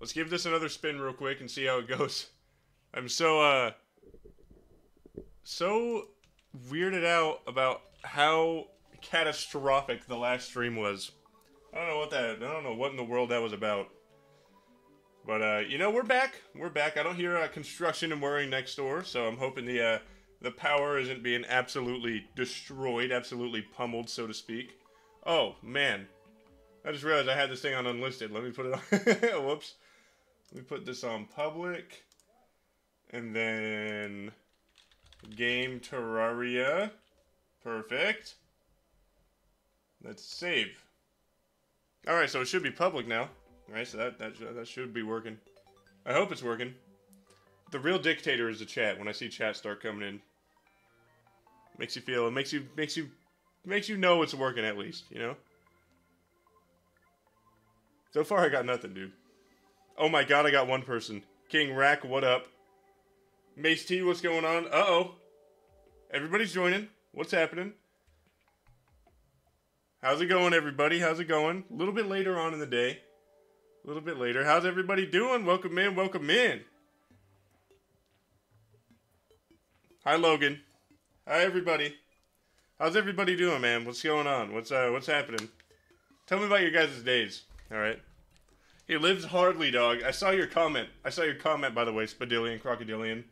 Let's give this another spin real quick and see how it goes. I'm so, uh, so weirded out about how catastrophic the last stream was. I don't know what that, I don't know what in the world that was about. But, uh, you know, we're back. We're back. I don't hear uh, construction and worrying next door, so I'm hoping the, uh, the power isn't being absolutely destroyed, absolutely pummeled, so to speak. Oh, man. I just realized I had this thing on unlisted. Let me put it on. Whoops. Me put this on public. And then game Terraria. Perfect. Let's save. Alright, so it should be public now. Alright, so that, that, that should be working. I hope it's working. The real dictator is the chat when I see chat start coming in. Makes you feel, it makes you, makes you, makes you know it's working at least, you know? So far I got nothing, dude. Oh my god, I got one person. King Rack, what up? Mace T, what's going on? Uh-oh. Everybody's joining. What's happening? How's it going, everybody? How's it going? A little bit later on in the day. A little bit later. How's everybody doing? Welcome in, welcome in. Hi, Logan. Hi, everybody. How's everybody doing, man? What's going on? What's uh, what's happening? Tell me about your guys' days. All right. He lives hardly, dog. I saw your comment. I saw your comment, by the way, Spadillion, Crocodilian.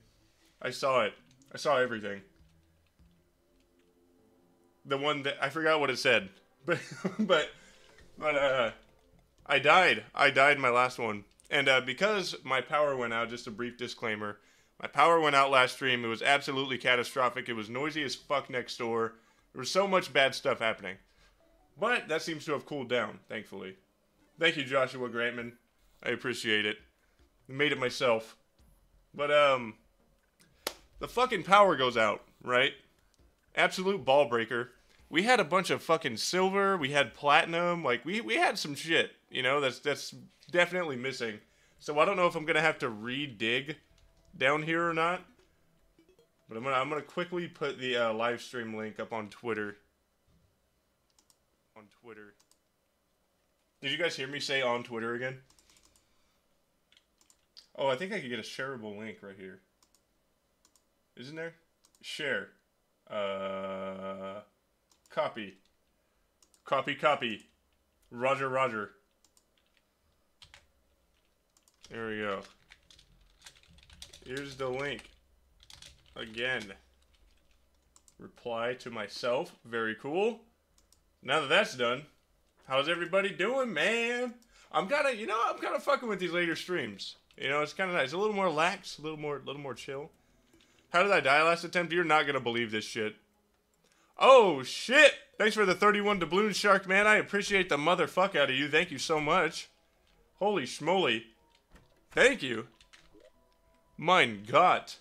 I saw it. I saw everything. The one that I forgot what it said, but but but uh, I died. I died my last one, and uh, because my power went out. Just a brief disclaimer: my power went out last stream. It was absolutely catastrophic. It was noisy as fuck next door. There was so much bad stuff happening, but that seems to have cooled down, thankfully. Thank you, Joshua Grantman. I appreciate it. Made it myself. But, um, the fucking power goes out, right? Absolute ball breaker. We had a bunch of fucking silver. We had platinum. Like, we, we had some shit, you know, that's, that's definitely missing. So I don't know if I'm to have to re-dig down here or not. But I'm gonna I'm gonna quickly put the uh, live stream link up on Twitter. On Twitter. Did you guys hear me say on Twitter again? Oh, I think I could get a shareable link right here. Isn't there? Share. Uh, copy. Copy, copy. Roger, roger. There we go. Here's the link. Again. Reply to myself. Very cool. Now that that's done, how's everybody doing, man? I'm kind of, you know, I'm kind of fucking with these later streams. You know, it's kind of nice. A little more lax, a little more, a little more chill. How did I die last attempt? You're not gonna believe this shit. Oh shit! Thanks for the 31 doubloon shark, man. I appreciate the motherfuck out of you. Thank you so much. Holy schmoly. Thank you. Mein Gott.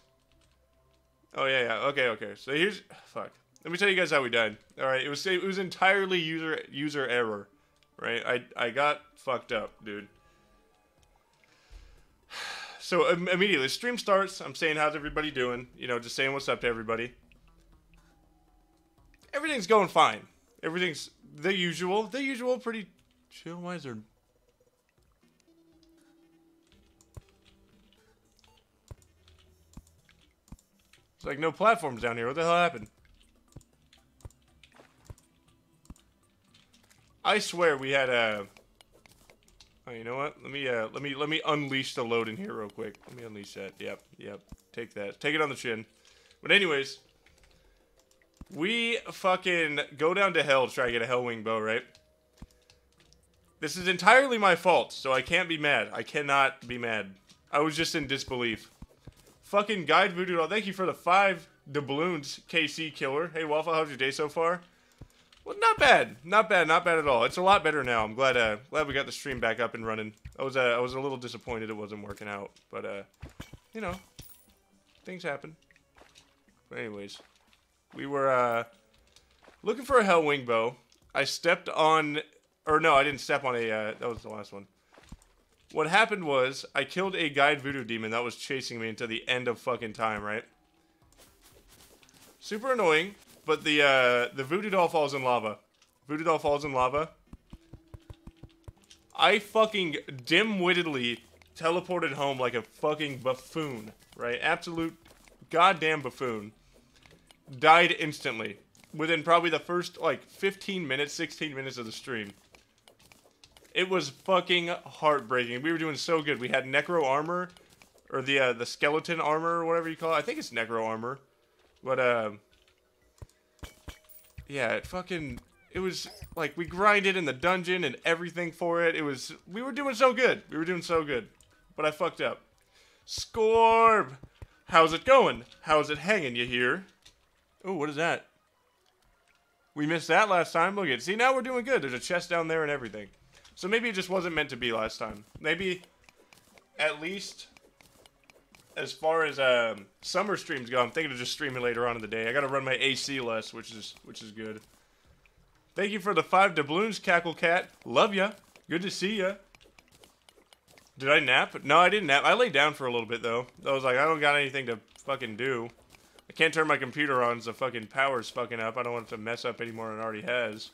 Oh yeah, yeah. Okay, okay. So here's fuck. Let me tell you guys how we died. All right, it was it was entirely user user error, right? I I got fucked up, dude. So um, immediately, stream starts. I'm saying, "How's everybody doing?" You know, just saying what's up to everybody. Everything's going fine. Everything's the usual. The usual, pretty chill. Why is there? It's like no platforms down here. What the hell happened? I swear we had a. Oh, you know what? Let me uh, let me let me unleash the load in here real quick. Let me unleash that. Yep, yep. Take that. Take it on the chin. But anyways, we fucking go down to hell to try to get a Hellwing bow, right? This is entirely my fault, so I can't be mad. I cannot be mad. I was just in disbelief. Fucking guide voodoo doll. Thank you for the five doubloons, KC killer. Hey Waffle, how's your day so far? Well, not bad, not bad, not bad at all. It's a lot better now. I'm glad, uh, glad we got the stream back up and running. I was, uh, I was a little disappointed it wasn't working out, but uh, you know, things happen. But anyways, we were uh, looking for a Hellwing bow. I stepped on, or no, I didn't step on a. Uh, that was the last one. What happened was I killed a guide voodoo demon that was chasing me until the end of fucking time, right? Super annoying, but the uh, the voodoo doll falls in lava. Voodoo doll falls in lava. I fucking dim-wittedly teleported home like a fucking buffoon, right? Absolute goddamn buffoon. Died instantly within probably the first like 15 minutes, 16 minutes of the stream. It was fucking heartbreaking. We were doing so good. We had necro armor, or the uh, the skeleton armor, or whatever you call it. I think it's necro armor, but uh, yeah, it fucking it was like we grinded in the dungeon and everything for it. It was we were doing so good. We were doing so good, but I fucked up. Scorb, how's it going? How's it hanging? You hear? Oh, what is that? We missed that last time. Look at see now we're doing good. There's a chest down there and everything. So maybe it just wasn't meant to be last time. Maybe at least as far as um, summer streams go, I'm thinking of just streaming later on in the day. I got to run my AC less, which is which is good. Thank you for the five doubloons, Cackle Cat. Love ya. Good to see ya. Did I nap? No, I didn't nap. I laid down for a little bit though. I was like, I don't got anything to fucking do. I can't turn my computer on, so fucking power's fucking up. I don't want it to mess up any more than it already has.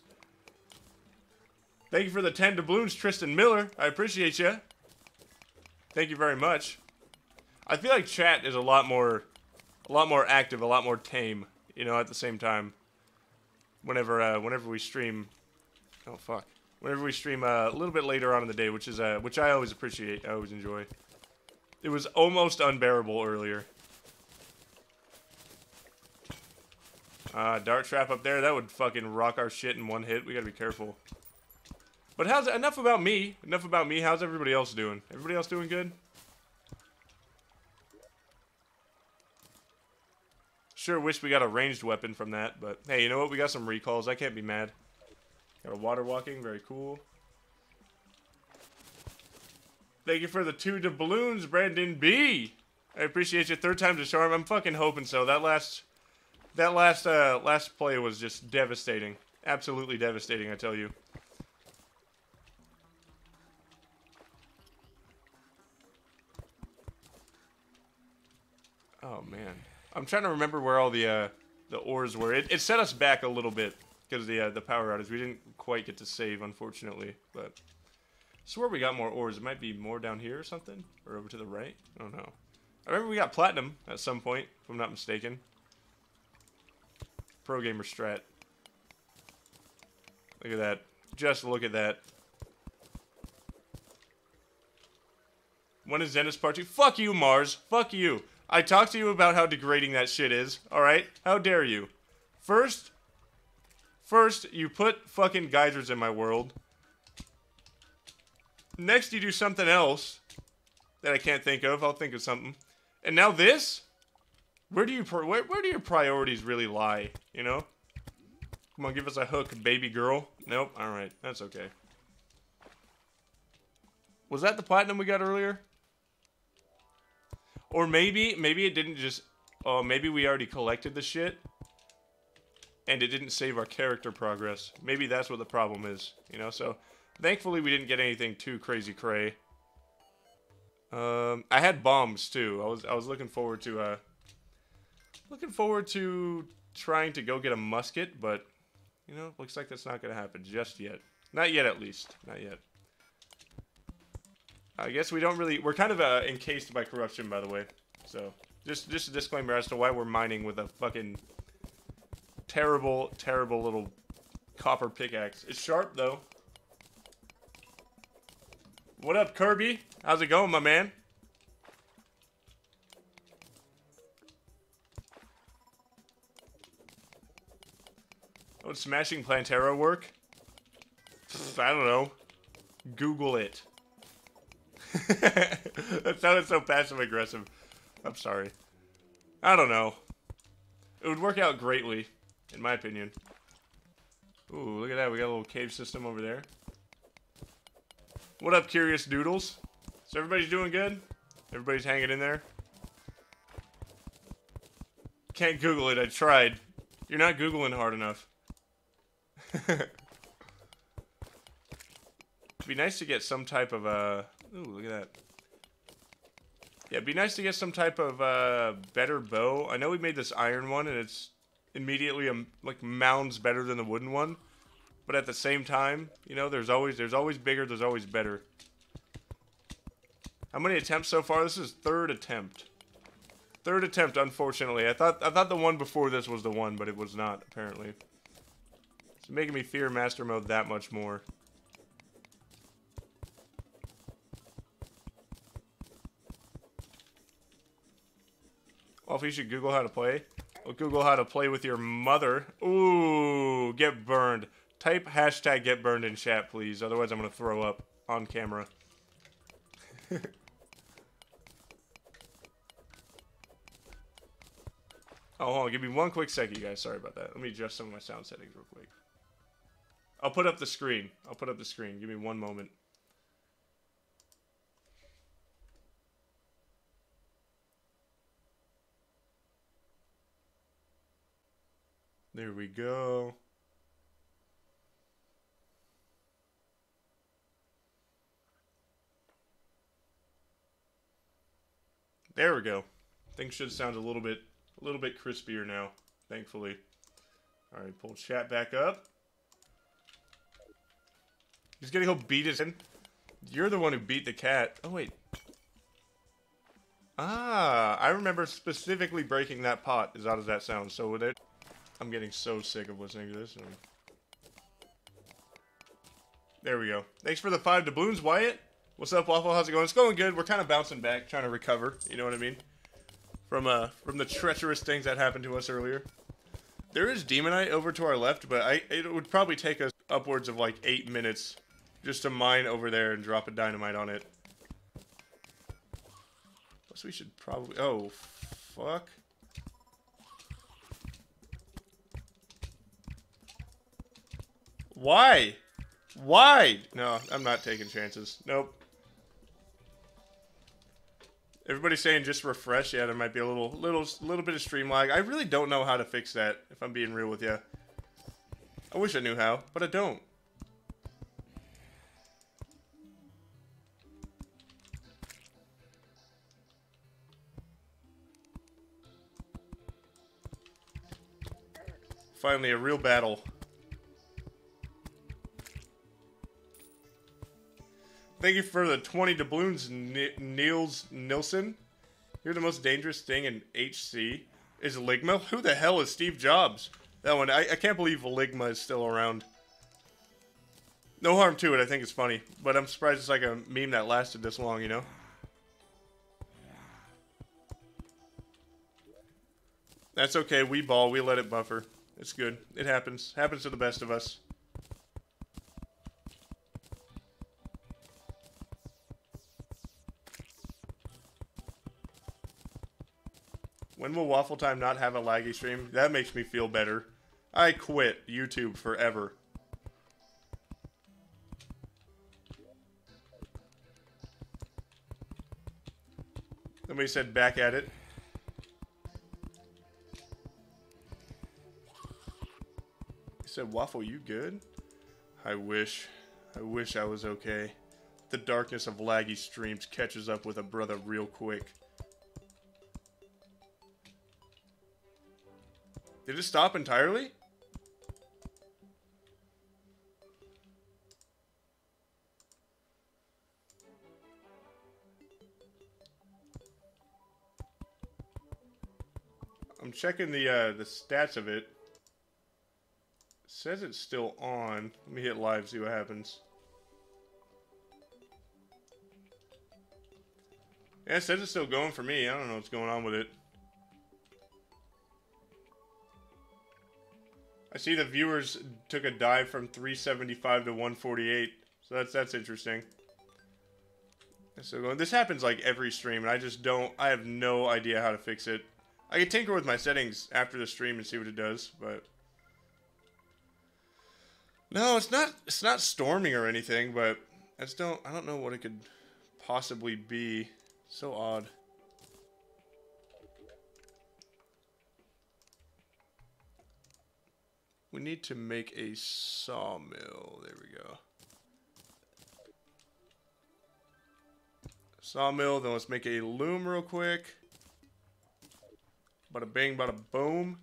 Thank you for the 10 doubloons, Tristan Miller. I appreciate you. Thank you very much. I feel like chat is a lot more, a lot more active, a lot more tame. You know, at the same time. Whenever, uh, whenever we stream. Oh fuck. Whenever we stream uh, a little bit later on in the day, which is, uh, which I always appreciate. I always enjoy. It was almost unbearable earlier. Uh, dart trap up there, that would fucking rock our shit in one hit. We gotta be careful. But how's enough about me? Enough about me. How's everybody else doing? Everybody else doing good? Sure wish we got a ranged weapon from that, but hey, you know what? We got some recalls. I can't be mad. Got a water walking, very cool. Thank you for the two doubloons, Brandon B. I appreciate you. Third time's a charm. I'm fucking hoping so. That last, that last, uh, last play was just devastating. Absolutely devastating, I tell you. Oh man, I'm trying to remember where all the uh, the ores were. It, it set us back a little bit because the uh, the power outage. We didn't quite get to save, unfortunately. But I swear we got more ores. It might be more down here or something, or over to the right. I don't know. I remember we got platinum at some point, if I'm not mistaken. Pro gamer strat. Look at that. Just look at that. When is Zenith's part 2? Fuck you, Mars. Fuck you. I talked to you about how degrading that shit is, alright? How dare you? First, first, you put fucking geysers in my world. Next, you do something else that I can't think of. I'll think of something. And now this? Where do you where, where do your priorities really lie, you know? Come on, give us a hook, baby girl. Nope, alright, that's okay. Was that the platinum we got earlier? Or maybe, maybe it didn't just... Oh, maybe we already collected the shit. And it didn't save our character progress. Maybe that's what the problem is, you know? So, thankfully we didn't get anything too crazy cray. Um, I had bombs, too. I was, I was looking forward to, uh... Looking forward to trying to go get a musket, but... You know, looks like that's not gonna happen just yet. Not yet, at least. Not yet. I guess we don't really... We're kind of uh, encased by corruption, by the way. So, just, just a disclaimer as to why we're mining with a fucking terrible, terrible little copper pickaxe. It's sharp, though. What up, Kirby? How's it going, my man? Would smashing Plantera work? I don't know. Google it. that sounded so passive aggressive. I'm sorry. I don't know. It would work out greatly, in my opinion. Ooh, look at that. We got a little cave system over there. What up, Curious Doodles? So everybody's doing good? Everybody's hanging in there? Can't Google it. I tried. You're not Googling hard enough. It'd be nice to get some type of, uh... Ooh, look at that. Yeah, it'd be nice to get some type of uh, better bow. I know we made this iron one, and it's immediately um, like mounds better than the wooden one. But at the same time, you know, there's always there's always bigger, there's always better. How many attempts so far? This is third attempt. Third attempt, unfortunately. I thought I thought the one before this was the one, but it was not, apparently. It's making me fear Master Mode that much more. Well, if you should Google how to play. Google how to play with your mother. Ooh, get burned. Type hashtag get burned in chat, please. Otherwise, I'm going to throw up on camera. oh, hold on. Give me one quick second, you guys. Sorry about that. Let me adjust some of my sound settings real quick. I'll put up the screen. I'll put up the screen. Give me one moment. There we go. There we go. Things should sound a little bit a little bit crispier now, thankfully. Alright, pull chat back up. He's gonna go beat his in. You're the one who beat the cat. Oh wait. Ah, I remember specifically breaking that pot, as odd as that sounds. So with it I'm getting so sick of listening to this. There we go. Thanks for the five doubloons, Wyatt. What's up, Waffle? How's it going? It's going good. We're kind of bouncing back, trying to recover. You know what I mean? From uh, from the treacherous things that happened to us earlier. There is Demonite over to our left, but I it would probably take us upwards of like eight minutes just to mine over there and drop a dynamite on it. Plus, we should probably. Oh, fuck. Why? Why? No, I'm not taking chances. Nope. Everybody's saying just refresh. Yeah, there might be a little, little, little bit of stream lag. I really don't know how to fix that. If I'm being real with you, I wish I knew how, but I don't. Finally, a real battle. Thank you for the 20 doubloons, Niels Nilsson. You're the most dangerous thing in HC. Is Ligma? Who the hell is Steve Jobs? That one, I, I can't believe Ligma is still around. No harm to it, I think it's funny. But I'm surprised it's like a meme that lasted this long, you know? That's okay, we ball, we let it buffer. It's good. It happens. Happens to the best of us. When will Waffle Time not have a laggy stream? That makes me feel better. I quit YouTube forever. Somebody said back at it. He said, Waffle, you good? I wish. I wish I was okay. The darkness of laggy streams catches up with a brother real quick. Did it stop entirely? I'm checking the uh, the stats of it. it. Says it's still on. Let me hit live, see what happens. Yeah, it says it's still going for me. I don't know what's going on with it. I see the viewers took a dive from 375 to 148. So that's that's interesting. So this happens like every stream, and I just don't. I have no idea how to fix it. I can tinker with my settings after the stream and see what it does, but no, it's not. It's not storming or anything, but I just don't. I don't know what it could possibly be. So odd. We need to make a sawmill. There we go. Sawmill, then let's make a loom real quick. Bada bing, bada boom.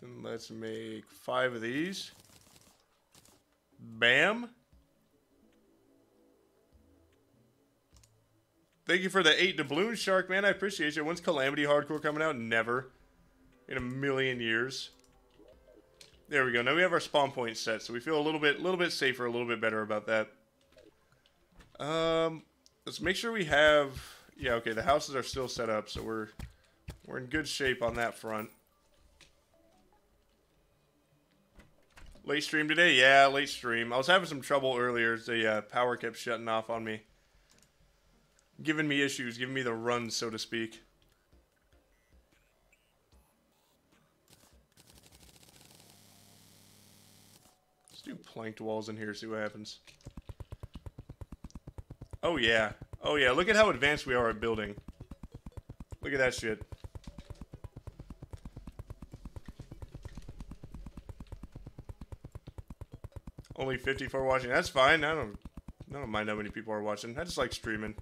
Then let's make five of these. Bam. Thank you for the eight doubloon shark, man. I appreciate you. When's Calamity Hardcore coming out? Never. In a million years. There we go. Now we have our spawn point set, so we feel a little bit, little bit safer, a little bit better about that. Um, let's make sure we have. Yeah, okay. The houses are still set up, so we're we're in good shape on that front. Late stream today? Yeah, late stream. I was having some trouble earlier. The uh, power kept shutting off on me. Giving me issues, giving me the run, so to speak. Let's do planked walls in here, see what happens. Oh, yeah. Oh, yeah. Look at how advanced we are at building. Look at that shit. Only 54 watching. That's fine. I don't, I don't mind how many people are watching. I just like streaming.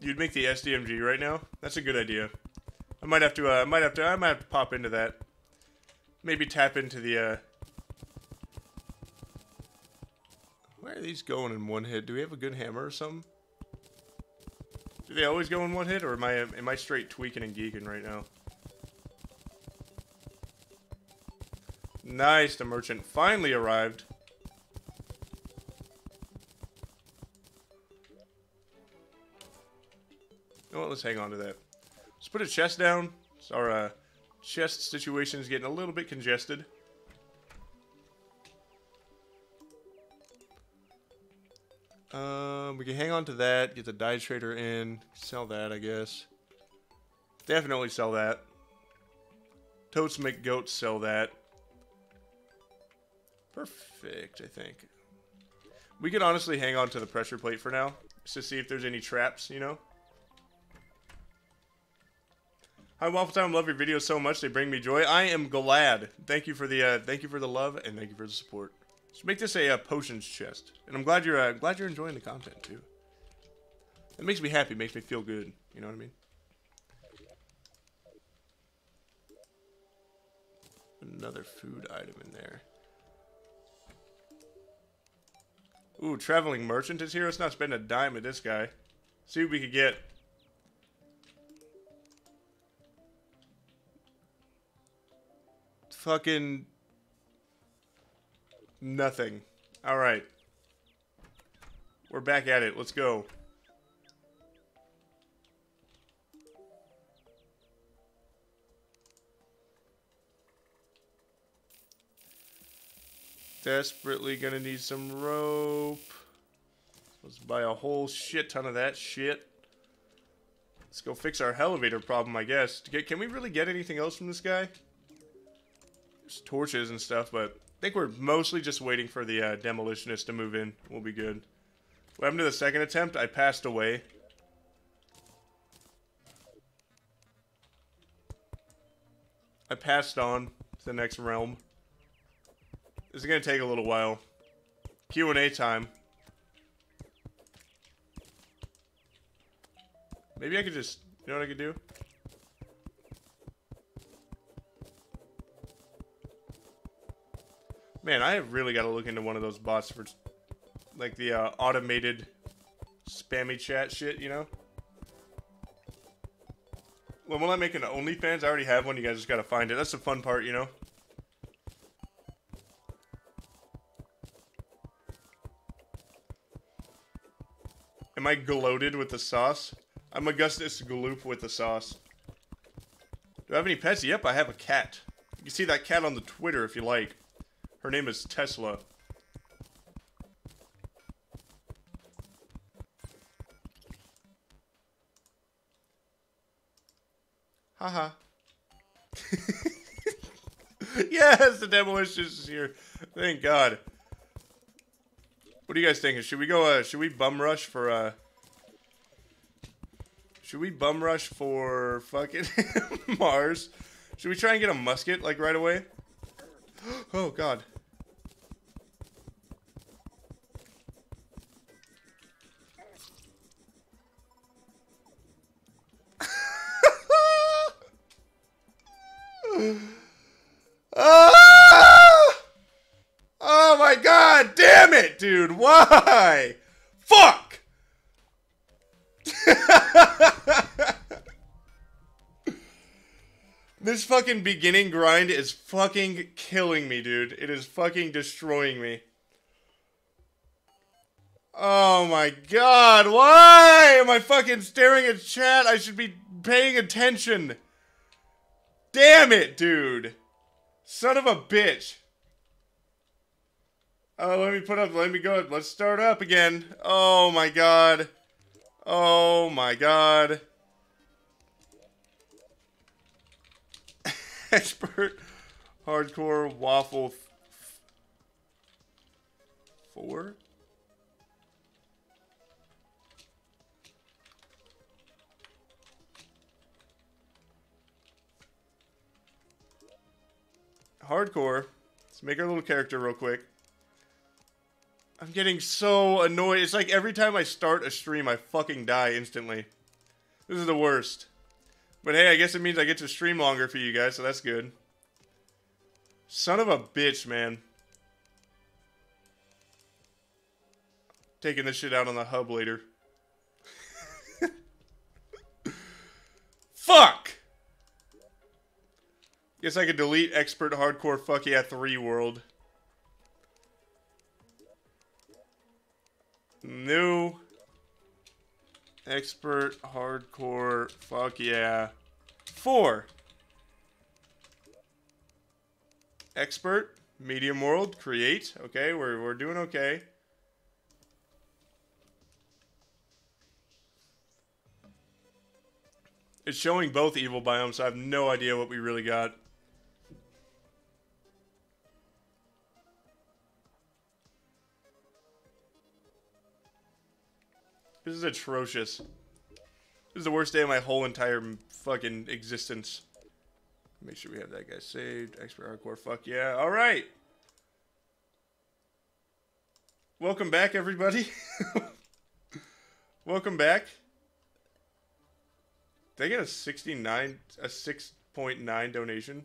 You'd make the SDMG right now? That's a good idea. Might have to. Uh, might have to. I might have to pop into that. Maybe tap into the. Uh... Where are these going in one hit? Do we have a good hammer or something? Do they always go in one hit, or am I am I straight tweaking and geeking right now? Nice, the merchant finally arrived. You know what, let's hang on to that. Let's put a chest down. Our uh, chest situation is getting a little bit congested. Um, we can hang on to that, get the dye trader in, sell that, I guess. Definitely sell that. Totes make goats sell that. Perfect, I think. We could honestly hang on to the pressure plate for now, just to see if there's any traps, you know? Hi, Waffle Time. Love your videos so much; they bring me joy. I am glad. Thank you for the uh, thank you for the love and thank you for the support. Let's make this a uh, potions chest, and I'm glad you're uh, glad you're enjoying the content too. It makes me happy, makes me feel good. You know what I mean? Another food item in there. Ooh, traveling merchant is here. Let's not spend a dime at this guy. See what we could get. Fucking nothing. All right. We're back at it. Let's go. Desperately gonna need some rope. Let's buy a whole shit ton of that shit. Let's go fix our elevator problem, I guess. Can we really get anything else from this guy? Torches and stuff, but I think we're mostly just waiting for the uh, demolitionist to move in. We'll be good. What happened to the second attempt? I passed away. I passed on to the next realm. This is going to take a little while. Q&A time. Maybe I could just... You know what I could do? Man, I really got to look into one of those bots for... Like the uh, automated spammy chat shit, you know? Well, will I make an OnlyFans? I already have one. You guys just got to find it. That's the fun part, you know? Am I gloated with the sauce? I'm Augustus Gloop with the sauce. Do I have any pets? Yep, I have a cat. You can see that cat on the Twitter if you like. Her name is Tesla. Haha. yes, the demolitionist here. Thank God. What are you guys thinking? Should we go, uh, should we bum rush for, uh... Should we bum rush for fucking Mars? Should we try and get a musket, like, right away? oh, God. Ah! Oh my god! God damn it, dude. Why? Fuck. this fucking beginning grind is fucking killing me, dude. It is fucking destroying me. Oh my god, why am I fucking staring at chat? I should be paying attention. Damn it, dude. Son of a bitch. Oh, let me put up, let me go, let's start up again. Oh my god. Oh my god. Expert hardcore waffle four? Hardcore. Let's make our little character real quick. I'm getting so annoyed. It's like every time I start a stream, I fucking die instantly. This is the worst. But hey, I guess it means I get to stream longer for you guys, so that's good. Son of a bitch, man. Taking this shit out on the hub later. Fuck! Guess I could delete expert hardcore fuck yeah 3 world. New expert hardcore fuck yeah 4. Expert medium world create. Okay, we're we're doing okay. It's showing both evil biomes, so I have no idea what we really got. This is atrocious. This is the worst day of my whole entire fucking existence. Make sure we have that guy saved. Expert hardcore. Fuck yeah. All right. Welcome back, everybody. Welcome back. Did I get a 69, a 6.9 donation?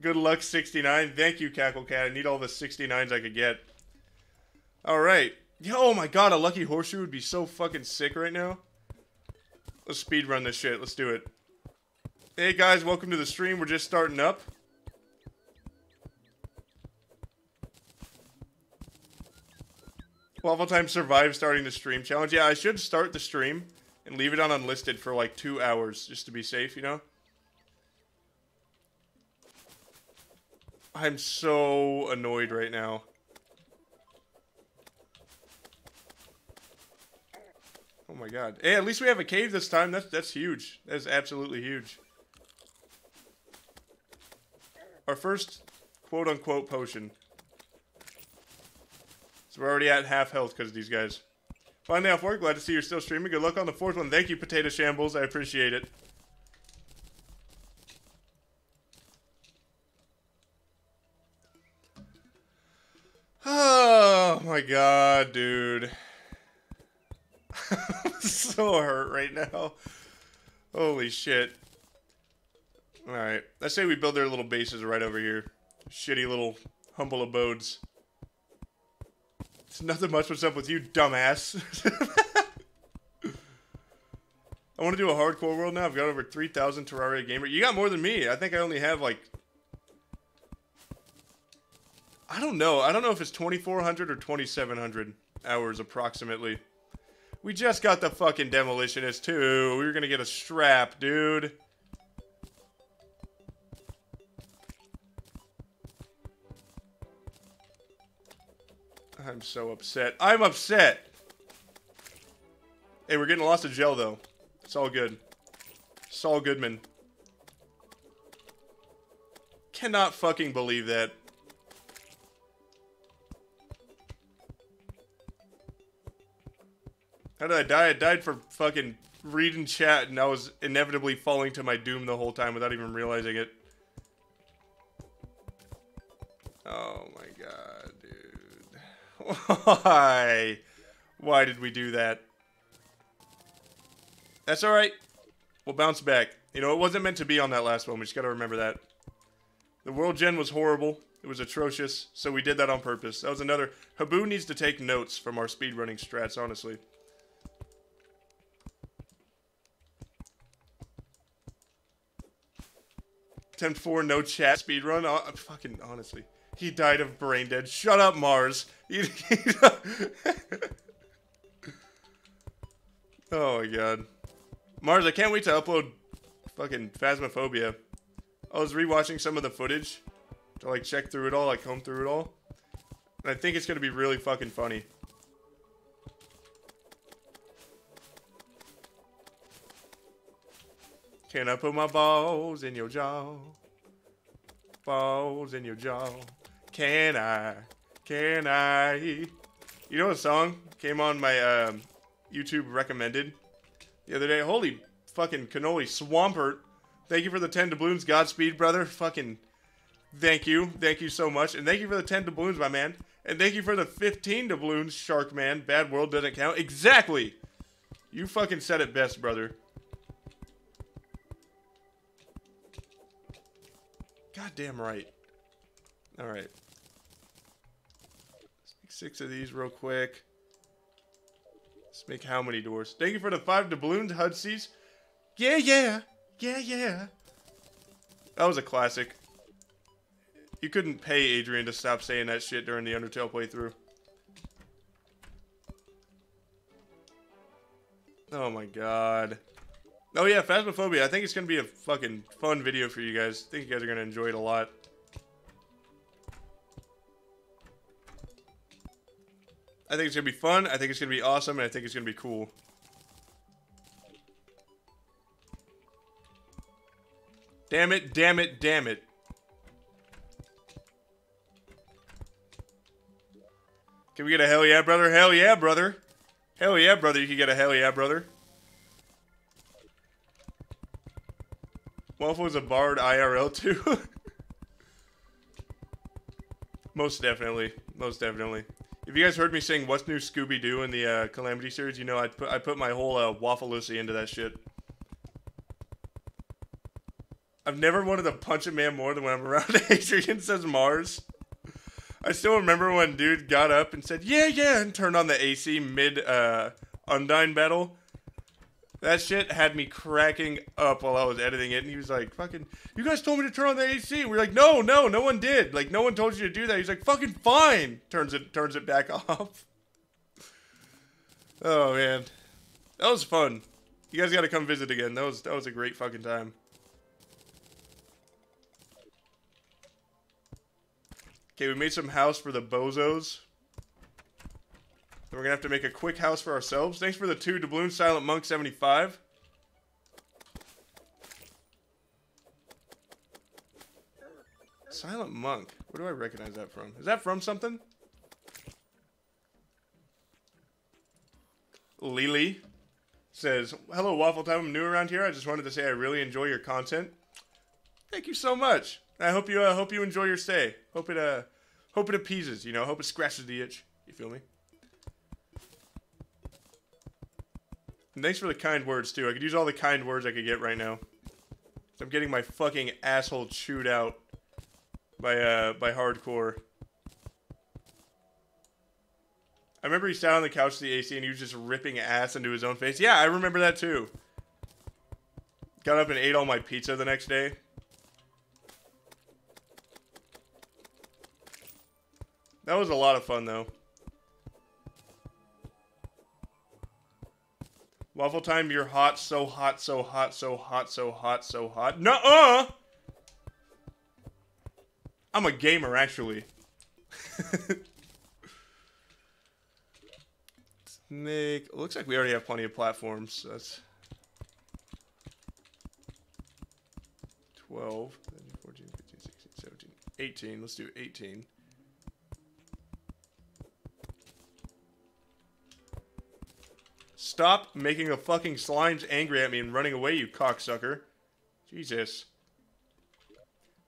Good luck, 69. Thank you, Cackle Cat. I need all the 69s I could get. All right. Yeah, oh my god, a lucky horseshoe would be so fucking sick right now. Let's speed run this shit. Let's do it. Hey guys, welcome to the stream. We're just starting up. Waffle Time survived starting the stream challenge. Yeah, I should start the stream and leave it on unlisted for like two hours just to be safe, you know? I'm so annoyed right now. Oh my god. Hey, at least we have a cave this time. That's that's huge. That's absolutely huge. Our first quote-unquote potion. So we're already at half health because of these guys. Finally off work. Glad to see you're still streaming. Good luck on the fourth one. Thank you, Potato Shambles. I appreciate it. Oh my god, dude. so hurt right now. Holy shit. Alright. I say we build their little bases right over here. Shitty little humble abodes. It's nothing much what's up with you, dumbass. I want to do a hardcore world now. I've got over 3,000 Terraria gamer. You got more than me. I think I only have like... I don't know. I don't know if it's 2,400 or 2,700 hours approximately. We just got the fucking demolitionist too. We were gonna get a strap, dude. I'm so upset. I'm upset. Hey, we're getting lost of gel though. It's all good. Saul Goodman. Cannot fucking believe that. How did I die? I died for fucking reading chat and I was inevitably falling to my doom the whole time without even realizing it. Oh my god, dude. Why? Why did we do that? That's alright. We'll bounce back. You know, it wasn't meant to be on that last one. We just gotta remember that. The world gen was horrible. It was atrocious, so we did that on purpose. That was another... Habu needs to take notes from our speedrunning strats, honestly. 10-4, no chat, speedrun. Uh, fucking, honestly. He died of brain dead. Shut up, Mars. oh my god. Mars, I can't wait to upload fucking Phasmophobia. I was rewatching some of the footage to like check through it all, like comb through it all. And I think it's gonna be really fucking funny. Can I put my balls in your jaw? Balls in your jaw. Can I? Can I? You know a song came on my um, YouTube recommended the other day? Holy fucking cannoli swampert. Thank you for the 10 doubloons. Godspeed, brother. Fucking thank you. Thank you so much. And thank you for the 10 doubloons, my man. And thank you for the 15 doubloons, Shark Man. Bad world doesn't count. Exactly. You fucking said it best, brother. Goddamn right. Alright. make Six of these real quick. Let's make how many doors? Thank you for the five doubloons, Hudsies. Yeah, yeah. Yeah, yeah. That was a classic. You couldn't pay Adrian to stop saying that shit during the Undertale playthrough. Oh my god. Oh yeah, Phasmophobia. I think it's gonna be a fucking fun video for you guys. I think you guys are gonna enjoy it a lot. I think it's gonna be fun, I think it's gonna be awesome, and I think it's gonna be cool. Damn it, damn it, damn it. Can we get a hell yeah, brother? Hell yeah, brother. Hell yeah, brother. You can get a hell yeah, brother. Waffle's a bard IRL too. Most definitely. Most definitely. If you guys heard me sing "What's New Scooby Doo" in the uh, Calamity series, you know I put I put my whole uh, Waffle Lucy into that shit. I've never wanted to punch a man more than when I'm around Adrian says Mars. I still remember when dude got up and said, yeah, yeah, and turned on the AC mid uh, Undyne battle. That shit had me cracking up while I was editing it, and he was like, fucking, you guys told me to turn on the AC. We are like, no, no, no one did. Like, no one told you to do that. He's like, fucking fine. Turns it, turns it back off. oh, man. That was fun. You guys gotta come visit again. That was, that was a great fucking time. Okay, we made some house for the bozos. We're gonna have to make a quick house for ourselves. Thanks for the two doubloon silent monk 75. Silent monk. Where do I recognize that from? Is that from something? Lily says, Hello, Waffle Time. I'm new around here. I just wanted to say I really enjoy your content. Thank you so much. I hope you uh, hope you enjoy your stay. Hope it uh hope it appeases, you know, hope it scratches the itch. You feel me? Thanks for the kind words too. I could use all the kind words I could get right now. I'm getting my fucking asshole chewed out by uh by hardcore. I remember he sat on the couch to the AC and he was just ripping ass into his own face. Yeah, I remember that too. Got up and ate all my pizza the next day. That was a lot of fun, though. Waffle time, you're hot, so hot, so hot, so hot, so hot, so hot. Nuh-uh! I'm a gamer, actually. Snake. Looks like we already have plenty of platforms. That's 12, 13, 14, 15, 16, 17, 18. Let's do 18. Stop making the fucking slimes angry at me and running away, you cocksucker. Jesus.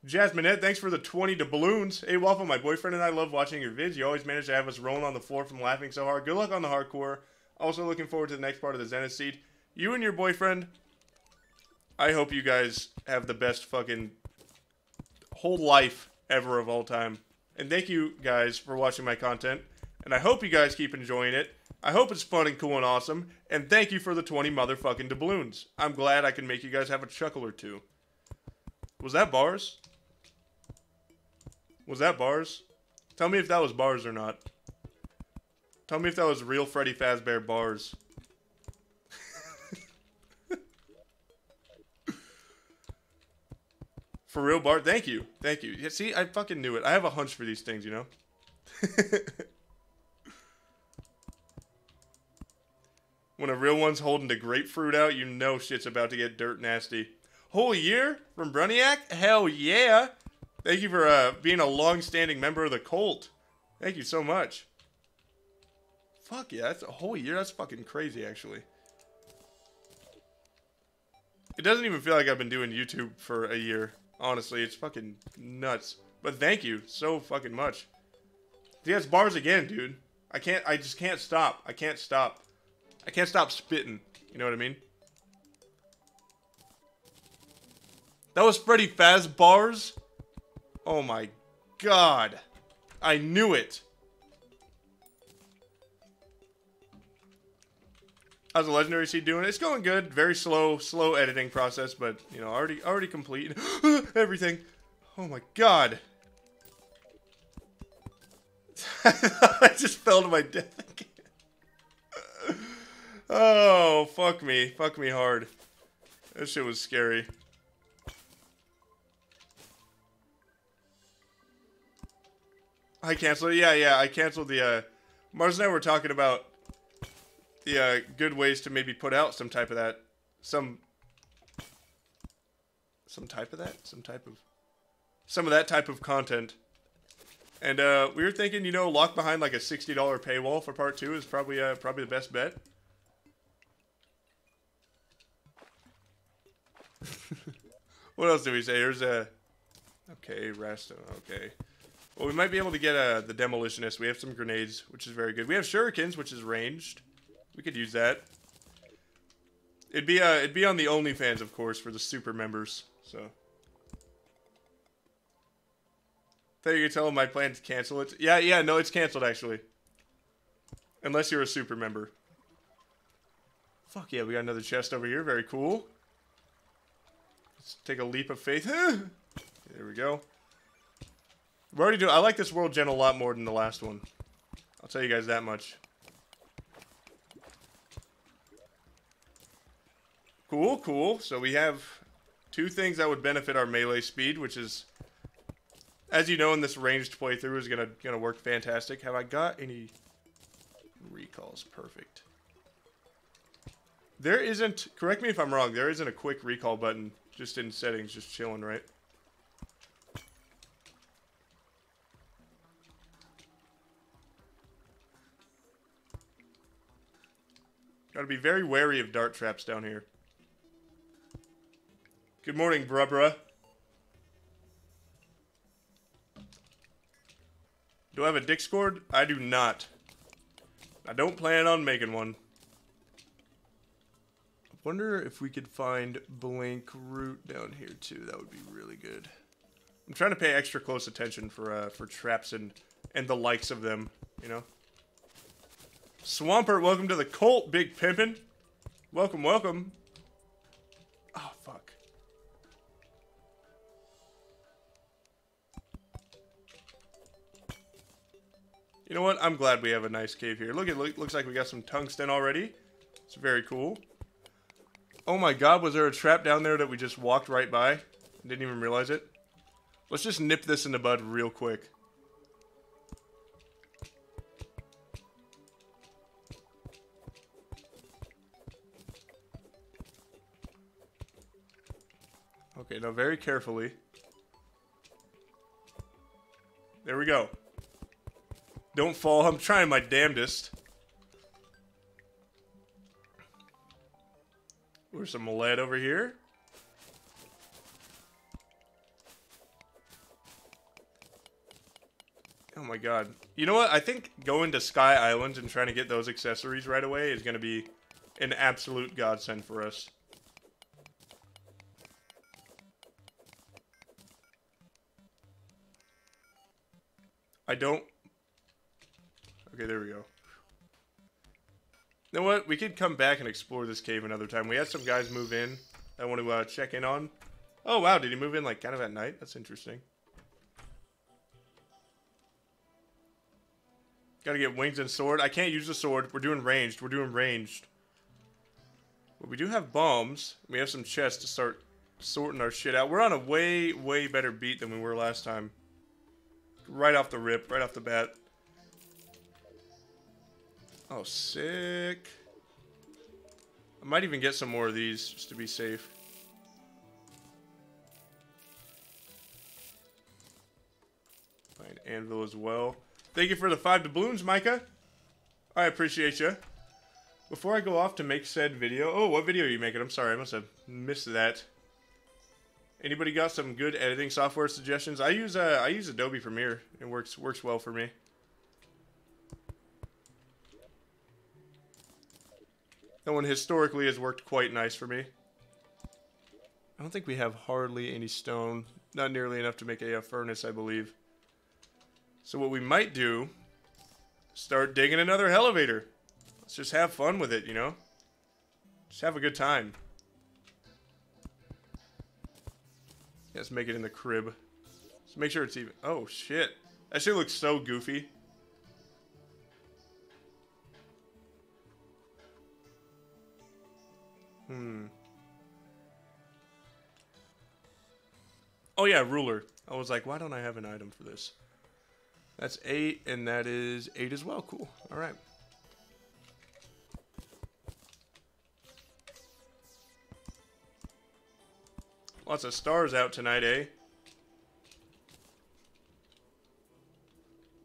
Jasminette, thanks for the 20 doubloons. Hey, Waffle, my boyfriend and I love watching your vids. You always manage to have us rolling on the floor from laughing so hard. Good luck on the hardcore. Also looking forward to the next part of the Zenith Seed. You and your boyfriend, I hope you guys have the best fucking whole life ever of all time. And thank you guys for watching my content. And I hope you guys keep enjoying it. I hope it's fun and cool and awesome. And thank you for the 20 motherfucking doubloons. I'm glad I can make you guys have a chuckle or two. Was that bars? Was that bars? Tell me if that was bars or not. Tell me if that was real Freddy Fazbear bars. for real Bart? Thank you. Thank you. Yeah, see, I fucking knew it. I have a hunch for these things, you know? when a real one's holding the grapefruit out, you know shit's about to get dirt nasty. Whole year from Bruniac? Hell yeah! Thank you for uh, being a long-standing member of the cult. Thank you so much. Fuck yeah, that's a whole year. That's fucking crazy, actually. It doesn't even feel like I've been doing YouTube for a year. Honestly, it's fucking nuts. But thank you so fucking much. Yeah, it's bars again, dude. I can't, I just can't stop. I can't stop. I can't stop spitting. You know what I mean? That was Freddy Faz bars? Oh my god. I knew it. How's the legendary seed doing? It's going good. Very slow, slow editing process, but you know, already already complete everything. Oh my god. I just fell to my death again. Oh, fuck me. Fuck me hard. That shit was scary. I canceled. Yeah, yeah, I canceled the, uh... Mars and I were talking about the uh, good ways to maybe put out some type of that, some, some type of that, some type of, some of that type of content. And uh, we were thinking, you know, lock behind like a sixty dollar paywall for part two is probably uh, probably the best bet. what else do we say? There's a okay, rest. Okay. Well, we might be able to get uh, the demolitionist. We have some grenades, which is very good. We have shurikens, which is ranged. We could use that. It'd be uh, it'd be on the OnlyFans, of course, for the super members. So. Thought you tell them my plan to cancel it. Yeah, yeah, no, it's canceled actually. Unless you're a super member. Fuck yeah, we got another chest over here. Very cool. Let's take a leap of faith. there we go. We're already doing. I like this world gen a lot more than the last one. I'll tell you guys that much. Cool, cool. So we have two things that would benefit our melee speed, which is, as you know, in this ranged playthrough is gonna gonna work fantastic. Have I got any recalls? Perfect. There isn't. Correct me if I'm wrong. There isn't a quick recall button just in settings, just chilling, right? Gotta be very wary of dart traps down here. Good morning, brubra. Do I have a Discord? I do not. I don't plan on making one. Wonder if we could find Blink Root down here too. That would be really good. I'm trying to pay extra close attention for uh, for traps and and the likes of them. You know. Swampert, welcome to the cult, big pimpin'. Welcome, welcome. Oh fuck. You know what? I'm glad we have a nice cave here. Look, it looks like we got some tungsten already. It's very cool. Oh my god, was there a trap down there that we just walked right by? Didn't even realize it. Let's just nip this in the bud real quick. Okay, now very carefully. There we go. Don't fall. I'm trying my damnedest. There's some lead over here. Oh my god. You know what? I think going to Sky Islands and trying to get those accessories right away is going to be an absolute godsend for us. I don't... Okay, there we go. You know what? We could come back and explore this cave another time. We had some guys move in I want to uh, check in on. Oh, wow. Did he move in, like, kind of at night? That's interesting. Gotta get wings and sword. I can't use the sword. We're doing ranged. We're doing ranged. But we do have bombs. We have some chests to start sorting our shit out. We're on a way, way better beat than we were last time. Right off the rip. Right off the bat. Oh, sick. I might even get some more of these just to be safe. Find anvil as well. Thank you for the five doubloons, Micah. I appreciate you. Before I go off to make said video... Oh, what video are you making? I'm sorry, I must have missed that. Anybody got some good editing software suggestions? I use uh, I use Adobe Premiere. It works works well for me. That one historically has worked quite nice for me. I don't think we have hardly any stone. Not nearly enough to make a, a furnace, I believe. So what we might do, start digging another elevator. Let's just have fun with it, you know? Just have a good time. let's make it in the crib. Let's make sure it's even. Oh, shit. That shit looks so goofy. Hmm. Oh yeah, ruler. I was like, why don't I have an item for this? That's eight, and that is eight as well. Cool. All right. Lots of stars out tonight, eh?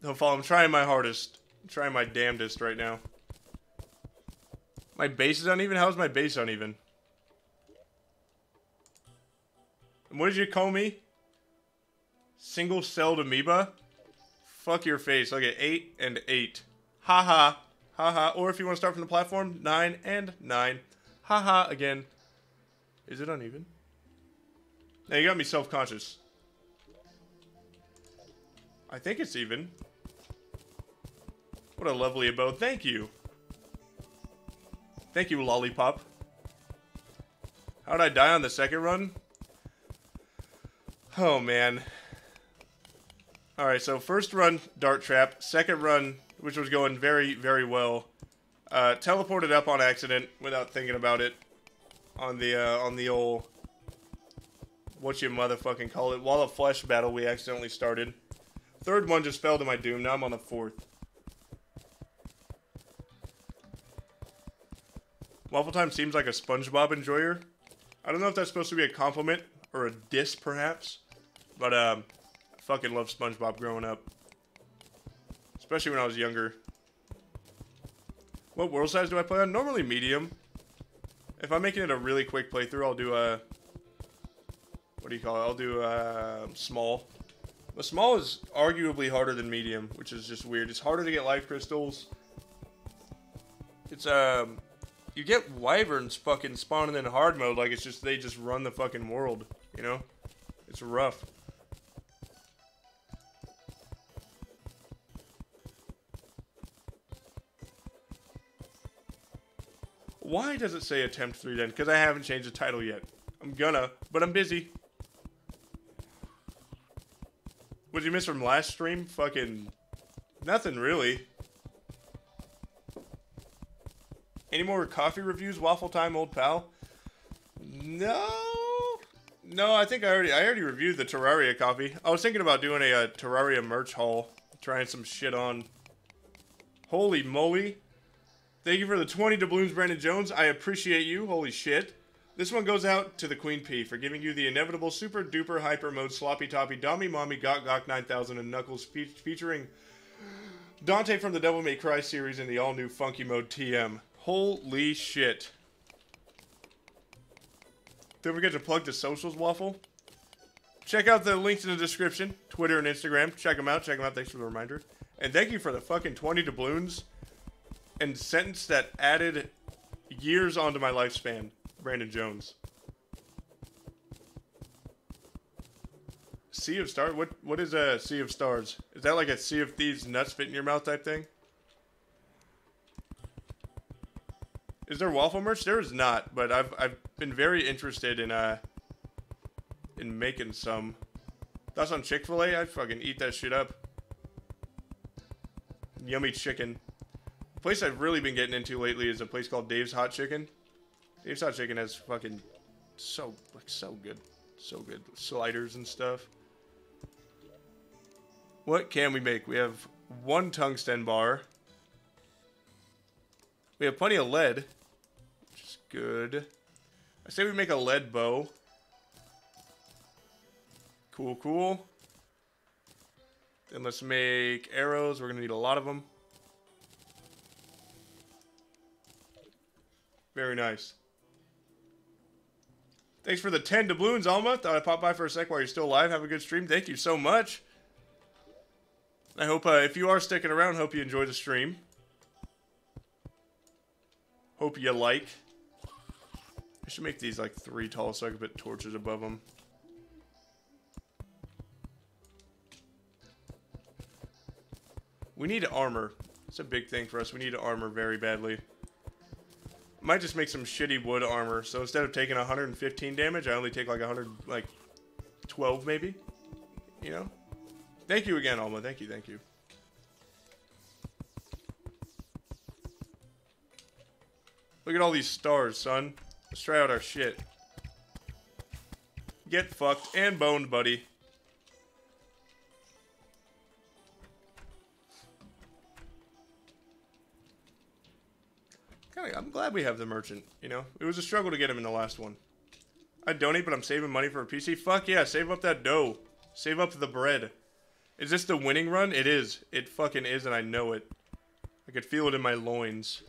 No fall. I'm trying my hardest. I'm trying my damnedest right now. My base is uneven? How's my base uneven? And what did you call me? Single-celled amoeba? Fuck your face. Get 8 and 8. Haha. Haha. Or if you want to start from the platform, 9 and 9. Haha again. Is it uneven? Now you got me self-conscious. I think it's even. What a lovely abode. Thank you. Thank you, Lollipop. How'd I die on the second run? Oh, man. Alright, so first run, Dart Trap. Second run, which was going very, very well. Uh, teleported up on accident without thinking about it. On the, uh, on the old... What you motherfucking call it. Wall of Flesh battle we accidentally started. Third one just fell to my doom. Now I'm on the fourth. Waffle Time seems like a SpongeBob enjoyer. I don't know if that's supposed to be a compliment or a diss, perhaps. But, um, I fucking love SpongeBob growing up. Especially when I was younger. What world size do I play on? Normally medium. If I'm making it a really quick playthrough, I'll do a... What do you call it? I'll do a small. But small is arguably harder than medium, which is just weird. It's harder to get life crystals. It's, um you get wyverns fucking spawning in hard mode like it's just they just run the fucking world, you know? It's rough. Why does it say attempt 3 then? Because I haven't changed the title yet. I'm gonna, but I'm busy. What did you miss from last stream? Fucking nothing really. Any more coffee reviews, Waffle Time, old pal? No, no. I think I already I already reviewed the Terraria coffee. I was thinking about doing a, a Terraria merch haul, trying some shit on. Holy moly! Thank you for the 20 doubloons, Brandon Jones. I appreciate you. Holy shit. This one goes out to the Queen P for giving you the inevitable super duper hyper mode sloppy toppy dummy mommy gok gok 9000 and Knuckles fe featuring Dante from the Devil May Cry series in the all new funky mode TM. Holy shit. Don't forget to plug the socials, Waffle. Check out the links in the description. Twitter and Instagram. Check them out. Check them out. Thanks for the reminder. And thank you for the fucking 20 doubloons and sentence that added years onto my lifespan. Brandon Jones. Sea of Stars? What what is a Sea of Stars? Is that like a Sea of Thieves nuts fit in your mouth type thing? Is there waffle merch? There is not, but I've I've been very interested in uh in making some. That's on Chick-fil-A, I'd fucking eat that shit up. Yummy chicken. The place I've really been getting into lately is a place called Dave's Hot Chicken. Dave's Hot Chicken has fucking so like so good. So good. Sliders and stuff. What can we make? We have one tungsten bar. We have plenty of lead, good. I say we make a lead bow. Cool, cool. Then let's make arrows. We're going to need a lot of them. Very nice. Thanks for the 10 doubloons, Alma. Thought I'd pop by for a sec while you're still alive. Have a good stream. Thank you so much. I hope, uh, if you are sticking around, hope you enjoy the stream. Hope you like. I should make these like three tall so I can put torches above them. We need armor. It's a big thing for us. We need armor very badly. Might just make some shitty wood armor. So instead of taking 115 damage, I only take like 100, like 12 maybe. You know? Thank you again, Alma. Thank you, thank you. Look at all these stars, son. Let's try out our shit. Get fucked and boned, buddy. I'm glad we have the merchant, you know? It was a struggle to get him in the last one. I donate, but I'm saving money for a PC. Fuck yeah, save up that dough. Save up the bread. Is this the winning run? It is. It fucking is, and I know it. I could feel it in my loins.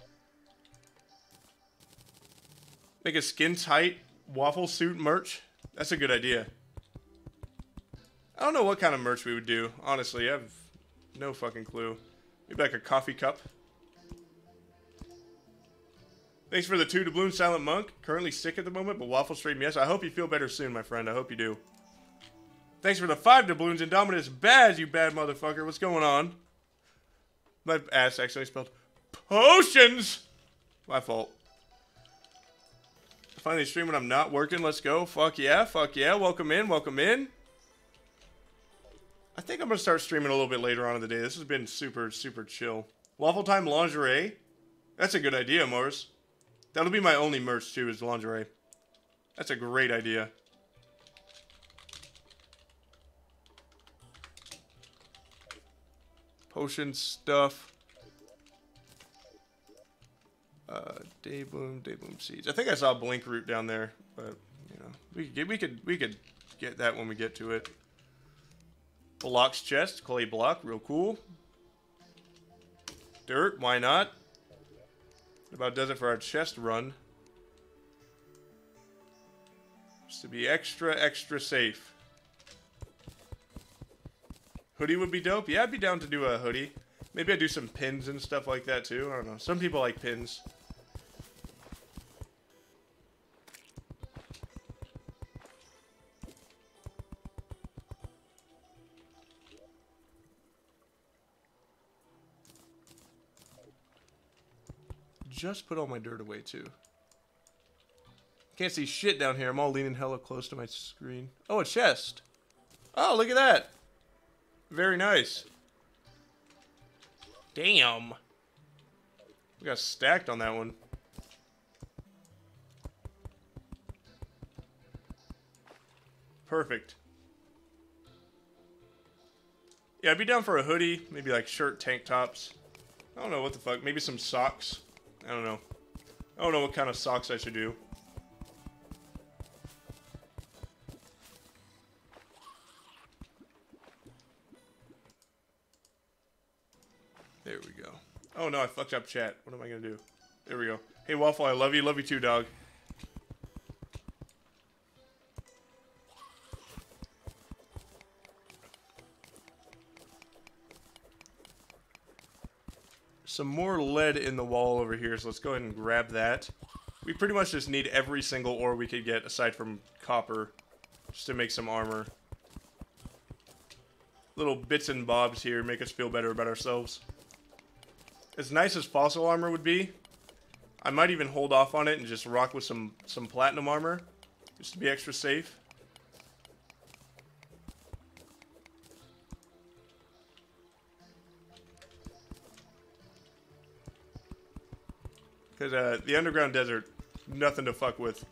Make a skin tight waffle suit merch. That's a good idea. I don't know what kind of merch we would do. Honestly, I have no fucking clue. Maybe like a coffee cup. Thanks for the two doubloons, Silent Monk. Currently sick at the moment, but Waffle Stream, yes. I hope you feel better soon, my friend. I hope you do. Thanks for the five doubloons, Indominus Baz, you bad motherfucker. What's going on? My ass actually spelled potions. My fault. Finally stream when I'm not working. Let's go. Fuck yeah. Fuck yeah. Welcome in. Welcome in. I think I'm going to start streaming a little bit later on in the day. This has been super, super chill. Waffle Time Lingerie. That's a good idea, Morris. That'll be my only merch, too, is lingerie. That's a great idea. Potion stuff. Uh, Daybloom, Daybloom seeds. I think I saw Blink Root down there, but you know, we could get, we could we could get that when we get to it. Block's chest, clay block, real cool. Dirt, why not? About does it for our chest run. Just to be extra, extra safe. Hoodie would be dope. Yeah, I'd be down to do a hoodie. Maybe I'd do some pins and stuff like that too. I don't know. Some people like pins. Just put all my dirt away too. Can't see shit down here. I'm all leaning hella close to my screen. Oh, a chest. Oh, look at that. Very nice. Damn. We got stacked on that one. Perfect. Yeah, I'd be down for a hoodie, maybe like shirt, tank tops. I don't know what the fuck. Maybe some socks. I don't know. I don't know what kind of socks I should do. There we go. Oh no, I fucked up chat. What am I gonna do? There we go. Hey Waffle, I love you. Love you too, dog. Some more lead in the wall over here, so let's go ahead and grab that. We pretty much just need every single ore we could get aside from copper just to make some armor. little bits and bobs here make us feel better about ourselves. As nice as fossil armor would be, I might even hold off on it and just rock with some, some platinum armor, just to be extra safe. Because uh, the underground desert, nothing to fuck with.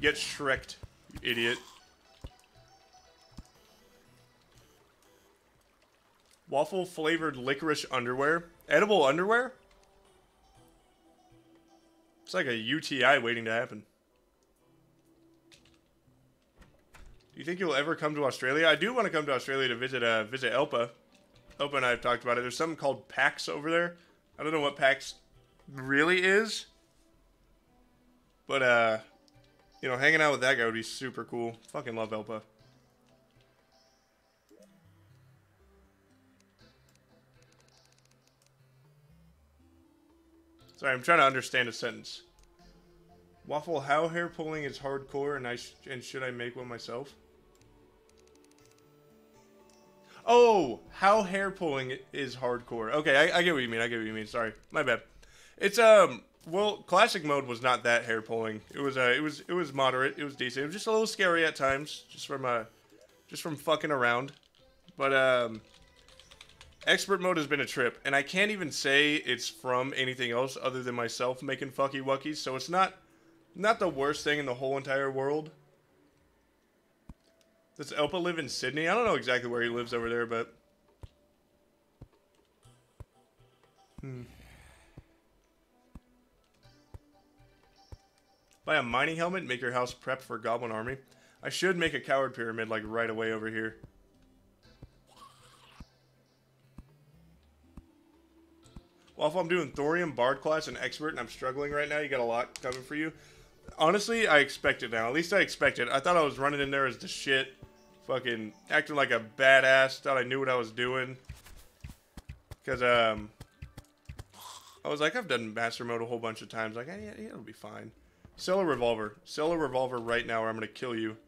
Get Shreked, you idiot. Waffle flavored licorice underwear? Edible underwear? It's like a UTI waiting to happen. Think you'll ever come to Australia? I do want to come to Australia to visit uh, visit Elpa. Elpa and I have talked about it. There's something called PAX over there. I don't know what PAX really is. But, uh, you know, hanging out with that guy would be super cool. Fucking love Elpa. Sorry, I'm trying to understand a sentence. Waffle, how hair pulling is hardcore, and I sh and should I make one myself? Oh, how hair pulling is hardcore. Okay, I, I get what you mean. I get what you mean. Sorry, my bad. It's um, well, classic mode was not that hair pulling. It was uh, it was it was moderate. It was decent. It was just a little scary at times, just from uh, just from fucking around. But um, Expert mode has been a trip, and I can't even say it's from anything else other than myself making fucky wuckies, so it's not not the worst thing in the whole entire world. Does Elpa live in Sydney? I don't know exactly where he lives over there, but... Hmm. Buy a mining helmet, make your house prep for Goblin Army. I should make a coward pyramid, like, right away over here. Well, if I'm doing Thorium, Bard class, and Expert, and I'm struggling right now, you got a lot coming for you. Honestly, I expect it now. At least I expect it. I thought I was running in there as the shit. Fucking acting like a badass. Thought I knew what I was doing. Because, um... I was like, I've done Master Mode a whole bunch of times. Like, yeah, it'll be fine. Sell a revolver. Sell a revolver right now or I'm going to kill you.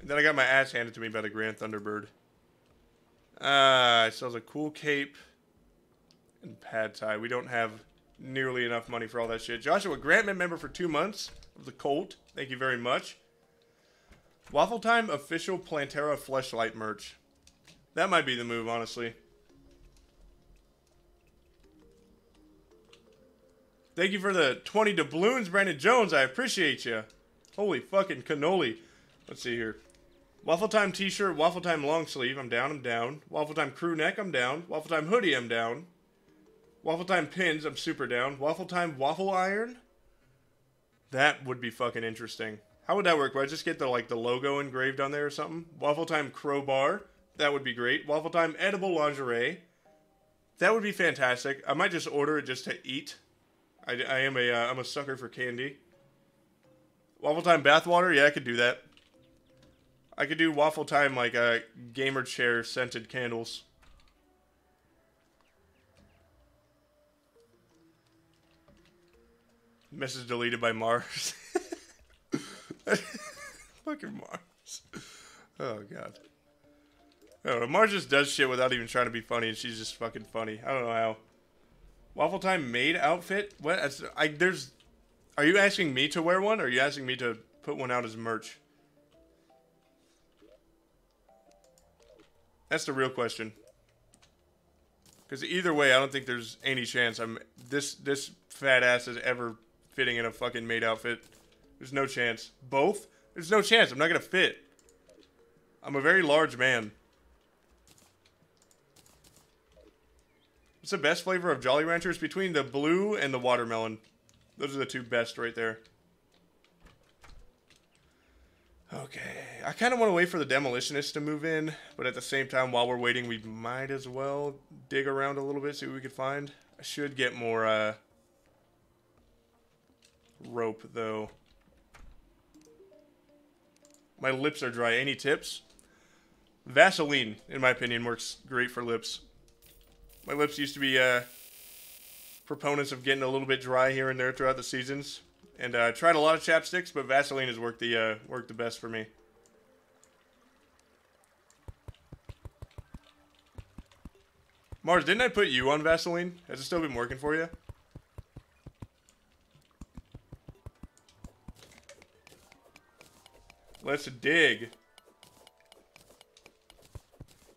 And then I got my ass handed to me by the Grand Thunderbird. Ah, Uh, sells a cool cape and pad thai. We don't have nearly enough money for all that shit. Joshua Grantman member for two months the Colt. Thank you very much. Waffle Time official Plantera fleshlight merch. That might be the move, honestly. Thank you for the 20 doubloons, Brandon Jones. I appreciate you. Holy fucking cannoli. Let's see here. Waffle Time t-shirt, Waffle Time long sleeve, I'm down, I'm down. Waffle Time crew neck, I'm down. Waffle Time hoodie, I'm down. Waffle Time pins, I'm super down. Waffle Time waffle iron? That would be fucking interesting. How would that work? Would I just get the like the logo engraved on there or something? Waffle Time crowbar, that would be great. Waffle Time edible lingerie, that would be fantastic. I might just order it just to eat. I, I am a am uh, a sucker for candy. Waffle Time bathwater, yeah, I could do that. I could do waffle time like a uh, gamer chair scented candles. Message deleted by Mars. Fucking Mars. Oh god. Oh, Mars just does shit without even trying to be funny, and she's just fucking funny. I don't know how. Waffle Time maid outfit? What? I there's. Are you asking me to wear one, or are you asking me to put one out as merch? That's the real question. Because either way, I don't think there's any chance I'm this this fat ass is ever fitting in a fucking maid outfit. There's no chance. Both? There's no chance. I'm not gonna fit. I'm a very large man. What's the best flavor of Jolly Ranchers? Between the blue and the watermelon. Those are the two best right there. Okay. I kind of want to wait for the demolitionist to move in, but at the same time, while we're waiting, we might as well dig around a little bit, see what we can find. I should get more uh, rope, though. My lips are dry. Any tips? Vaseline, in my opinion, works great for lips. My lips used to be uh, proponents of getting a little bit dry here and there throughout the seasons. And uh, tried a lot of chapsticks, but Vaseline has worked the uh, worked the best for me. Mars, didn't I put you on Vaseline? Has it still been working for you? Let's dig.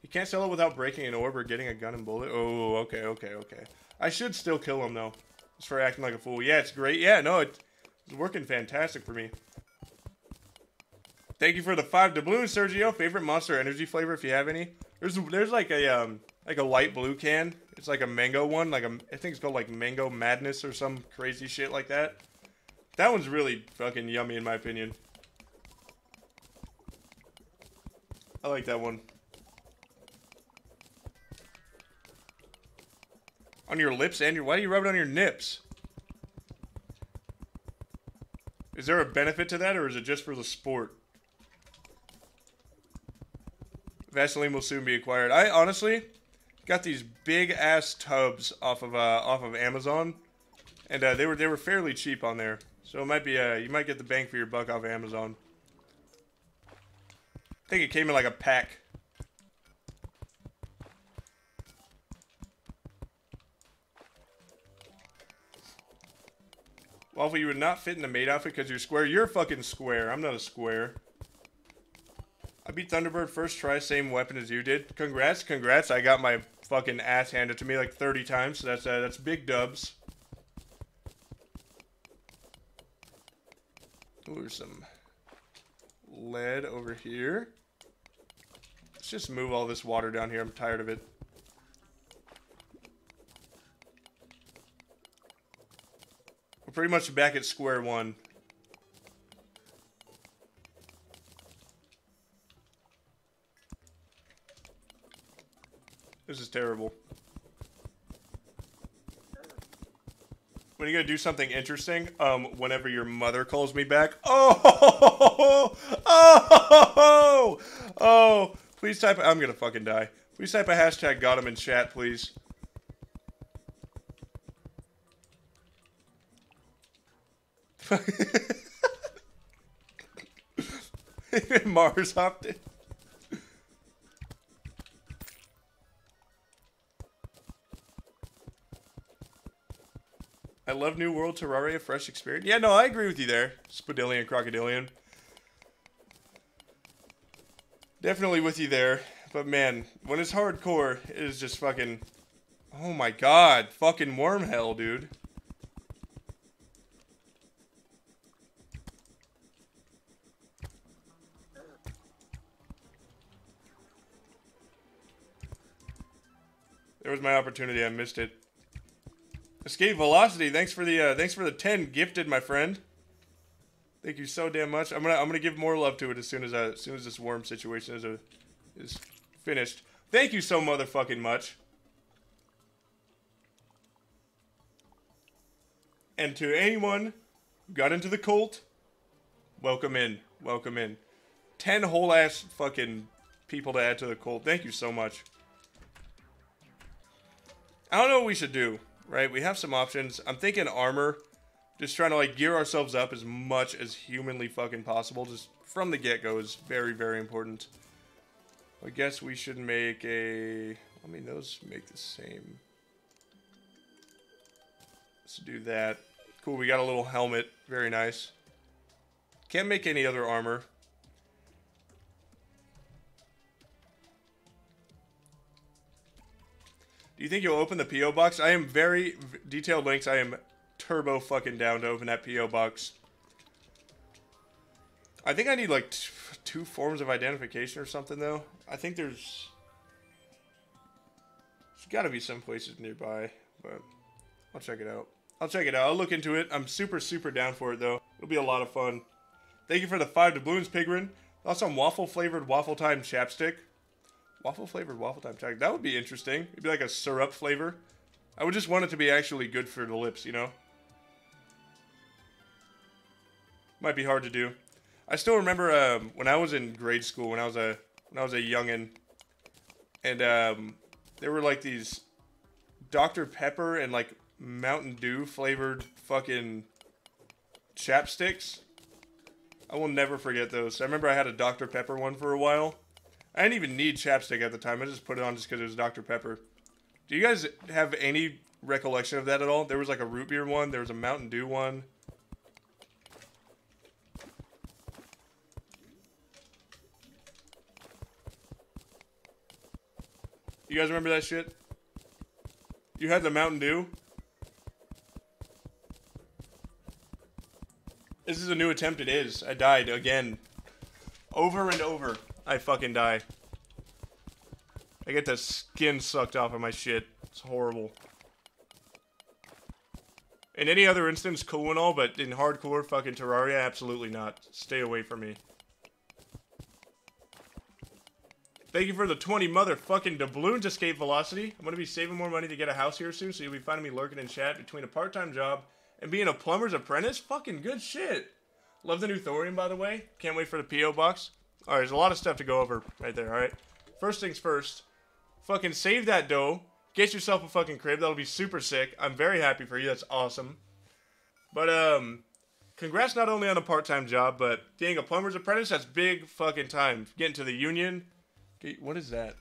You can't sell it without breaking an orb or getting a gun and bullet. Oh, okay, okay, okay. I should still kill him, though. Just for acting like a fool. Yeah, it's great. Yeah, no, it's working fantastic for me. Thank you for the five doubloons, Sergio. Favorite Monster Energy flavor, if you have any. There's there's like a um like a light blue can. It's like a mango one. Like a I think it's called like Mango Madness or some crazy shit like that. That one's really fucking yummy in my opinion. I like that one. On your lips and your... Why do you rub it on your nips? Is there a benefit to that, or is it just for the sport? Vaseline will soon be acquired. I honestly got these big ass tubs off of uh, off of Amazon, and uh, they were they were fairly cheap on there. So it might be uh, you might get the bang for your buck off Amazon. I think it came in like a pack. Waffle, you would not fit in the maid outfit because you're square. You're fucking square. I'm not a square. I beat Thunderbird first try, same weapon as you did. Congrats, congrats. I got my fucking ass handed to me like 30 times, so that's, uh, that's big dubs. Ooh, there's some lead over here. Let's just move all this water down here. I'm tired of it. We're pretty much back at square one. This is terrible. When you gonna do something interesting? Um, whenever your mother calls me back. Oh, oh, oh, oh! Please type. I'm gonna fucking die. Please type a hashtag. Got him in chat, please. Mars hopped in. I love New World Terraria, fresh experience. Yeah, no, I agree with you there, Spadillion, Crocodilian. Definitely with you there. But man, when it's hardcore, it is just fucking... Oh my god, fucking worm hell, dude. There was my opportunity. I missed it. Escape Velocity. Thanks for the uh, thanks for the ten gifted, my friend. Thank you so damn much. I'm gonna I'm gonna give more love to it as soon as I, as soon as this worm situation is a, uh, is finished. Thank you so motherfucking much. And to anyone who got into the cult, welcome in. Welcome in. Ten whole ass fucking people to add to the cult. Thank you so much. I don't know what we should do, right? We have some options. I'm thinking armor. Just trying to like gear ourselves up as much as humanly fucking possible. Just from the get-go is very, very important. I guess we should make a... I mean, those make the same. Let's do that. Cool, we got a little helmet. Very nice. Can't make any other armor. Do you think you'll open the P.O. box? I am very detailed links. I am turbo fucking down to open that P.O. box. I think I need like two forms of identification or something though. I think there's there's got to be some places nearby, but I'll check it out. I'll check it out. I'll look into it. I'm super super down for it though. It'll be a lot of fun. Thank you for the five doubloons, Pigrin. Also, waffle flavored waffle time chapstick. Waffle flavored waffle time chapstick. That would be interesting. It'd be like a syrup flavor. I would just want it to be actually good for the lips, you know? Might be hard to do. I still remember um, when I was in grade school, when I was a when I was a youngin, and um, there were like these Dr. Pepper and like Mountain Dew flavored fucking chapsticks. I will never forget those. I remember I had a Dr. Pepper one for a while. I didn't even need chapstick at the time. I just put it on just because it was Dr. Pepper. Do you guys have any recollection of that at all? There was like a root beer one. There was a Mountain Dew one. You guys remember that shit? You had the Mountain Dew? This is a new attempt. It is. I died again. Over and over. I fucking die. I get the skin sucked off of my shit. It's horrible. In any other instance, cool and all, but in hardcore fucking Terraria, absolutely not. Stay away from me. Thank you for the 20 motherfucking doubloons, Escape Velocity. I'm gonna be saving more money to get a house here soon, so you'll be finding me lurking in chat between a part-time job and being a plumber's apprentice. Fucking good shit. Love the new thorium, by the way. Can't wait for the P.O. box. Alright, there's a lot of stuff to go over right there, alright? First things first. Fucking save that dough. Get yourself a fucking crib. That'll be super sick. I'm very happy for you. That's awesome. But, um, congrats not only on a part-time job, but being a plumber's apprentice, that's big fucking time. Getting to the union, what is that?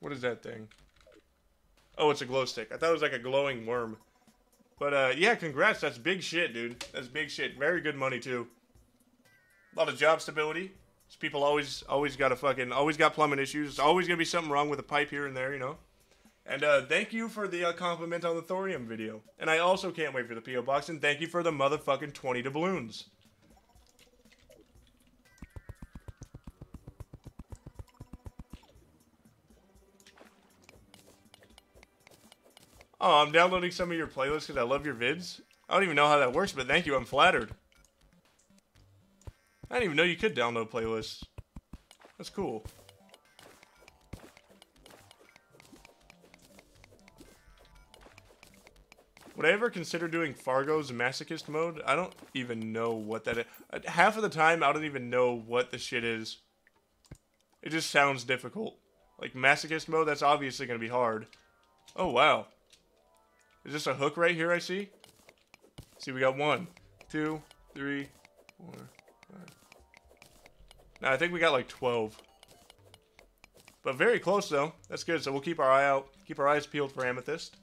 What is that thing? Oh, it's a glow stick. I thought it was like a glowing worm. But, uh, yeah, congrats. That's big shit, dude. That's big shit. Very good money, too. A lot of job stability. people always, always got a fucking, always got plumbing issues. Always gonna be something wrong with a pipe here and there, you know? And, uh, thank you for the uh, compliment on the thorium video. And I also can't wait for the P.O. Box, and thank you for the motherfucking 20 doubloons. Oh, I'm downloading some of your playlists because I love your vids. I don't even know how that works, but thank you. I'm flattered. I didn't even know you could download playlists. That's cool. Would I ever consider doing Fargo's masochist mode? I don't even know what that is. Uh, half of the time, I don't even know what the shit is. It just sounds difficult. Like, masochist mode, that's obviously going to be hard. Oh, wow. Is this a hook right here I see? See, we got one, two, three, four, five. Now, I think we got like 12. But very close, though. That's good. So we'll keep our eye out, keep our eyes peeled for Amethyst.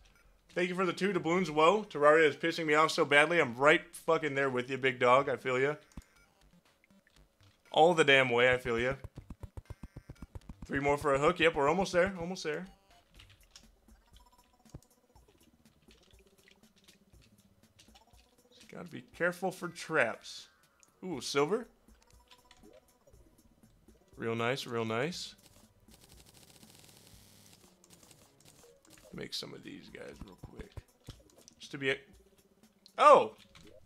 Thank you for the two doubloons. Whoa, Terraria is pissing me off so badly. I'm right fucking there with you, big dog. I feel you. All the damn way, I feel you. Three more for a hook. Yep, we're almost there. Almost there. Gotta be careful for traps. Ooh, silver. Real nice, real nice. Make some of these guys real quick. Just to be a... Oh!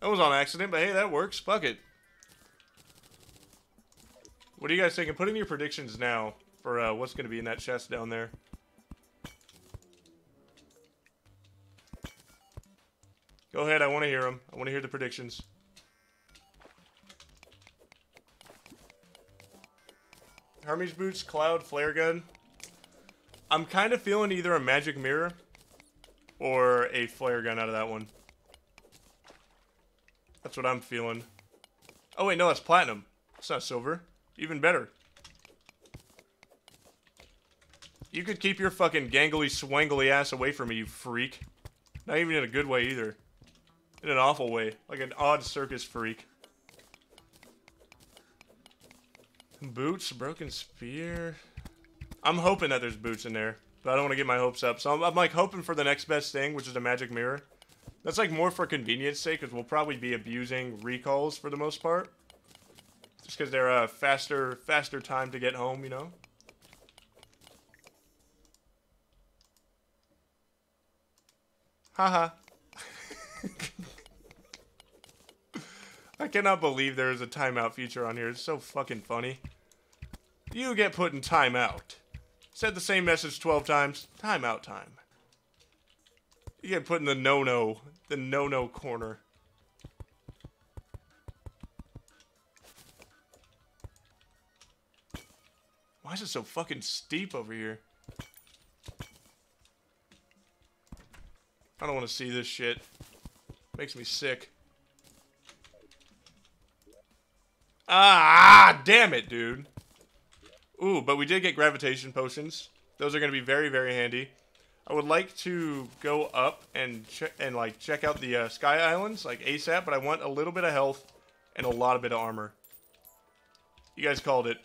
That was on accident, but hey, that works. Fuck it. What are you guys thinking? Put in your predictions now for uh, what's going to be in that chest down there. Go ahead, I want to hear them. I want to hear the predictions. Hermes boots, cloud, flare gun. I'm kind of feeling either a magic mirror or a flare gun out of that one. That's what I'm feeling. Oh wait, no, that's platinum. It's not silver. Even better. You could keep your fucking gangly, swangly ass away from me, you freak. Not even in a good way either. In an awful way. Like an odd circus freak. Boots, broken spear. I'm hoping that there's boots in there. But I don't want to get my hopes up. So I'm, I'm, like hoping for the next best thing, which is a magic mirror. That's like more for convenience sake, because we'll probably be abusing recalls for the most part. Just because they're a faster, faster time to get home, you know? Haha. I cannot believe there is a timeout feature on here. It's so fucking funny. You get put in timeout. Said the same message 12 times. Timeout time. You get put in the no-no. The no-no corner. Why is it so fucking steep over here? I don't want to see this shit. Makes me sick. Ah, damn it, dude. Ooh, but we did get gravitation potions. Those are going to be very, very handy. I would like to go up and and like check out the uh, Sky Islands like ASAP, but I want a little bit of health and a lot of bit of armor. You guys called it.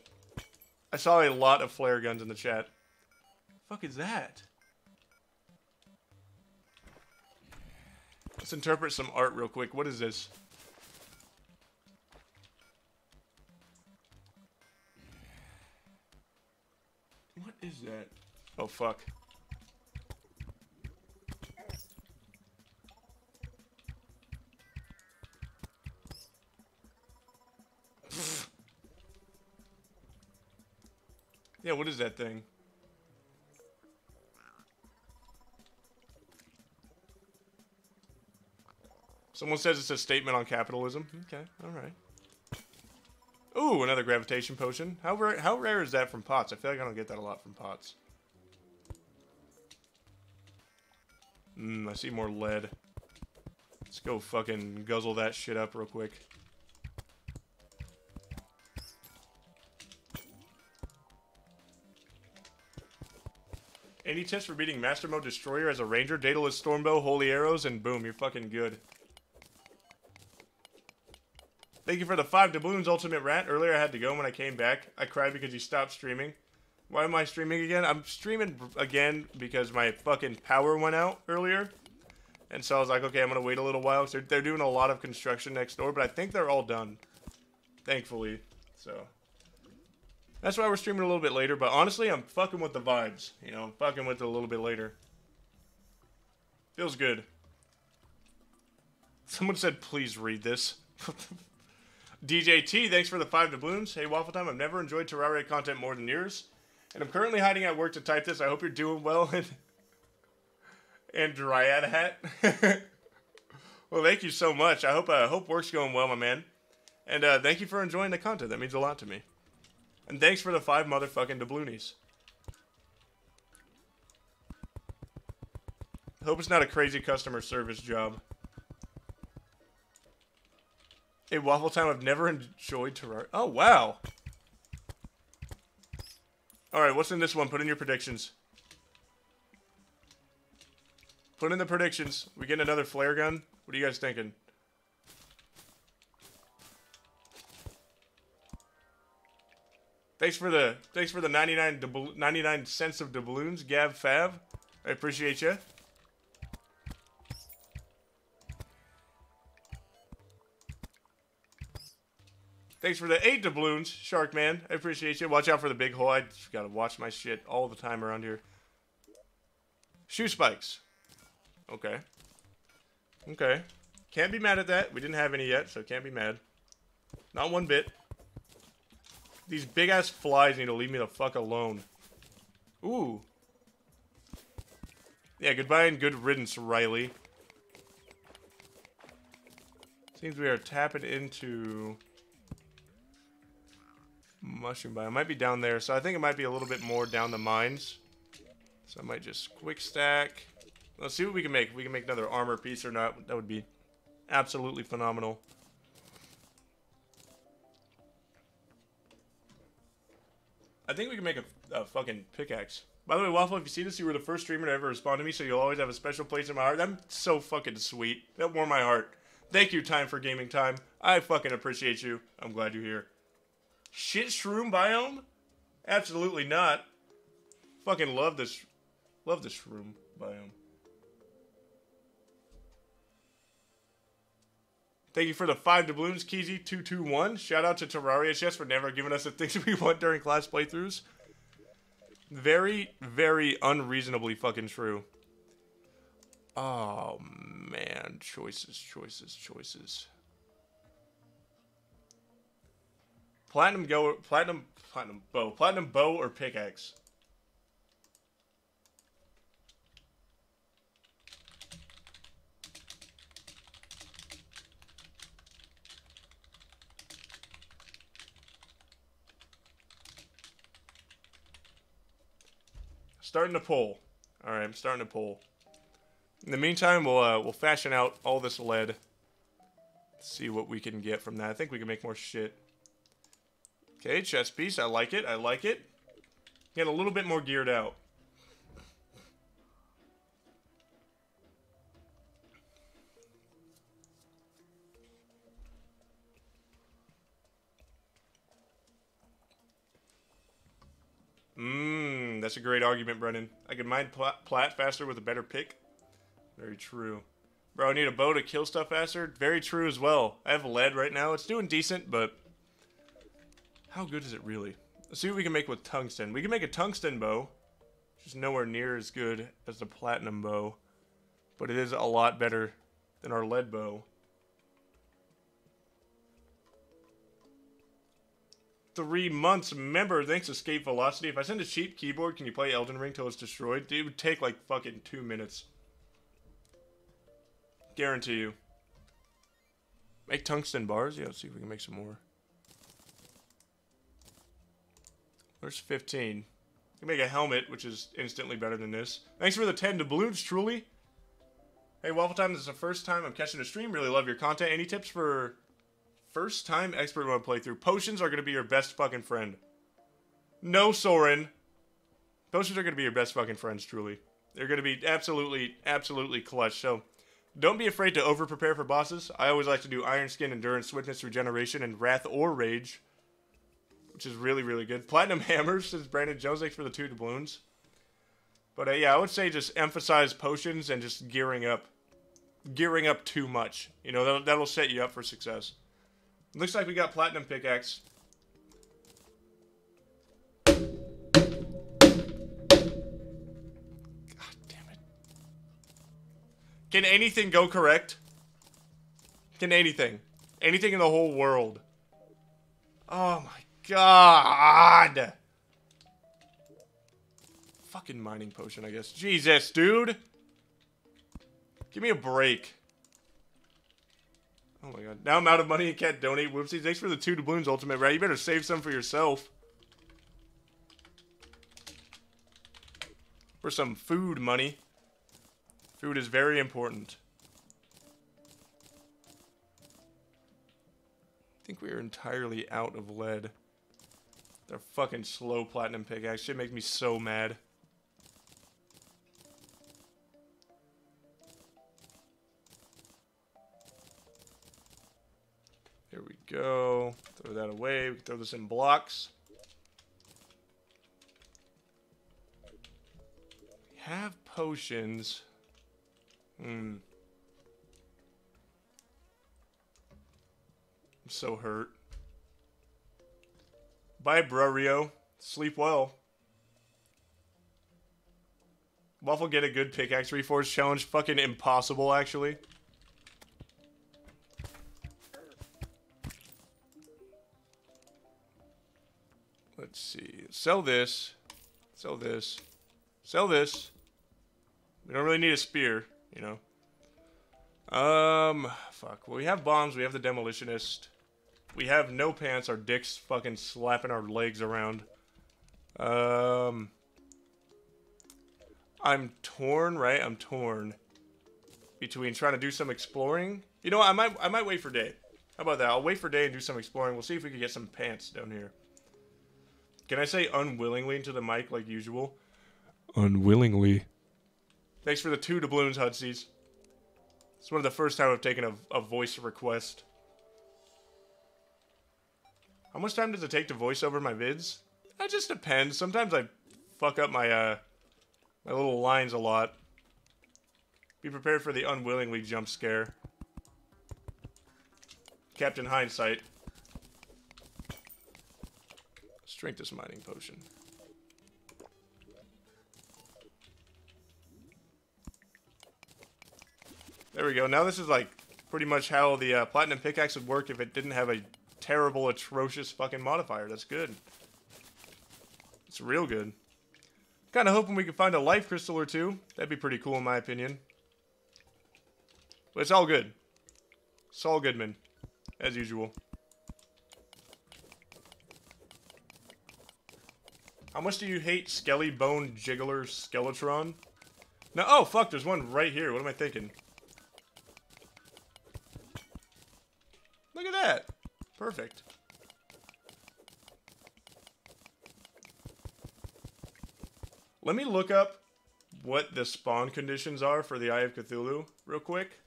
I saw a lot of flare guns in the chat. fuck is that? Let's interpret some art real quick. What is this? What is that? Oh, fuck. yeah, what is that thing? Someone says it's a statement on capitalism. Okay, alright. Ooh, another gravitation potion. How rare, how rare is that from pots? I feel like I don't get that a lot from pots. Mmm, I see more lead. Let's go fucking guzzle that shit up real quick. Any tips for beating Master Mode Destroyer as a Ranger? Daedalus Stormbow, Holy Arrows, and boom, you're fucking good. Thank you for the five doubloons ultimate rant. Earlier I had to go when I came back. I cried because you stopped streaming. Why am I streaming again? I'm streaming again because my fucking power went out earlier. And so I was like, okay, I'm going to wait a little while. They're, they're doing a lot of construction next door, but I think they're all done. Thankfully. So. That's why we're streaming a little bit later. But honestly, I'm fucking with the vibes. You know, I'm fucking with it a little bit later. Feels good. Someone said, please read this. DJ T, thanks for the five doubloons. Hey, Waffle Time, I've never enjoyed Terraria content more than yours. And I'm currently hiding at work to type this. I hope you're doing well. And, and Dryad hat. well, thank you so much. I hope uh, hope work's going well, my man. And uh, thank you for enjoying the content. That means a lot to me. And thanks for the five motherfucking doubloonies. Hope it's not a crazy customer service job. A Waffle Time I've never enjoyed Terraria. Oh, wow. Alright, what's in this one? Put in your predictions. Put in the predictions. We get another flare gun? What are you guys thinking? Thanks for the thanks for the 99 99 cents of doubloons, Gav Fav. I appreciate you. Thanks for the eight doubloons, Shark Man. I appreciate you. Watch out for the big hole. I gotta watch my shit all the time around here. Shoe spikes. Okay. Okay. Can't be mad at that. We didn't have any yet, so can't be mad. Not one bit. These big-ass flies need to leave me the fuck alone. Ooh. Yeah, goodbye and good riddance, Riley. Seems we are tapping into... Mushroom biome. Might be down there, so I think it might be a little bit more down the mines. So I might just quick stack. Let's see what we can make. If we can make another armor piece or not, that would be absolutely phenomenal. I think we can make a, a, fucking pickaxe. By the way, Waffle, if you see this, you were the first streamer to ever respond to me, so you'll always have a special place in my heart. I'm so fucking sweet. That warmed my heart. Thank you, Time for Gaming Time. I fucking appreciate you. I'm glad you're here. Shit shroom biome? Absolutely not. Fucking love this. Love this shroom biome. Thank you for the five doubloons, Keezy221. Shout out to Terraria Chess for never giving us the things we want during class playthroughs. Very, very unreasonably fucking true. Oh, man. Choices, choices, choices. Platinum go platinum platinum bow. Platinum bow or pickaxe. Starting to pull. Alright, I'm starting to pull. In the meantime, we'll uh, we'll fashion out all this lead. See what we can get from that. I think we can make more shit. Okay, chest piece. I like it. I like it. Get a little bit more geared out. Mmm, that's a great argument, Brennan. I can mine pl plat faster with a better pick. Very true. Bro, I need a bow to kill stuff faster. Very true as well. I have lead right now. It's doing decent, but how good is it really? Let's see what we can make with tungsten. We can make a tungsten bow, is nowhere near as good as the platinum bow, but it is a lot better than our lead bow. three months member. Thanks, Escape Velocity. If I send a cheap keyboard, can you play Elden Ring till it's destroyed? It would take like fucking two minutes. Guarantee you. Make tungsten bars? Yeah, let's see if we can make some more. There's 15. You can make a helmet, which is instantly better than this. Thanks for the 10 doubloons, truly. Hey, Waffle Time, this is the first time I'm catching a stream. Really love your content. Any tips for First time expert mode playthrough. Potions are going to be your best fucking friend. No, Soren. Potions are going to be your best fucking friends, truly. They're going to be absolutely, absolutely clutch. So, don't be afraid to over prepare for bosses. I always like to do Iron Skin, Endurance, Swiftness, Regeneration, and Wrath or Rage. Which is really, really good. Platinum Hammers, says Brandon Jones. Thanks for the two doubloons. But uh, yeah, I would say just emphasize potions and just gearing up. Gearing up too much. You know, that'll, that'll set you up for success. Looks like we got platinum pickaxe. God damn it. Can anything go correct? Can anything? Anything in the whole world? Oh my god! Fucking mining potion, I guess. Jesus, dude! Give me a break. Oh my god. Now I'm out of money and can't donate. Whoopsies. Thanks for the two doubloons, Ultimate Rat. You better save some for yourself. For some food money. Food is very important. I think we are entirely out of lead. Their fucking slow platinum pickaxe. Shit makes me so mad. Here we go. Throw that away. We can throw this in blocks. We have potions. Hmm. I'm so hurt. Bye, Brurio. Sleep well. Waffle get a good pickaxe reforge challenge. Fucking impossible, actually. Let's see. Sell this. Sell this. Sell this. We don't really need a spear, you know. Um, fuck. Well, we have bombs. We have the demolitionist. We have no pants. Our dicks fucking slapping our legs around. Um, I'm torn, right? I'm torn between trying to do some exploring. You know what? I might I might wait for day. How about that? I'll wait for day and do some exploring. We'll see if we can get some pants down here. Can I say unwillingly into the mic like usual? Unwillingly. Thanks for the two doubloons, Hudsies. It's one of the first time I've taken a, a voice request. How much time does it take to voice over my vids? That just depends. Sometimes I fuck up my uh my little lines a lot. Be prepared for the unwillingly jump scare. Captain Hindsight. Let's drink this mining potion. There we go. Now this is like pretty much how the uh, platinum pickaxe would work if it didn't have a terrible, atrocious fucking modifier. That's good. It's real good. Kind of hoping we could find a life crystal or two. That'd be pretty cool in my opinion. But it's all good. It's all good. As usual. How much do you hate Skelly Bone Jiggler Skeletron? No, oh, fuck, there's one right here. What am I thinking? Look at that. Perfect. Let me look up what the spawn conditions are for the Eye of Cthulhu real quick.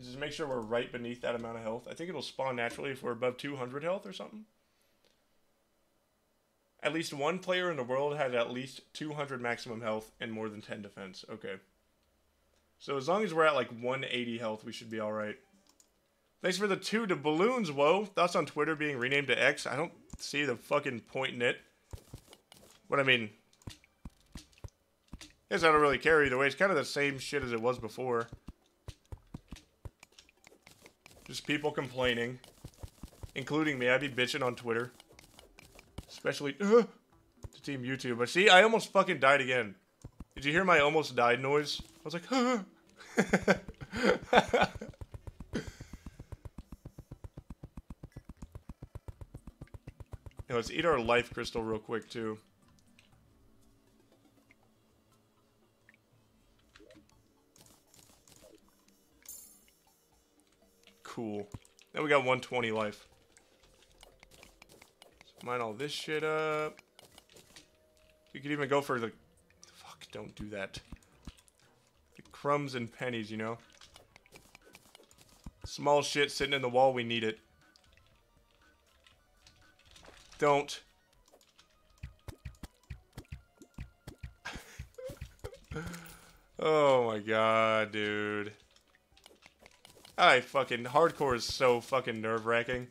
Just make sure we're right beneath that amount of health. I think it'll spawn naturally if we're above 200 health or something. At least one player in the world has at least 200 maximum health and more than 10 defense. Okay. So as long as we're at like 180 health, we should be alright. Thanks for the two doubloons, whoa. Thoughts on Twitter being renamed to X? I don't see the fucking point in it. What I mean... Guess I don't really care either way. It's kind of the same shit as it was before. Just people complaining. Including me. I'd be bitching on Twitter. Especially uh, to Team YouTube. But see, I almost fucking died again. Did you hear my almost died noise? I was like, huh. let's eat our life crystal real quick, too. Cool. Now we got 120 life. Let's mine all this shit up. You could even go for the... Fuck, don't do that. Crumbs and pennies, you know? Small shit sitting in the wall, we need it. Don't. oh my god, dude. I fucking... Hardcore is so fucking nerve-wracking.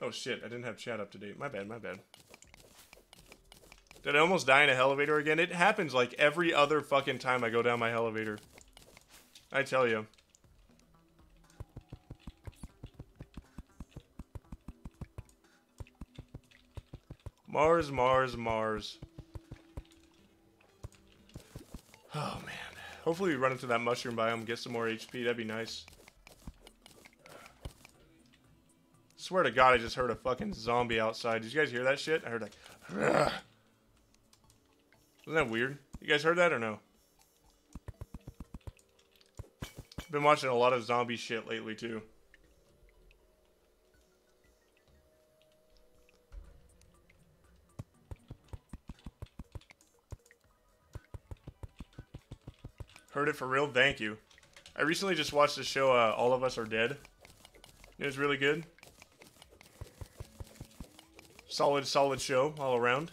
Oh shit, I didn't have chat up to date. My bad, my bad. Did I almost die in a elevator again? It happens like every other fucking time I go down my elevator. I tell you. Mars, Mars, Mars. Oh, man. Hopefully we run into that mushroom biome get some more HP. That'd be nice. Swear to God, I just heard a fucking zombie outside. Did you guys hear that shit? I heard like... Ugh. Isn't that weird? You guys heard that or no? Been watching a lot of zombie shit lately, too. Heard it for real? Thank you. I recently just watched the show uh, All of Us Are Dead. It was really good. Solid, solid show all around.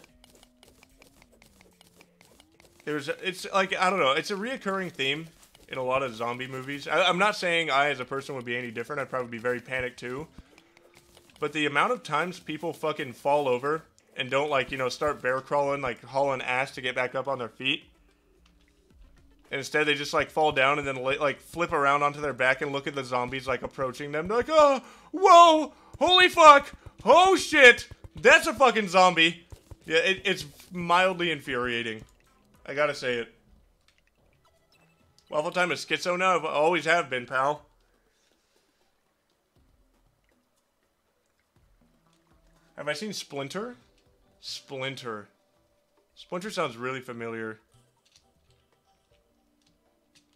There's, it's like, I don't know, it's a reoccurring theme in a lot of zombie movies. I, I'm not saying I, as a person, would be any different. I'd probably be very panicked too. But the amount of times people fucking fall over and don't, like, you know, start bear crawling, like, hauling ass to get back up on their feet and instead, they just like fall down and then like flip around onto their back and look at the zombies like approaching them. They're like, oh, whoa, holy fuck, oh shit, that's a fucking zombie. Yeah, it, it's mildly infuriating. I gotta say it. Waffle time is schizo now. I always have been, pal. Have I seen Splinter? Splinter. Splinter sounds really familiar.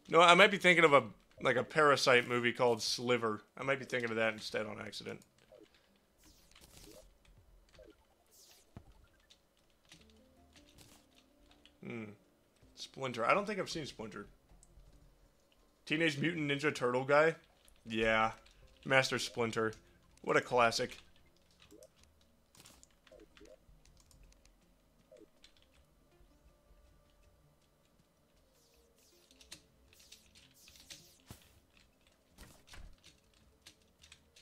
No, I might be thinking of a like a parasite movie called Slither. I might be thinking of that instead on accident. Hmm. Splinter. I don't think I've seen Splinter. Teenage Mutant Ninja Turtle guy? Yeah. Master Splinter. What a classic.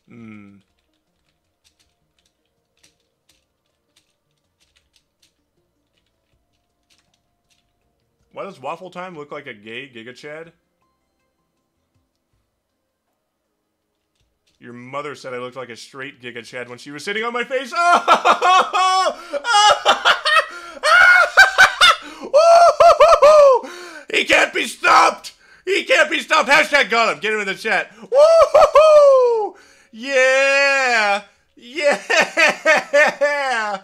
Hmm. Why does Waffle Time look like a gay Giga Chad? Your mother said I looked like a straight Giga Chad when she was sitting on my face. he can't be stopped! He can't be stopped! Hashtag got him. Get him in the chat. Woo! Yeah! Yeah!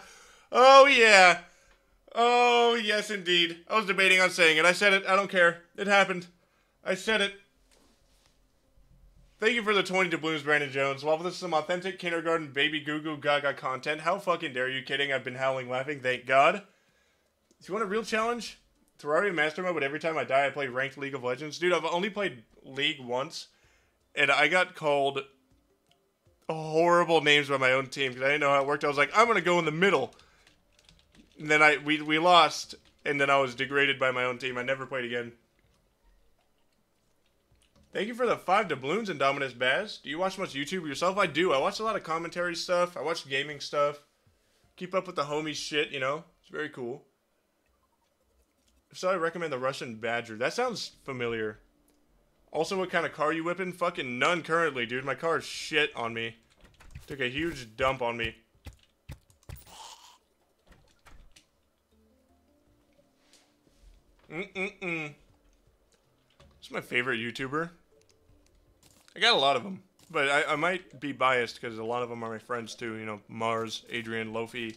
Oh, yeah. Oh, yes, indeed. I was debating on saying it. I said it. I don't care. It happened. I said it. Thank you for the 20 doubloons, Brandon Jones. While this is some authentic kindergarten baby goo goo gaga content, how fucking dare you kidding? I've been howling laughing, thank God. Do you want a real challenge? Terraria Master Mode, but every time I die, I play ranked League of Legends. Dude, I've only played League once, and I got called horrible names by my own team because I didn't know how it worked. I was like, I'm gonna go in the middle. And then I we we lost, and then I was degraded by my own team. I never played again. Thank you for the five doubloons, Indominus Baz. Do you watch much YouTube yourself? I do. I watch a lot of commentary stuff. I watch gaming stuff. Keep up with the homie shit, you know? It's very cool. So I recommend the Russian Badger. That sounds familiar. Also, what kind of car are you whipping? Fucking none currently, dude. My car is shit on me. Took a huge dump on me. Mm-mm-mm. My favorite YouTuber. I got a lot of them, but I, I might be biased because a lot of them are my friends too. You know, Mars, Adrian, Lofi,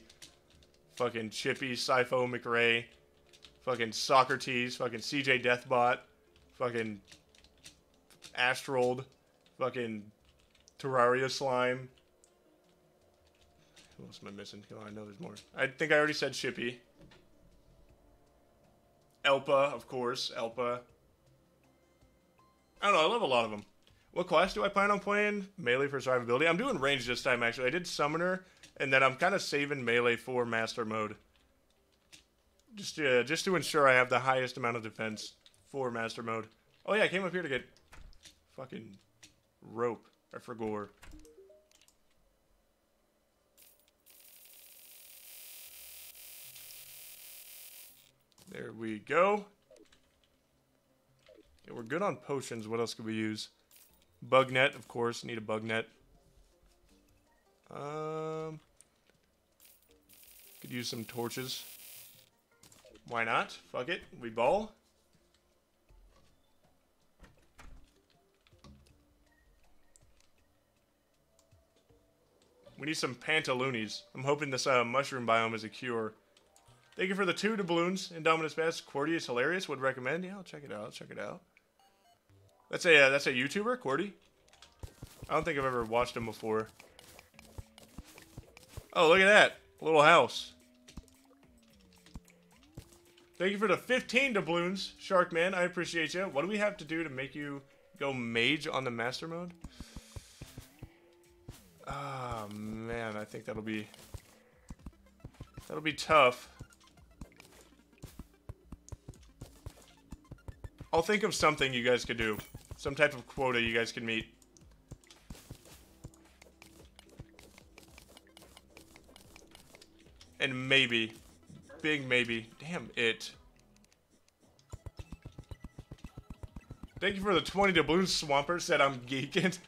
fucking Chippy, Sipho, McRae, fucking Socrates, fucking CJ Deathbot, fucking Astrold, fucking Terraria Slime. Who else am I missing? Oh, I know there's more. I think I already said Chippy. Elpa, of course. Elpa. I don't know. I love a lot of them. What class do I plan on playing? Melee for survivability. I'm doing range this time, actually. I did Summoner, and then I'm kind of saving Melee for Master Mode. Just, uh, just to ensure I have the highest amount of defense for Master Mode. Oh yeah, I came up here to get fucking rope. I forgot. There we go. Yeah, we're good on potions. What else could we use? Bug net, of course. Need a bug net. Um, could use some torches. Why not? Fuck it. We ball. We need some pantaloonies. I'm hoping this uh, mushroom biome is a cure. Thank you for the two doubloons. Indominus Best. Cordy is hilarious. Would recommend. Yeah, I'll check it out. Check it out. That's a uh, that's a YouTuber, Cordy. I don't think I've ever watched him before. Oh, look at that. little house. Thank you for the 15 doubloons, Sharkman. I appreciate you. What do we have to do to make you go mage on the master mode? Ah, oh, man. I think that'll be... That'll be tough. I'll think of something you guys could do. Some type of quota you guys can meet. And maybe, big maybe, damn it. Thank you for the 20 doubloons, Swamper said I'm geeking.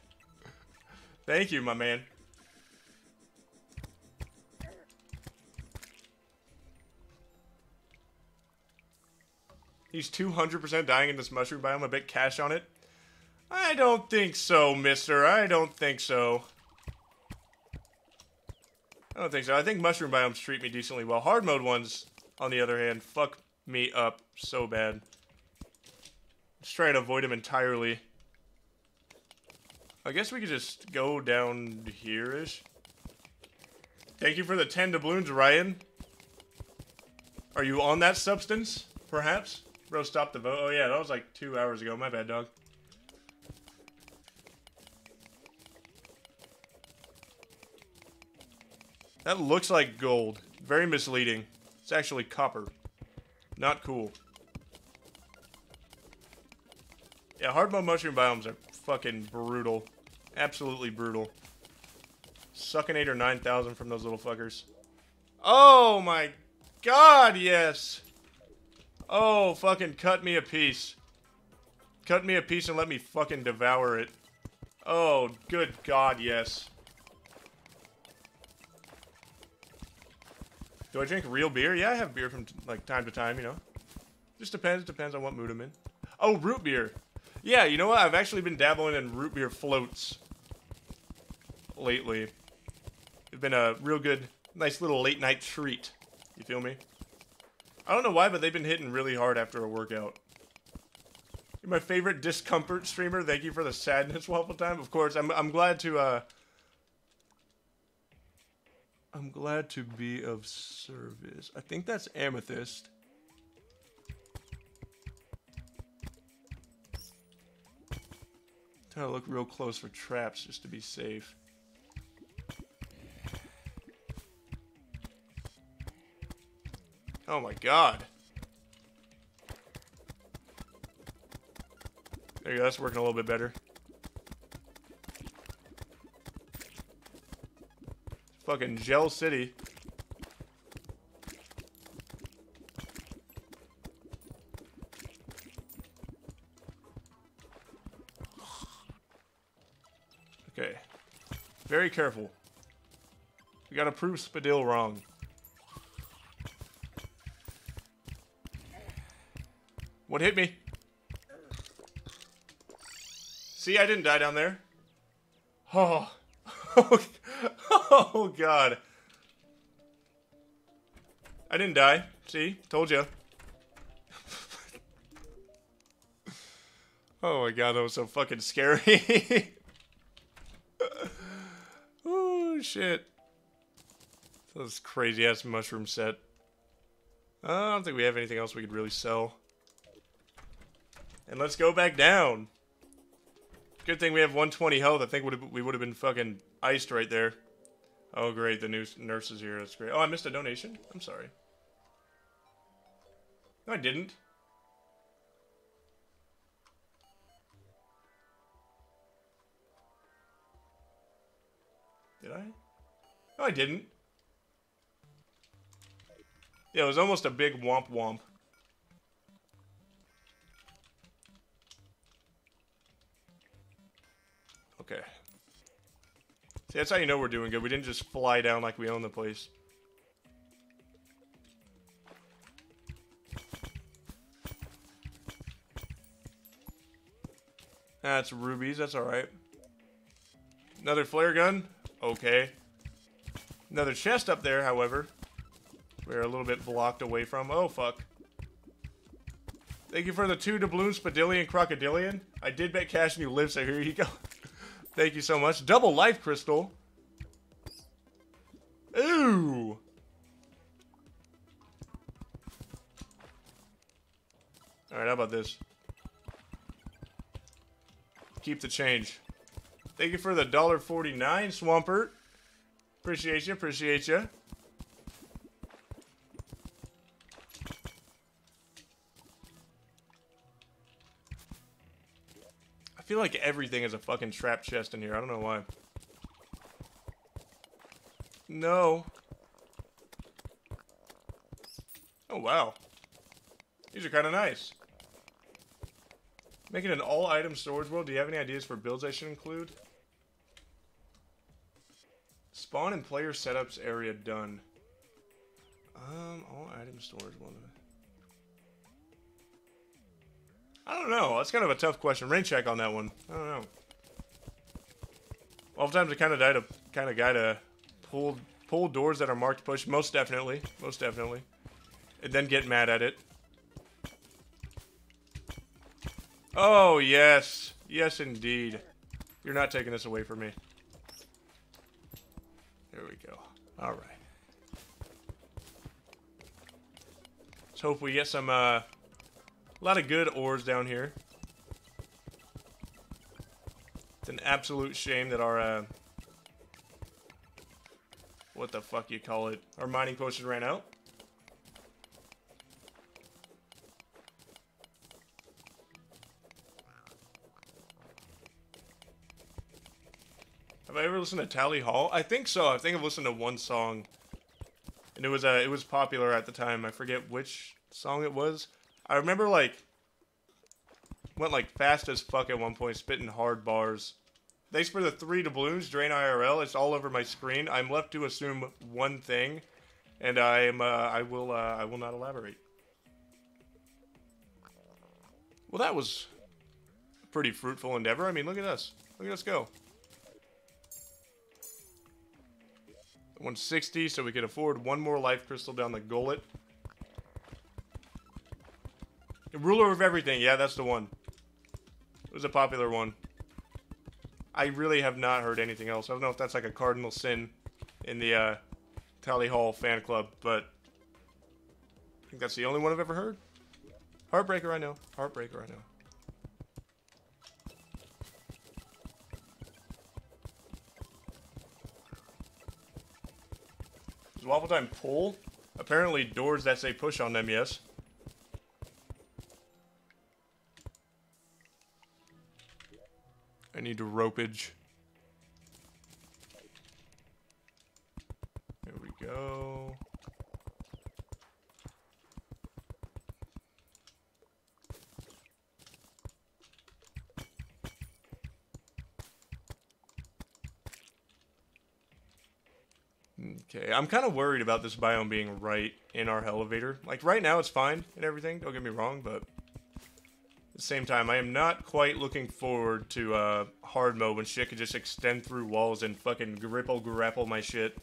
Thank you, my man. He's 200% dying in this mushroom biome. A bit cash on it. I don't think so, mister. I don't think so. I don't think so. I think mushroom biomes treat me decently well. Hard mode ones, on the other hand, fuck me up so bad. Just try and avoid them entirely. I guess we could just go down here-ish. Thank you for the 10 doubloons, Ryan. Are you on that substance, perhaps? Bro, stop the vote. Oh, yeah, that was like two hours ago. My bad, dog. That looks like gold. Very misleading. It's actually copper. Not cool. Yeah, hard mode mushroom biomes are fucking brutal. Absolutely brutal. Sucking 8 or 9000 from those little fuckers. Oh my god, yes! Oh, fucking cut me a piece. Cut me a piece and let me fucking devour it. Oh, good god, yes. Do I drink real beer? Yeah, I have beer from, like, time to time, you know. Just depends. Depends on what mood I'm in. Oh, root beer. Yeah, you know what? I've actually been dabbling in root beer floats lately. It's been a real good, nice little late night treat. You feel me? I don't know why, but they've been hitting really hard after a workout. You're my favorite discomfort streamer. Thank you for the sadness waffle time. Of course, I'm, I'm glad to, uh... I'm glad to be of service. I think that's Amethyst. Gotta look real close for traps just to be safe. Oh my god. There you go, that's working a little bit better. Fucking Gel City. Okay. Very careful. We gotta prove Spadil wrong. What hit me? See, I didn't die down there. Oh. Oh, oh, God. I didn't die. See? Told you. oh, my God. That was so fucking scary. oh, shit. This crazy-ass mushroom set. I don't think we have anything else we could really sell. And let's go back down. Good thing we have 120 health. I think we would have been fucking iced right there. Oh, great. The new nurse is here. That's great. Oh, I missed a donation. I'm sorry. No, I didn't. Did I? No, I didn't. Yeah, it was almost a big womp womp. See, that's how you know we're doing good. We didn't just fly down like we own the place. That's rubies. That's alright. Another flare gun. Okay. Another chest up there, however. We're a little bit blocked away from. Oh, fuck. Thank you for the two doubloons, Spadillion, Crocodilian. I did bet cash and you live, so here you go. Thank you so much. Double life crystal. Ooh. Alright, how about this? Keep the change. Thank you for the $1.49, Swampert. Appreciate you, appreciate you. Feel like everything is a fucking trap chest in here. I don't know why. No. Oh, wow. These are kind of nice. Making an all-item storage world. Do you have any ideas for builds I should include? Spawn and player setups area done. Um, all item storage world. I don't know. That's kind of a tough question. Rain check on that one. I don't know. Oftentimes, I kind of die to kind of guy to pull pull doors that are marked push. Most definitely, most definitely, and then get mad at it. Oh yes, yes indeed. You're not taking this away from me. There we go. All right. Let's hope we get some uh, a lot of good ores down here. It's an absolute shame that our, uh, what the fuck you call it, our mining potion ran out. Have I ever listened to Tally Hall? I think so. I think I've listened to one song. And it was uh, it was popular at the time. I forget which song it was. I remember like went like fast as fuck at one point, spitting hard bars. Thanks for the three doubloons, Drain IRL. It's all over my screen. I'm left to assume one thing, and I am uh, I will uh, I will not elaborate. Well, that was a pretty fruitful endeavor. I mean, look at us. Look at us go. 160, so we can afford one more life crystal down the gullet. The ruler of everything, yeah, that's the one. It was a popular one. I really have not heard anything else. I don't know if that's like a cardinal sin in the uh, Tally Hall fan club, but I think that's the only one I've ever heard. Heartbreaker, I know. Heartbreaker, I know. Does Waffle Time pull? Apparently doors that say push on them, yes. I need to ropage. There we go. Okay, I'm kind of worried about this biome being right in our elevator. Like, right now it's fine and everything, don't get me wrong, but... The same time, I am not quite looking forward to uh, hard mode when shit can just extend through walls and fucking gripple grapple my shit.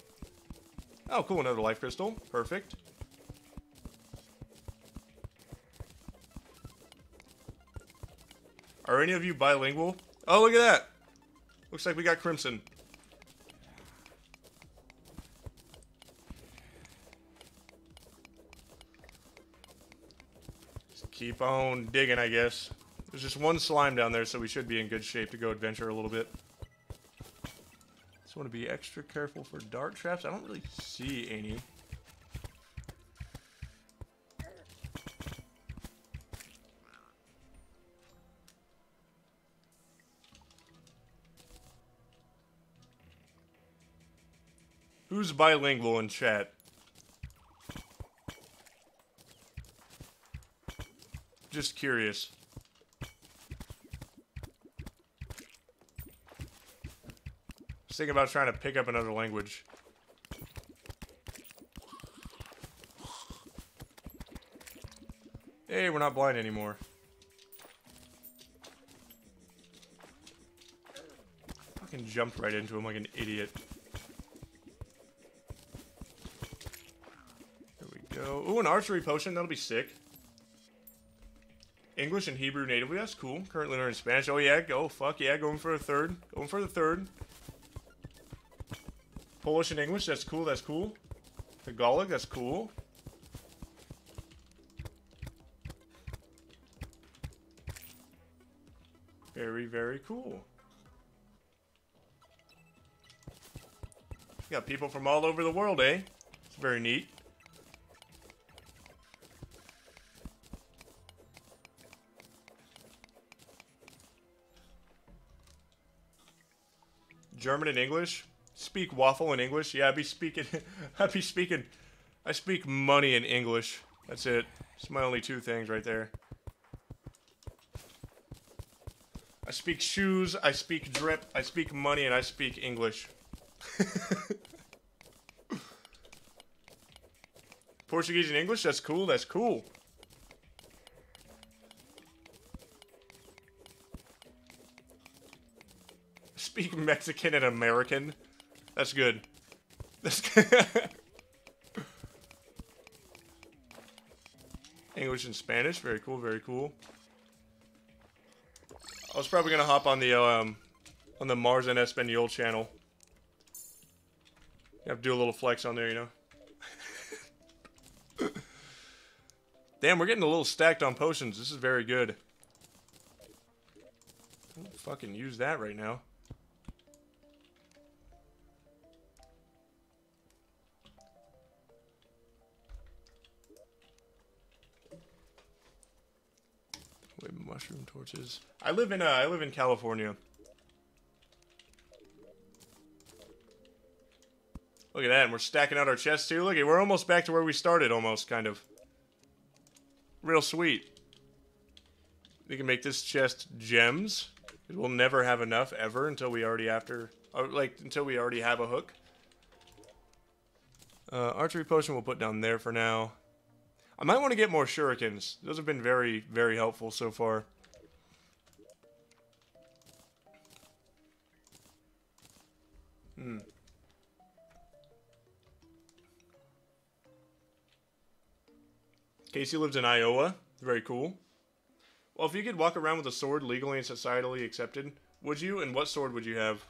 Oh, cool, another life crystal. Perfect. Are any of you bilingual? Oh, look at that! Looks like we got Crimson. Keep on digging, I guess. There's just one slime down there, so we should be in good shape to go adventure a little bit. Just want to be extra careful for dart traps. I don't really see any. Who's bilingual in chat? Just curious. Just thinking about trying to pick up another language. Hey, we're not blind anymore. Fucking jumped right into him like an idiot. There we go. Ooh, an archery potion. That'll be sick. English and Hebrew natively. That's cool. Currently learning Spanish. Oh, yeah. Go. Fuck yeah. Going for a third. Going for the third. Polish and English. That's cool. That's cool. Tagalog. That's cool. Very, very cool. You Got people from all over the world, eh? It's very neat. German and English. Speak waffle in English. Yeah, I be speaking. I be speaking. I speak money in English. That's it. It's my only two things right there. I speak shoes. I speak drip. I speak money, and I speak English. Portuguese and English. That's cool. That's cool. Speak Mexican and American. That's good. That's good. English and Spanish. Very cool, very cool. I was probably gonna hop on the um on the Mars and Espanol channel. You have to do a little flex on there, you know. Damn, we're getting a little stacked on potions. This is very good. fucking use that right now. Mushroom torches. I live in uh, I live in California. Look at that, and we're stacking out our chests too. Look at, we're almost back to where we started, almost, kind of. Real sweet. We can make this chest gems. We'll never have enough, ever, until we already after... Uh, like, until we already have a hook. Uh, archery potion we'll put down there for now. I might want to get more shurikens. Those have been very, very helpful so far. Hmm. Casey lives in Iowa. Very cool. Well, if you could walk around with a sword legally and societally accepted, would you? And what sword would you have?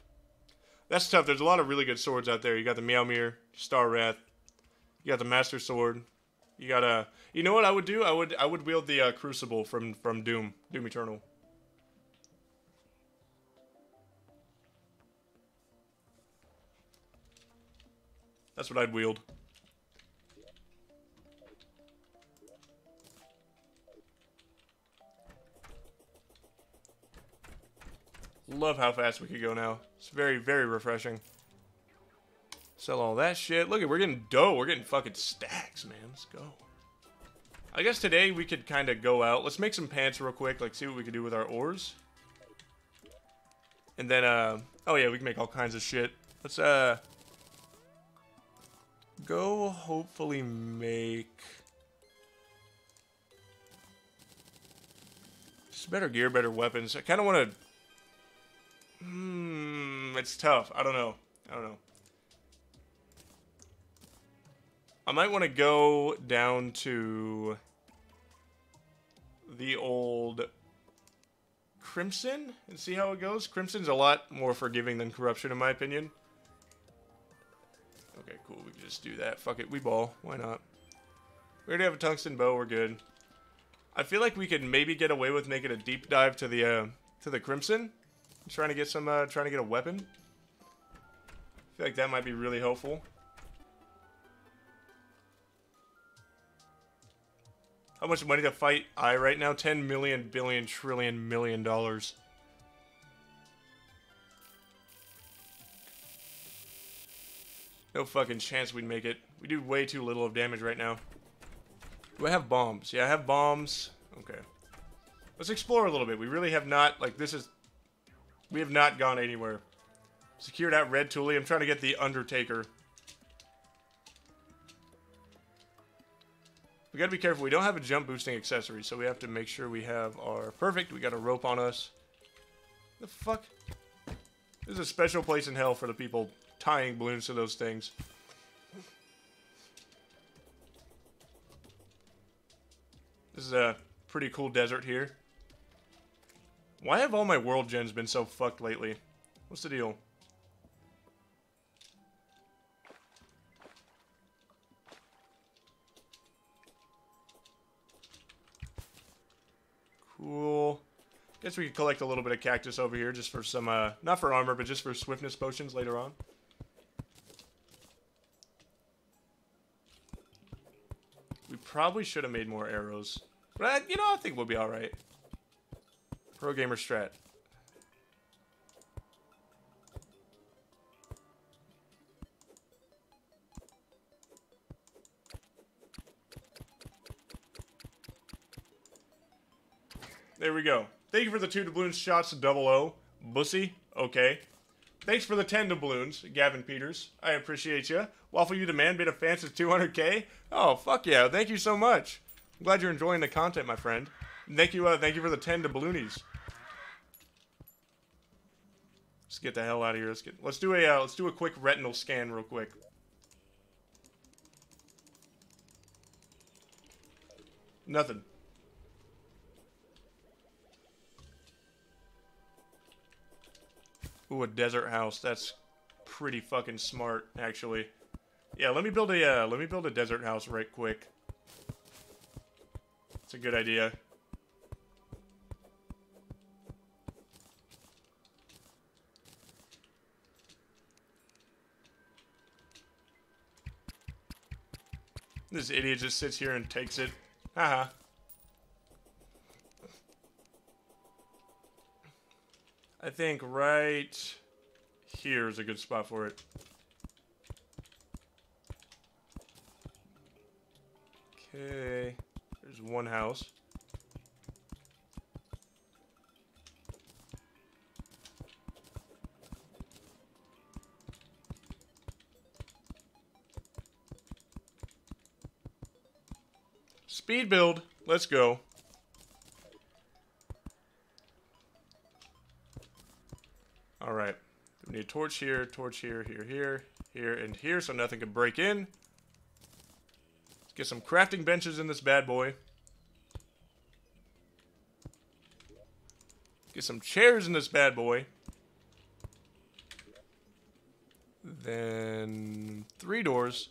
That's tough. There's a lot of really good swords out there. You got the Meowmere, Star Wrath, you got the Master Sword, you gotta. You know what I would do? I would I would wield the uh, Crucible from from Doom, Doom Eternal. That's what I'd wield. Love how fast we could go now. It's very, very refreshing. Sell all that shit. Look at, we're getting dough. We're getting fucking stacks, man. Let's go. I guess today we could kind of go out. Let's make some pants real quick. Like, see what we can do with our ores. And then, uh... Oh, yeah, we can make all kinds of shit. Let's, uh... Go hopefully make... Just better gear, better weapons. I kind of want to Hmm, it's tough. I don't know. I don't know. I might want to go down to the old Crimson and see how it goes. Crimson's a lot more forgiving than Corruption, in my opinion. Okay, cool. We can just do that. Fuck it. We ball. Why not? We already have a tungsten bow. We're good. I feel like we could maybe get away with making a deep dive to the uh, to the Crimson trying to get some, uh, trying to get a weapon. I feel like that might be really helpful. How much money to fight I right now? 10 million, billion, trillion, million dollars. No fucking chance we'd make it. We do way too little of damage right now. Do I have bombs? Yeah, I have bombs. Okay. Let's explore a little bit. We really have not, like, this is we have not gone anywhere. Secure that Red Tule. I'm trying to get the Undertaker. We gotta be careful. We don't have a jump boosting accessory, so we have to make sure we have our... Perfect. We got a rope on us. The fuck? This is a special place in hell for the people tying balloons to those things. This is a pretty cool desert here. Why have all my world gens been so fucked lately? What's the deal? Cool. Guess we could collect a little bit of cactus over here just for some, uh, not for armor, but just for swiftness potions later on. We probably should have made more arrows. But, I, you know, I think we'll be alright. Pro gamer strat. There we go. Thank you for the two doubloons shots to double O. Bussy, okay. Thanks for the 10 doubloons, Gavin Peters. I appreciate you. Waffle You Demand bid a fans of 200k. Oh, fuck yeah. Thank you so much. I'm glad you're enjoying the content, my friend. Thank you, uh, thank you for the 10 doubloonies. Let's get the hell out of here. Let's get. Let's do a. Uh, let's do a quick retinal scan real quick. Nothing. Ooh, a desert house. That's pretty fucking smart, actually. Yeah, let me build a. Uh, let me build a desert house right quick. It's a good idea. This idiot just sits here and takes it. Haha. I think right here is a good spot for it. Okay. There's one house. Speed build. Let's go. Alright. We need a torch here, torch here, here, here, here, and here, so nothing can break in. Let's get some crafting benches in this bad boy. Get some chairs in this bad boy. Then three doors.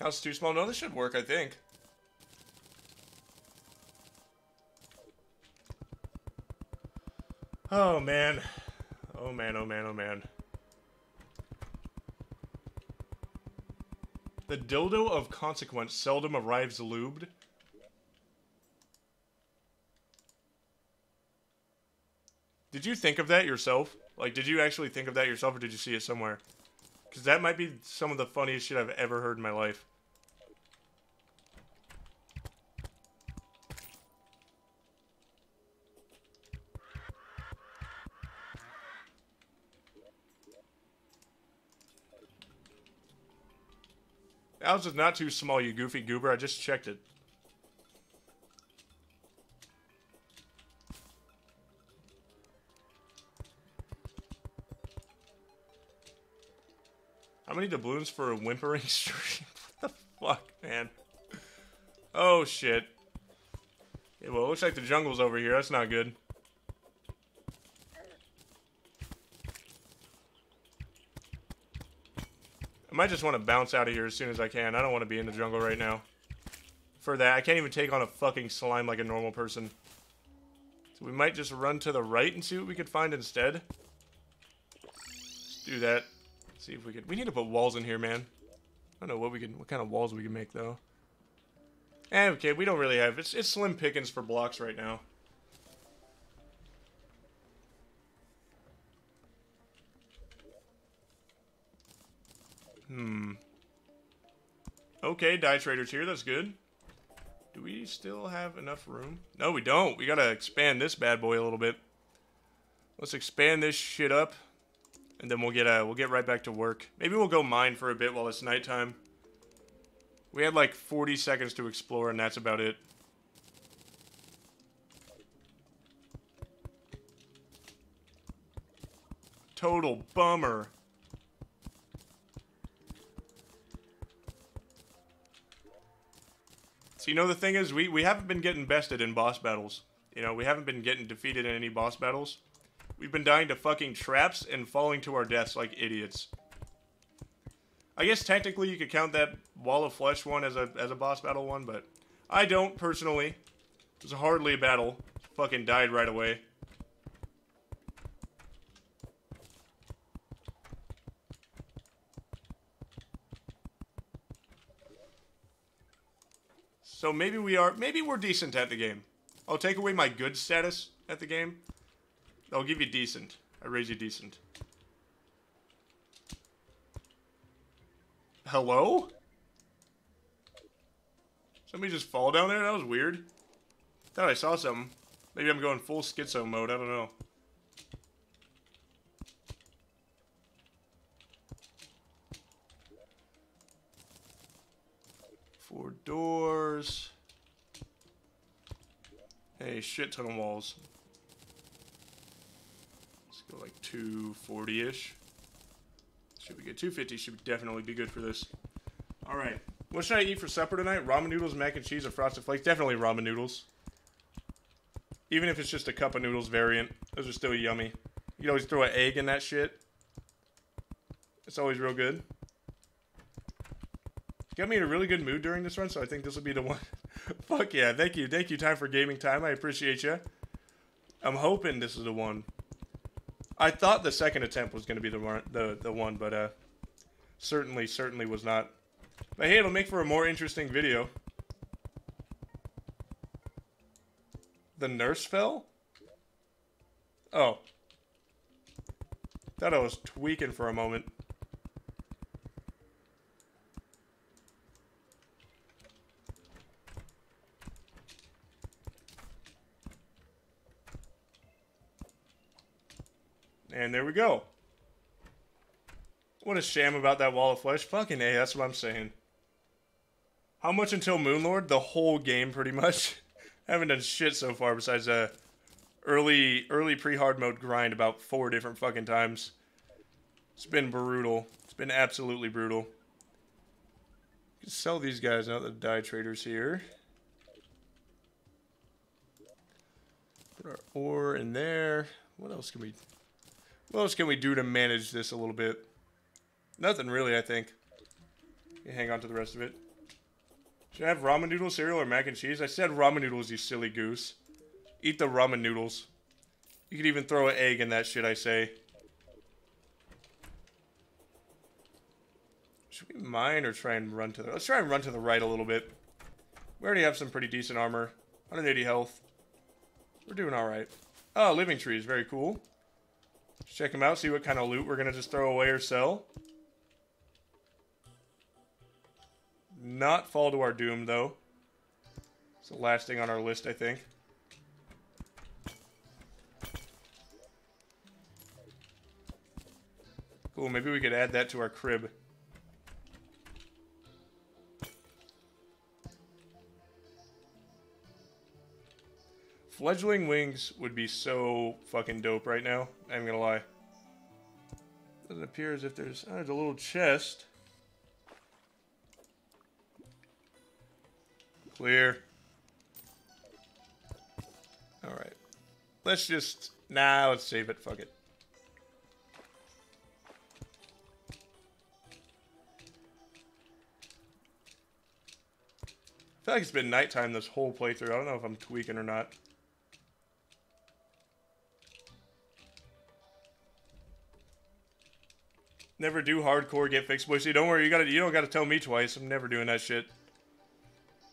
House too small. No, this should work, I think. Oh, man. Oh, man, oh, man, oh, man. The dildo of consequence seldom arrives lubed. Did you think of that yourself? Like, did you actually think of that yourself, or did you see it somewhere? Because that might be some of the funniest shit I've ever heard in my life. House is not too small, you goofy goober. I just checked it. How many doubloons for a whimpering stream? what the fuck, man? Oh, shit. Yeah, well, it looks like the jungle's over here. That's not good. Might just want to bounce out of here as soon as I can. I don't want to be in the jungle right now. For that, I can't even take on a fucking slime like a normal person. So we might just run to the right and see what we could find instead. Let's do that. See if we can. We need to put walls in here, man. I don't know what we can. What kind of walls we can make though. And eh, okay, we don't really have. It's it's slim pickings for blocks right now. Hmm. Okay, Dye Trader's here. That's good. Do we still have enough room? No, we don't. We gotta expand this bad boy a little bit. Let's expand this shit up. And then we'll get uh, we'll get right back to work. Maybe we'll go mine for a bit while it's nighttime. We had like 40 seconds to explore, and that's about it. Total bummer. You know, the thing is, we, we haven't been getting bested in boss battles. You know, we haven't been getting defeated in any boss battles. We've been dying to fucking traps and falling to our deaths like idiots. I guess technically you could count that Wall of Flesh one as a, as a boss battle one, but I don't, personally. It was hardly a battle. Fucking died right away. So maybe we are, maybe we're decent at the game. I'll take away my good status at the game. I'll give you decent. I raise you decent. Hello? Somebody just fall down there? That was weird. Thought I saw something. Maybe I'm going full schizo mode. I don't know. Four doors. Hey, shit ton of walls. Let's go like 240-ish. Should we get 250? Should definitely be good for this. Alright. What should I eat for supper tonight? Ramen noodles, mac and cheese, or frosted flakes? Definitely ramen noodles. Even if it's just a cup of noodles variant. Those are still yummy. You can always throw an egg in that shit. It's always real good got me in a really good mood during this run, so I think this will be the one. Fuck yeah, thank you. Thank you, Time for Gaming Time. I appreciate you. I'm hoping this is the one. I thought the second attempt was going to be the one, the, the one, but uh, certainly, certainly was not. But hey, it'll make for a more interesting video. The nurse fell? Oh. Thought I was tweaking for a moment. And there we go. What a sham about that wall of flesh. Fucking A, that's what I'm saying. How much until Moon Lord? The whole game, pretty much. I haven't done shit so far besides uh, early early pre-hard mode grind about four different fucking times. It's been brutal. It's been absolutely brutal. Sell these guys out the Dye Trader's here. Put our ore in there. What else can we what else can we do to manage this a little bit? Nothing really, I think. Hang on to the rest of it. Should I have ramen noodle cereal or mac and cheese? I said ramen noodles, you silly goose. Eat the ramen noodles. You could even throw an egg in that shit, I say. Should we mine or try and run to the... Let's try and run to the right a little bit. We already have some pretty decent armor. 180 health. We're doing alright. Oh, ah, living trees. Very cool. Let's check them out, see what kind of loot we're going to just throw away or sell. Not fall to our doom, though. It's the last thing on our list, I think. Cool, maybe we could add that to our crib. Fledgling wings would be so fucking dope right now. I'm gonna lie. Doesn't appear as if there's... Oh, there's a little chest. Clear. Alright. Let's just... Nah, let's save it. Fuck it. I feel like it's been nighttime this whole playthrough. I don't know if I'm tweaking or not. Never do hardcore get fixed, Bushy. Don't worry, you gotta you don't gotta tell me twice. I'm never doing that shit.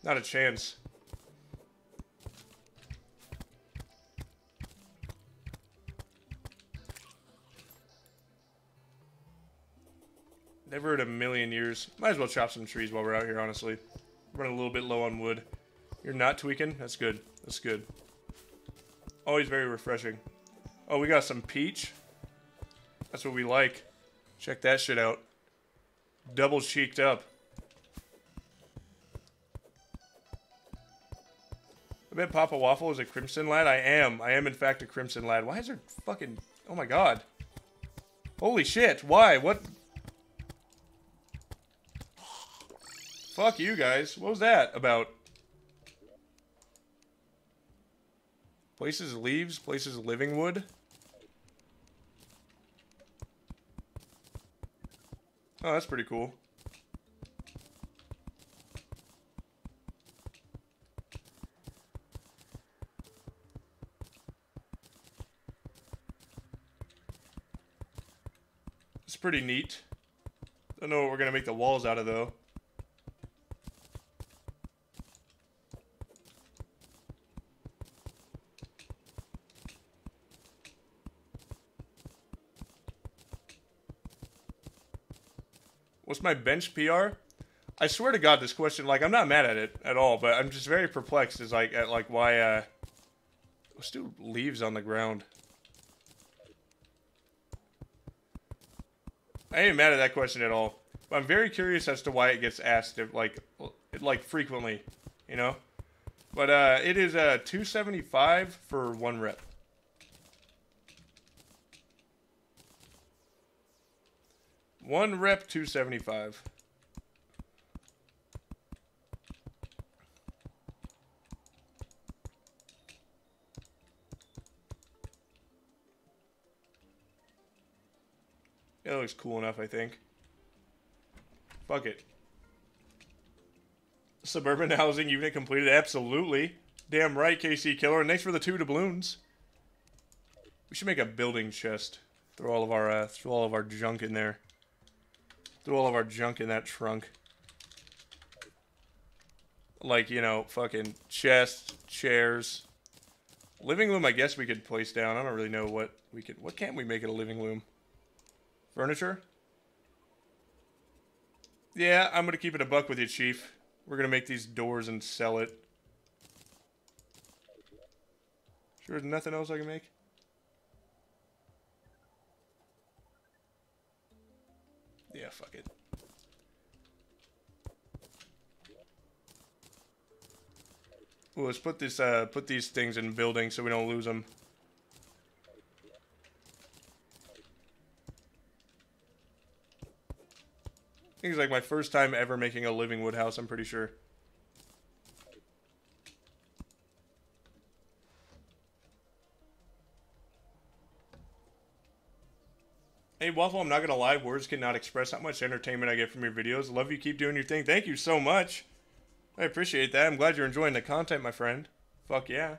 Not a chance. Never in a million years. Might as well chop some trees while we're out here, honestly. Running a little bit low on wood. You're not tweaking? That's good. That's good. Always very refreshing. Oh, we got some peach. That's what we like. Check that shit out. Double cheeked up. I bet Papa Waffle is a Crimson Lad. I am. I am, in fact, a Crimson Lad. Why is there fucking... Oh, my God. Holy shit. Why? What... Fuck you guys. What was that about? Places leaves, places living wood. Oh, that's pretty cool. It's pretty neat. I Don't know what we're going to make the walls out of, though. What's my bench PR? I swear to God, this question, like, I'm not mad at it at all, but I'm just very perplexed as, like, at, like, why, uh... Let's do leaves on the ground. I ain't mad at that question at all. But I'm very curious as to why it gets asked, if, like, like, frequently, you know? But, uh, it is, uh, 275 for one rep. One rep, 275. It looks cool enough, I think. Fuck it. Suburban housing unit completed. Absolutely. Damn right, KC Killer. And thanks for the two doubloons. We should make a building chest. Throw all of our uh, throw all of our junk in there. Throw all of our junk in that trunk. Like, you know, fucking chests, chairs. Living room, I guess we could place down. I don't really know what we could... What can't we make it a living room? Furniture? Yeah, I'm going to keep it a buck with you, Chief. We're going to make these doors and sell it. Sure there's nothing else I can make? Yeah, fuck it. Well, let's put this uh, put these things in building so we don't lose them. I think it's like my first time ever making a living wood house, I'm pretty sure. Hey, Waffle, I'm not going to lie. Words cannot express how much entertainment I get from your videos. Love you. Keep doing your thing. Thank you so much. I appreciate that. I'm glad you're enjoying the content, my friend. Fuck yeah.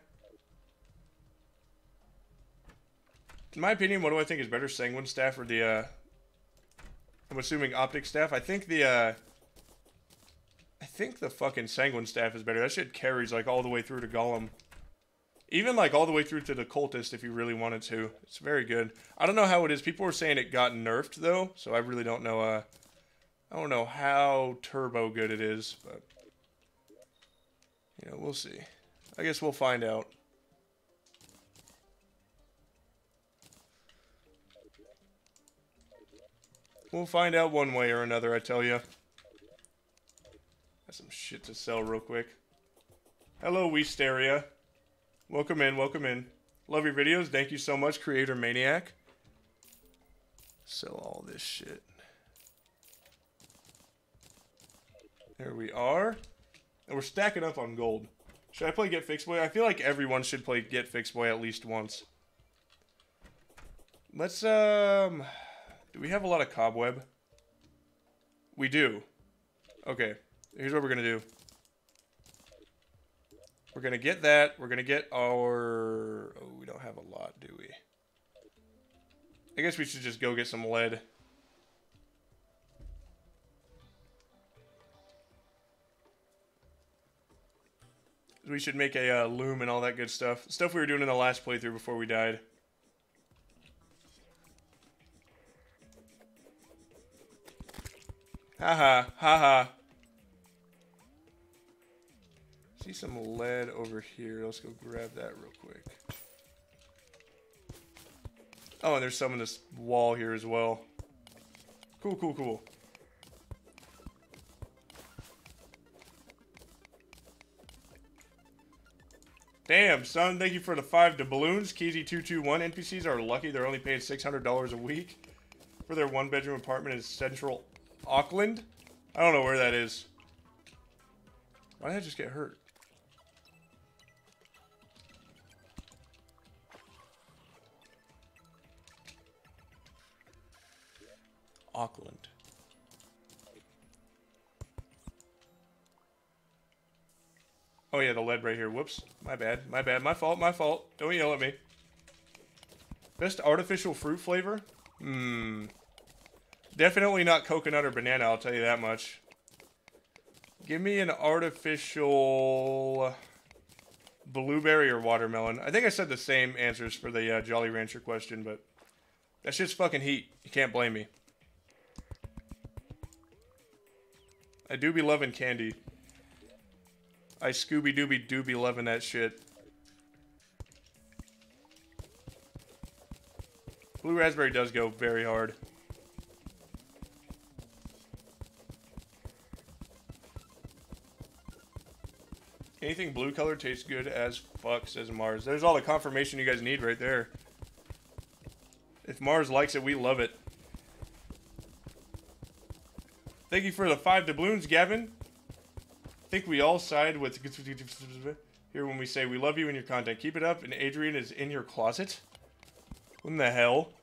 In my opinion, what do I think is better, Sanguine Staff or the, uh... I'm assuming Optic Staff? I think the, uh... I think the fucking Sanguine Staff is better. That shit carries, like, all the way through to Golem. Even, like, all the way through to the Cultist if you really wanted to. It's very good. I don't know how it is. People were saying it got nerfed, though, so I really don't know, uh... I don't know how turbo good it is, but... You know, we'll see. I guess we'll find out. We'll find out one way or another, I tell you. Got some shit to sell real quick. Hello, Wisteria. Welcome in, welcome in. Love your videos. Thank you so much, Creator Maniac. Sell all this shit. There we are. And we're stacking up on gold. Should I play Get Fixed Boi? I feel like everyone should play Get Fixed Boi at least once. Let's, um... Do we have a lot of cobweb? We do. Okay. Here's what we're to do. We're going to get that. We're going to get our... Oh, we don't have a lot, do we? I guess we should just go get some lead. We should make a uh, loom and all that good stuff. Stuff we were doing in the last playthrough before we died. Haha, haha. See some lead over here. Let's go grab that real quick. Oh, and there's some in this wall here as well. Cool, cool, cool. Damn, son, thank you for the five doubloons. Keezy221 NPCs are lucky they're only paying $600 a week for their one bedroom apartment in central Auckland? I don't know where that is. Why did I just get hurt? Auckland. Oh yeah, the lead right here. Whoops. My bad. My bad. My fault. My fault. Don't yell at me. Best artificial fruit flavor? Hmm. Definitely not coconut or banana, I'll tell you that much. Give me an artificial blueberry or watermelon. I think I said the same answers for the uh, Jolly Rancher question, but that shit's fucking heat. You can't blame me. I do be loving candy. I Scooby Dooby do be loving that shit. Blue raspberry does go very hard. Anything blue color tastes good as fuck, says Mars. There's all the confirmation you guys need right there. If Mars likes it, we love it. Thank you for the five doubloons, Gavin. I think we all side with here when we say we love you and your content. Keep it up, and Adrian is in your closet. What in the hell?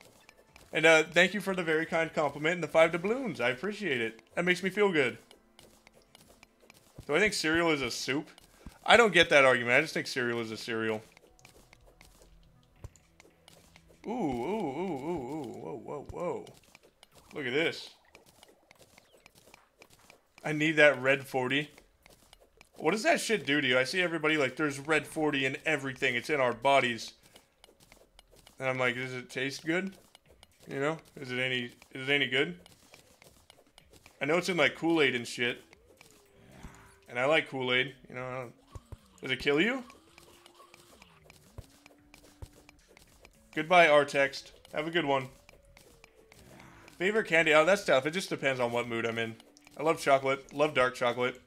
And uh, thank you for the very kind compliment and the five doubloons. I appreciate it. That makes me feel good. Do I think cereal is a soup? I don't get that argument. I just think cereal is a cereal. Ooh, ooh, ooh, ooh, ooh. Whoa, whoa, whoa. Look at this. I need that red 40. What does that shit do to you? I see everybody like, there's red 40 in everything. It's in our bodies. And I'm like, does it taste good? You know? Is it any, is it any good? I know it's in like Kool-Aid and shit. And I like Kool-Aid. You know, does it kill you? Goodbye, R-Text. Have a good one. Favorite candy? Oh, that's tough. It just depends on what mood I'm in. I love chocolate. Love dark chocolate.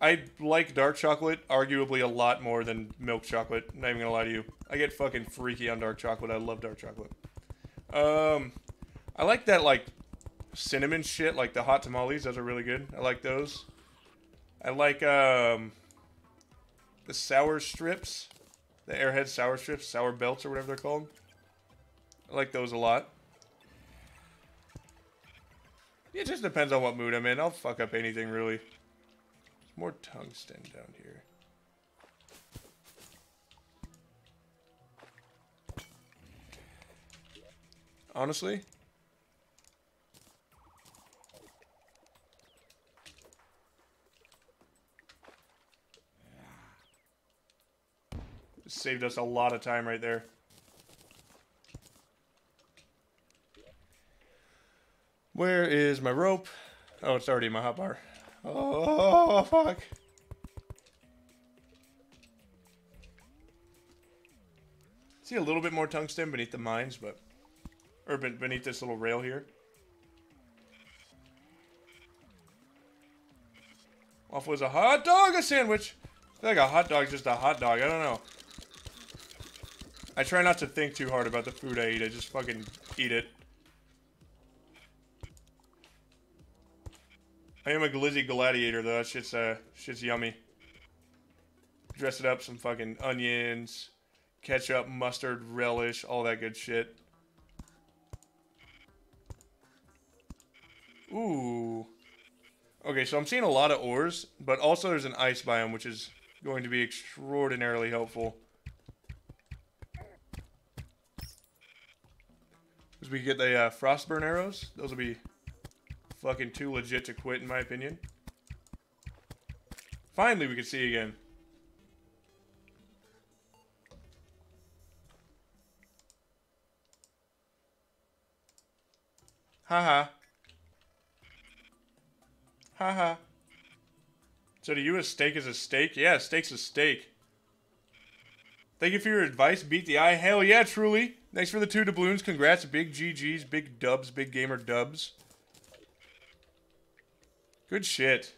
I like dark chocolate arguably a lot more than milk chocolate. Not even gonna lie to you. I get fucking freaky on dark chocolate. I love dark chocolate. Um, I like that like cinnamon shit, like the hot tamales. Those are really good. I like those. I like um, the sour strips, the Airhead sour strips, sour belts or whatever they're called. I like those a lot. It just depends on what mood I'm in. I'll fuck up anything really. There's more tungsten down here. Honestly, saved us a lot of time right there. Where is my rope? Oh, it's already in my hotbar. Oh, fuck. See a little bit more tungsten beneath the mines, but... Or beneath this little rail here. Off was a hot dog, a sandwich. I feel like a hot dog just a hot dog. I don't know. I try not to think too hard about the food I eat. I just fucking eat it. I am a glizzy gladiator though. That shit's uh, shit's yummy. Dress it up, some fucking onions, ketchup, mustard, relish, all that good shit. Ooh. Okay, so I'm seeing a lot of ores, but also there's an ice biome, which is going to be extraordinarily helpful. Because we get the uh, Frostburn arrows. Those will be fucking too legit to quit, in my opinion. Finally, we can see again. Haha. Haha. So to you, a steak is a steak? Yeah, steak's a steak. Thank you for your advice. Beat the eye. Hell yeah, truly. Thanks for the two doubloons. Congrats. Big GG's, big dubs, big gamer dubs. Good shit.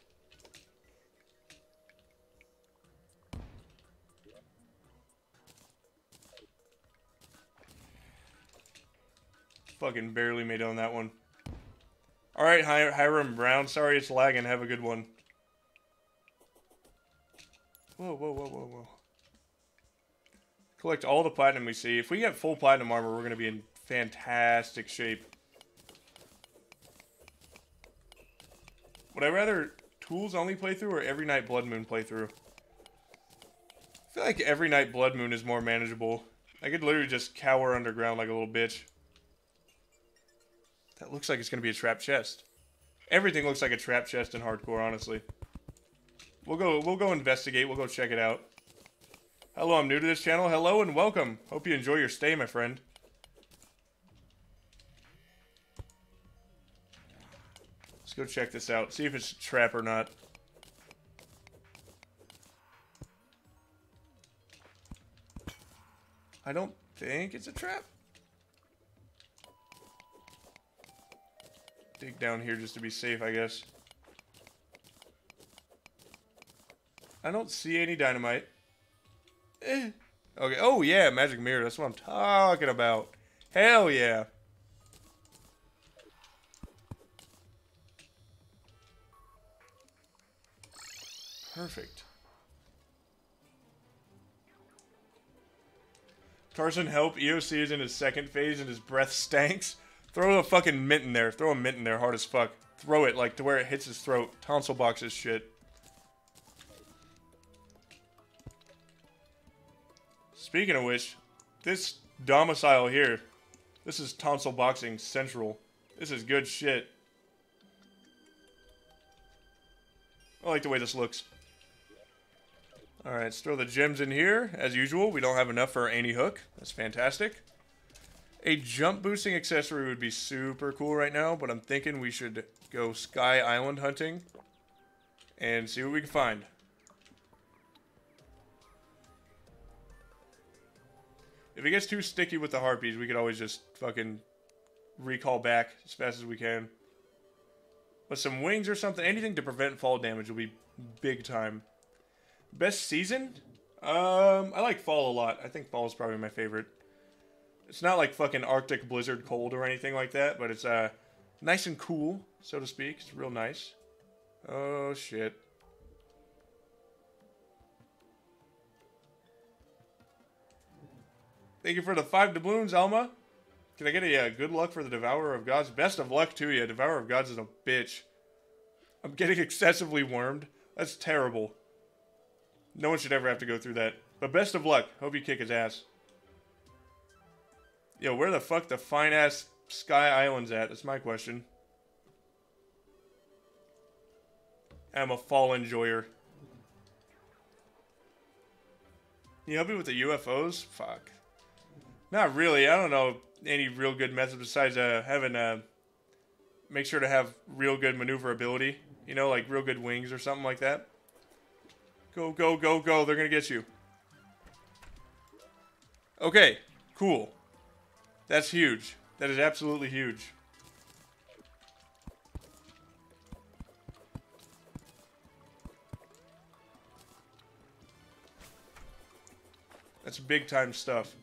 Fucking barely made on that one. Alright, Hi Hiram Brown. Sorry it's lagging. Have a good one. Whoa, whoa, whoa, whoa, whoa. Collect all the platinum we see. If we get full platinum armor, we're going to be in fantastic shape. Would I rather Tools only playthrough or Every Night Blood Moon playthrough? I feel like Every Night Blood Moon is more manageable. I could literally just cower underground like a little bitch. That looks like it's going to be a trap chest. Everything looks like a trap chest in hardcore, honestly. We'll go we'll go investigate. We'll go check it out. Hello, I'm new to this channel. Hello and welcome. Hope you enjoy your stay, my friend. Go check this out. See if it's a trap or not. I don't think it's a trap. Dig down here just to be safe, I guess. I don't see any dynamite. Eh. Okay. Oh, yeah, magic mirror. That's what I'm talking about. Hell yeah. Perfect. Carson, help. EOC is in his second phase and his breath stanks. Throw a fucking mint in there. Throw a mint in there hard as fuck. Throw it, like, to where it hits his throat. Tonsil boxes shit. Speaking of which, this domicile here, this is Tonsil Boxing Central. This is good shit. I like the way this looks. Alright, let's throw the gems in here. As usual, we don't have enough for any hook. That's fantastic. A jump boosting accessory would be super cool right now, but I'm thinking we should go Sky Island hunting and see what we can find. If it gets too sticky with the harpies, we could always just fucking recall back as fast as we can. But some wings or something, anything to prevent fall damage will be big time. Best season? Um, I like fall a lot. I think fall is probably my favorite. It's not like fucking Arctic blizzard cold or anything like that, but it's uh, Nice and cool, so to speak. It's real nice. Oh, shit. Thank you for the five doubloons, Alma. Can I get a uh, good luck for the Devourer of Gods? Best of luck to you. Devourer of Gods is a bitch. I'm getting excessively wormed. That's terrible. No one should ever have to go through that. But best of luck. Hope you kick his ass. Yo, where the fuck the fine-ass Sky Island's at? That's my question. I'm a fall enjoyer. Can you help me with the UFOs? Fuck. Not really. I don't know any real good method besides uh, having uh, make sure to have real good maneuverability. You know, like real good wings or something like that. Go, go, go, go. They're going to get you. Okay, cool. That's huge. That is absolutely huge. That's big time stuff.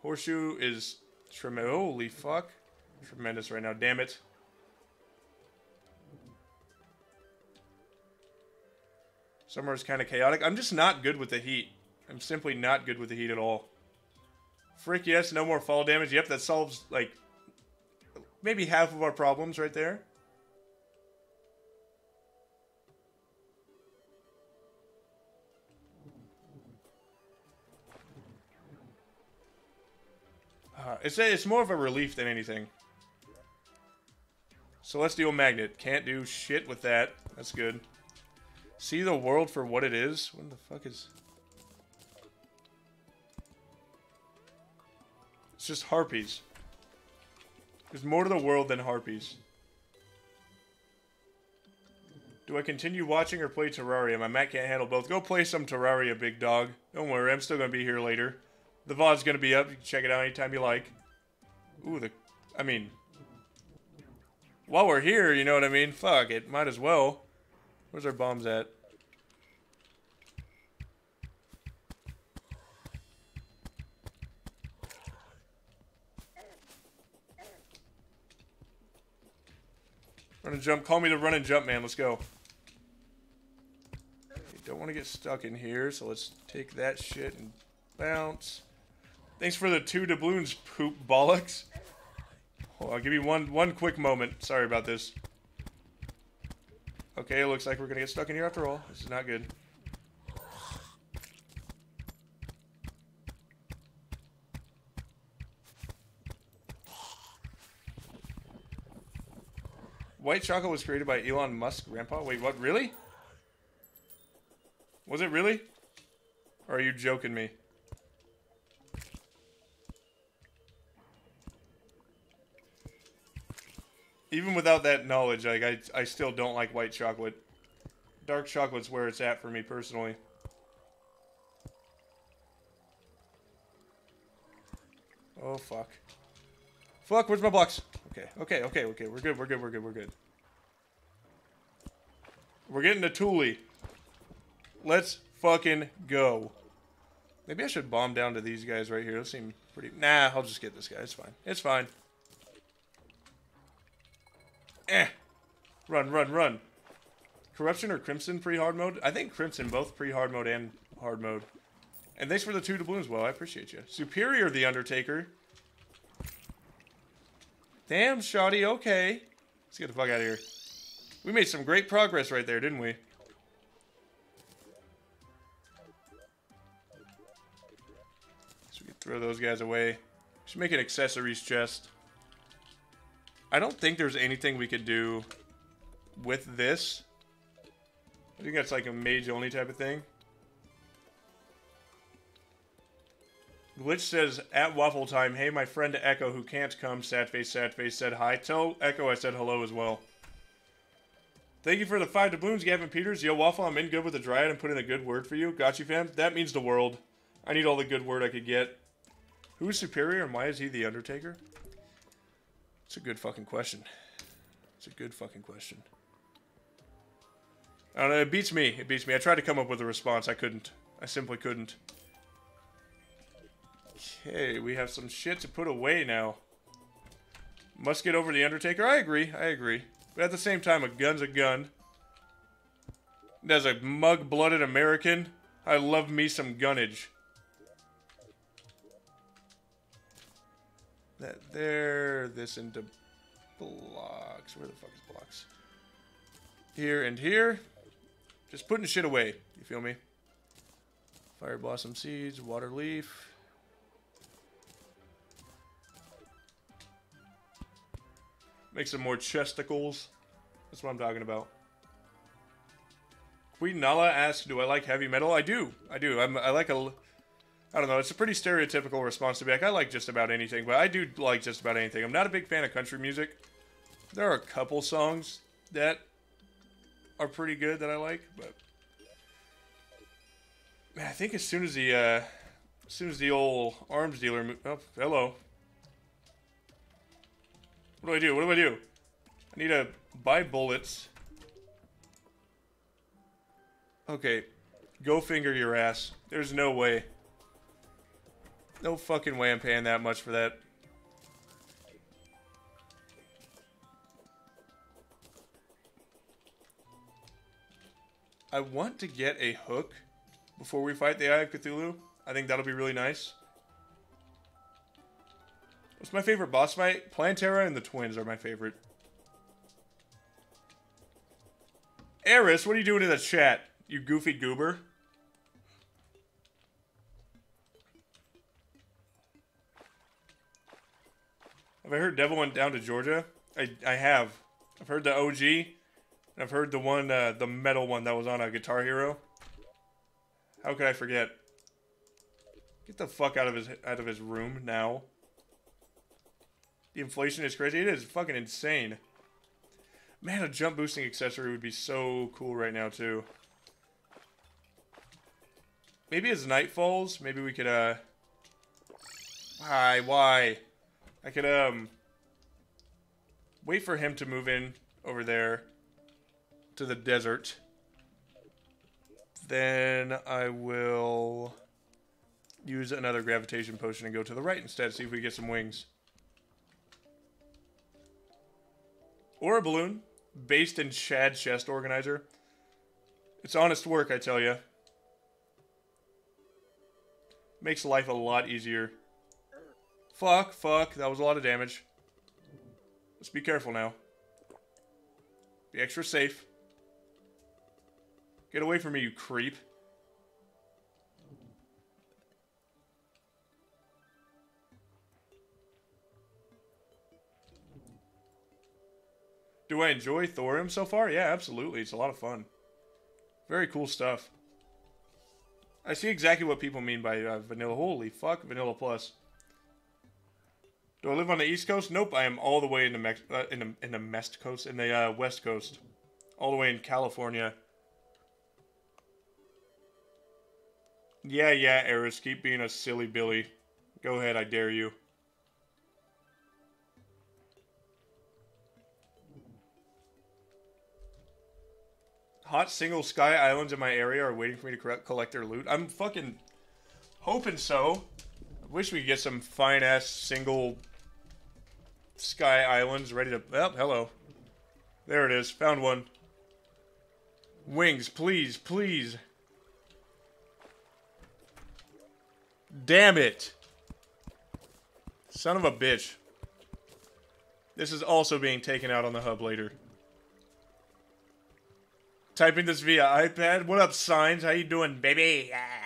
Horseshoe is tremendous. Holy fuck. Tremendous right now. Damn it. Summer is kind of chaotic. I'm just not good with the heat. I'm simply not good with the heat at all. Frick, yes, no more fall damage. Yep, that solves, like, maybe half of our problems right there. Uh, it's, a, it's more of a relief than anything. Celestial Magnet. Can't do shit with that. That's good. See the world for what it is? What the fuck is... It's just harpies. There's more to the world than harpies. Do I continue watching or play Terraria? My Mac can't handle both. Go play some Terraria, big dog. Don't worry, I'm still going to be here later. The VOD's going to be up. You can check it out anytime you like. Ooh, the... I mean... While we're here, you know what I mean? Fuck it. Might as well. Where's our bombs at? Run and jump. Call me the run and jump man. Let's go. don't want to get stuck in here, so let's take that shit and bounce. Thanks for the two doubloons, poop bollocks. I'll give you one one quick moment. Sorry about this. Okay, it looks like we're gonna get stuck in here after all. This is not good. White chocolate was created by Elon Musk, Grandpa. Wait, what? Really? Was it really? Or are you joking me? Even without that knowledge, like I, I still don't like white chocolate. Dark chocolate's where it's at for me personally. Oh fuck. Fuck, where's my blocks? Okay, okay, okay, okay. We're good, we're good, we're good, we're good. We're getting to Thule. Let's fucking go. Maybe I should bomb down to these guys right here. Those seem pretty... Nah, I'll just get this guy. It's fine. It's fine. Eh. Run, run, run. Corruption or Crimson pre-hard mode? I think Crimson, both pre-hard mode and hard mode. And thanks for the two doubloons, well. I appreciate you. Superior the Undertaker. Damn, shoddy. Okay. Let's get the fuck out of here. We made some great progress right there, didn't we? So we can throw those guys away. Should make an accessories chest. I don't think there's anything we could do with this. I think that's like a mage only type of thing. Glitch says, at waffle time, hey, my friend Echo who can't come, sad face, sad face, said hi. Tell Echo I said hello as well. Thank you for the five doubloons, Gavin Peters. Yo, Waffle, I'm in good with the Dryad and put in a good word for you. Got you, fam. That means the world. I need all the good word I could get. Who's superior and why is he the Undertaker? It's a good fucking question. It's a good fucking question. I don't know, it beats me. It beats me. I tried to come up with a response. I couldn't. I simply couldn't. Okay, we have some shit to put away now. Must get over the Undertaker. I agree. I agree. But at the same time, a gun's a gun. As a mug-blooded American, I love me some gunnage. That there, this into blocks. Where the fuck is blocks? Here and here. Just putting shit away. You feel me? Fire blossom seeds, water leaf. Make some more chesticles. That's what I'm talking about. Queen Nala asks, do I like heavy metal? I do. I do. I'm, I like a... I don't know. It's a pretty stereotypical response to be like, I like just about anything, but I do like just about anything. I'm not a big fan of country music. There are a couple songs that are pretty good that I like, but... Man, I think as soon as the, uh... As soon as the old arms dealer... Oh, hello. What do I do? What do I do? I need to buy bullets. Okay. Go finger your ass. There's no way. No fucking way I'm paying that much for that. I want to get a hook before we fight the Eye of Cthulhu. I think that'll be really nice. What's my favorite boss fight? Plantera and the Twins are my favorite. Eris, what are you doing in the chat? You goofy goober. Have I heard Devil went down to Georgia? I, I have. I've heard the OG. I've heard the one, uh, the metal one that was on a Guitar Hero. How could I forget? Get the fuck out of his out of his room now. The inflation is crazy. It is fucking insane. Man, a jump boosting accessory would be so cool right now, too. Maybe as night falls, maybe we could, uh... Why, why? I could, um... Wait for him to move in over there to the desert. Then I will use another gravitation potion and go to the right instead, see if we get some wings. Or a balloon, based in Shad Chest Organizer. It's honest work, I tell you. Makes life a lot easier. Fuck, fuck, that was a lot of damage. Let's be careful now. Be extra safe. Get away from me, you creep. Do I enjoy Thorium so far? Yeah, absolutely. It's a lot of fun. Very cool stuff. I see exactly what people mean by uh, vanilla. Holy fuck, vanilla plus. Do I live on the East Coast? Nope, I am all the way in the Mex uh, in the in the West Coast, in the uh, West Coast, all the way in California. Yeah, yeah, Eris, keep being a silly Billy. Go ahead, I dare you. hot single sky islands in my area are waiting for me to collect their loot. I'm fucking hoping so. I wish we could get some fine ass single sky islands ready to. Oh, hello. There it is. Found one. Wings, please, please. Damn it. Son of a bitch. This is also being taken out on the hub later. Typing this via iPad. What up, Signs? How you doing, baby? Yeah.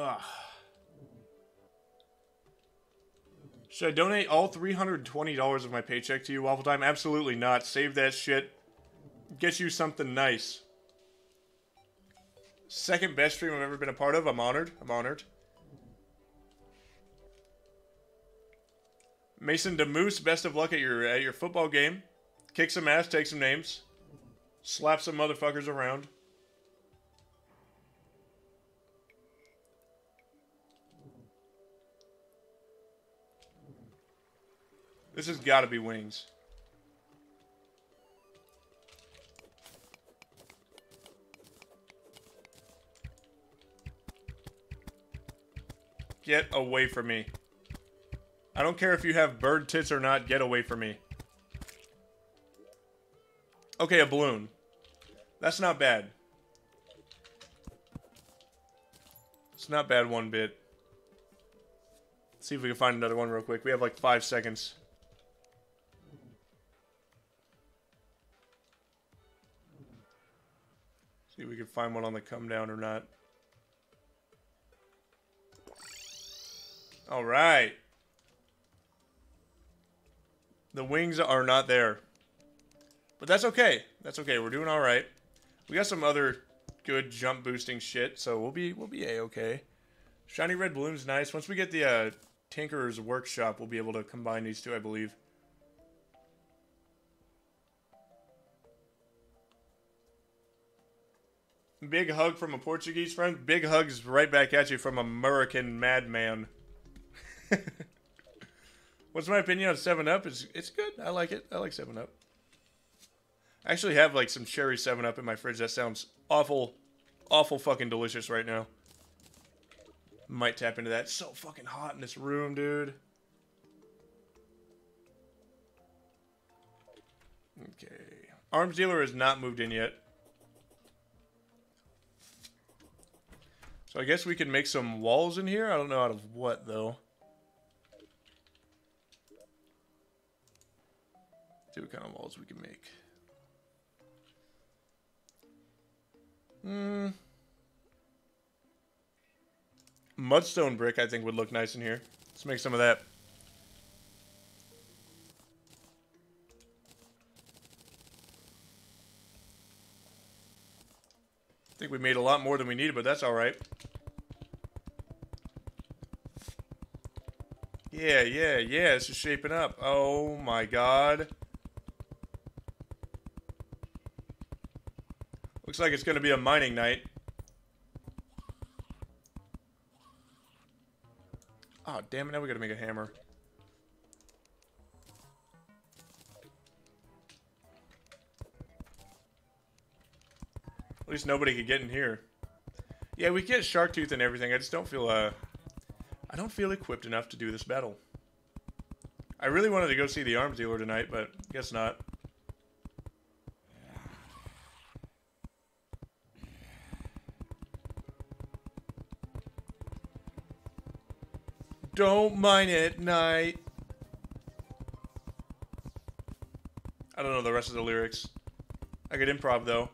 Ugh. Should I donate all $320 of my paycheck to you, Waffle Time? Absolutely not. Save that shit. Get you something nice. Second best stream I've ever been a part of. I'm honored. I'm honored. Mason DeMoose, best of luck at your at your football game. Kick some ass, take some names. Slap some motherfuckers around. This has got to be wings. Get away from me. I don't care if you have bird tits or not, get away from me. Okay, a balloon. That's not bad. It's not bad one bit. Let's see if we can find another one real quick. We have like five seconds. See if we can find one on the come down or not. All right. The wings are not there. But that's okay. That's okay. We're doing all right. We got some other good jump boosting shit, so we'll be we'll be a okay. Shiny red balloon's nice. Once we get the uh, Tinker's workshop, we'll be able to combine these two, I believe. Big hug from a Portuguese friend. Big hugs right back at you from a American madman. What's my opinion on 7 Up? It's, it's good. I like it. I like 7 Up. I actually have like some cherry 7 Up in my fridge. That sounds awful, awful fucking delicious right now. Might tap into that. It's so fucking hot in this room, dude. Okay. Arms dealer has not moved in yet. So I guess we can make some walls in here. I don't know out of what, though. See what kind of walls we can make. Hmm. Mudstone brick, I think, would look nice in here. Let's make some of that. Think we made a lot more than we needed, but that's alright. Yeah, yeah, yeah, this is shaping up. Oh my god. Looks like it's going to be a mining night. Oh, damn it, now we gotta make a hammer. Least nobody could get in here. Yeah, we get shark tooth and everything. I just don't feel, uh... I don't feel equipped enough to do this battle. I really wanted to go see the arms dealer tonight, but guess not. Don't mine at night. I don't know the rest of the lyrics. I could improv though.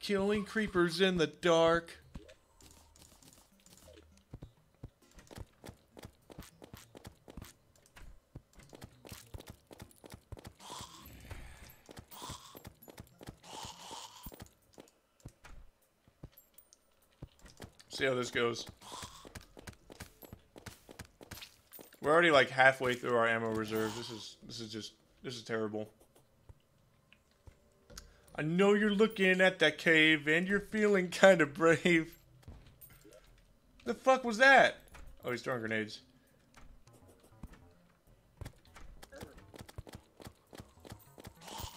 Killing creepers in the dark. See how this goes. We're already like halfway through our ammo reserve. This is this is just this is terrible. I know you're looking at that cave and you're feeling kind of brave. The fuck was that? Oh, he's throwing grenades.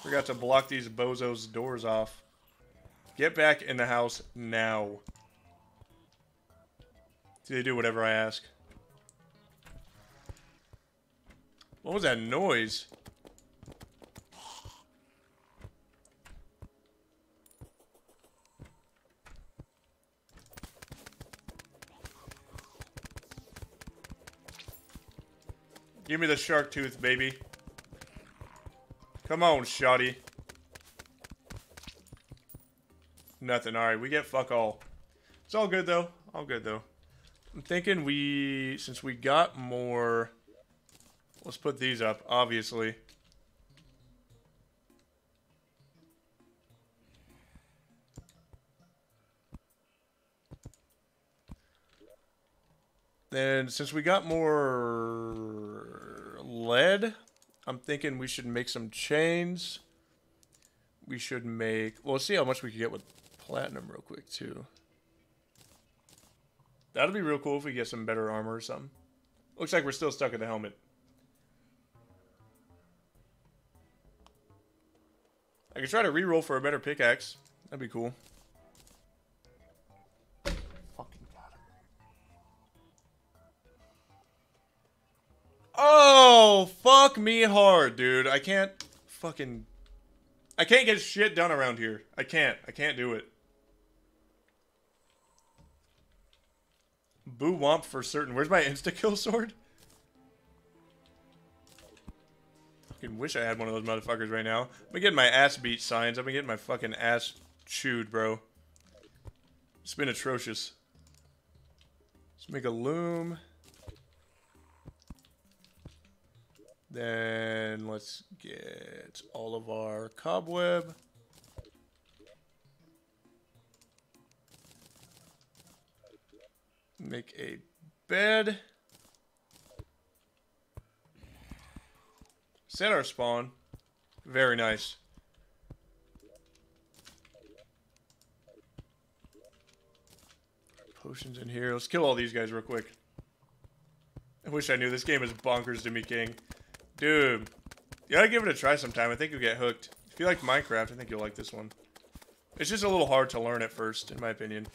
Forgot to block these bozos' doors off. Get back in the house now. Do they do whatever I ask? What was that noise? Give me the shark tooth, baby. Come on, shoddy. Nothing. Alright, we get fuck all. It's all good, though. All good, though. I'm thinking we... Since we got more... Let's put these up, obviously. Then, since we got more lead, I'm thinking we should make some chains. We should make... Well, see how much we can get with platinum real quick, too. That'd be real cool if we get some better armor or something. Looks like we're still stuck at the helmet. I could try to re-roll for a better pickaxe. That'd be cool. Oh, fuck me hard, dude. I can't fucking... I can't get shit done around here. I can't. I can't do it. Boo Womp for certain. Where's my insta-kill sword? Fucking wish I had one of those motherfuckers right now. I'm getting my ass beat signs. I'm getting my fucking ass chewed, bro. It's been atrocious. Let's make a loom. Then let's get all of our cobweb. Make a bed. Set our spawn. Very nice. Potions in here. Let's kill all these guys real quick. I wish I knew this game is bonkers to me, King. Dude, you gotta give it a try sometime. I think you'll get hooked. If you like Minecraft, I think you'll like this one. It's just a little hard to learn at first, in my opinion.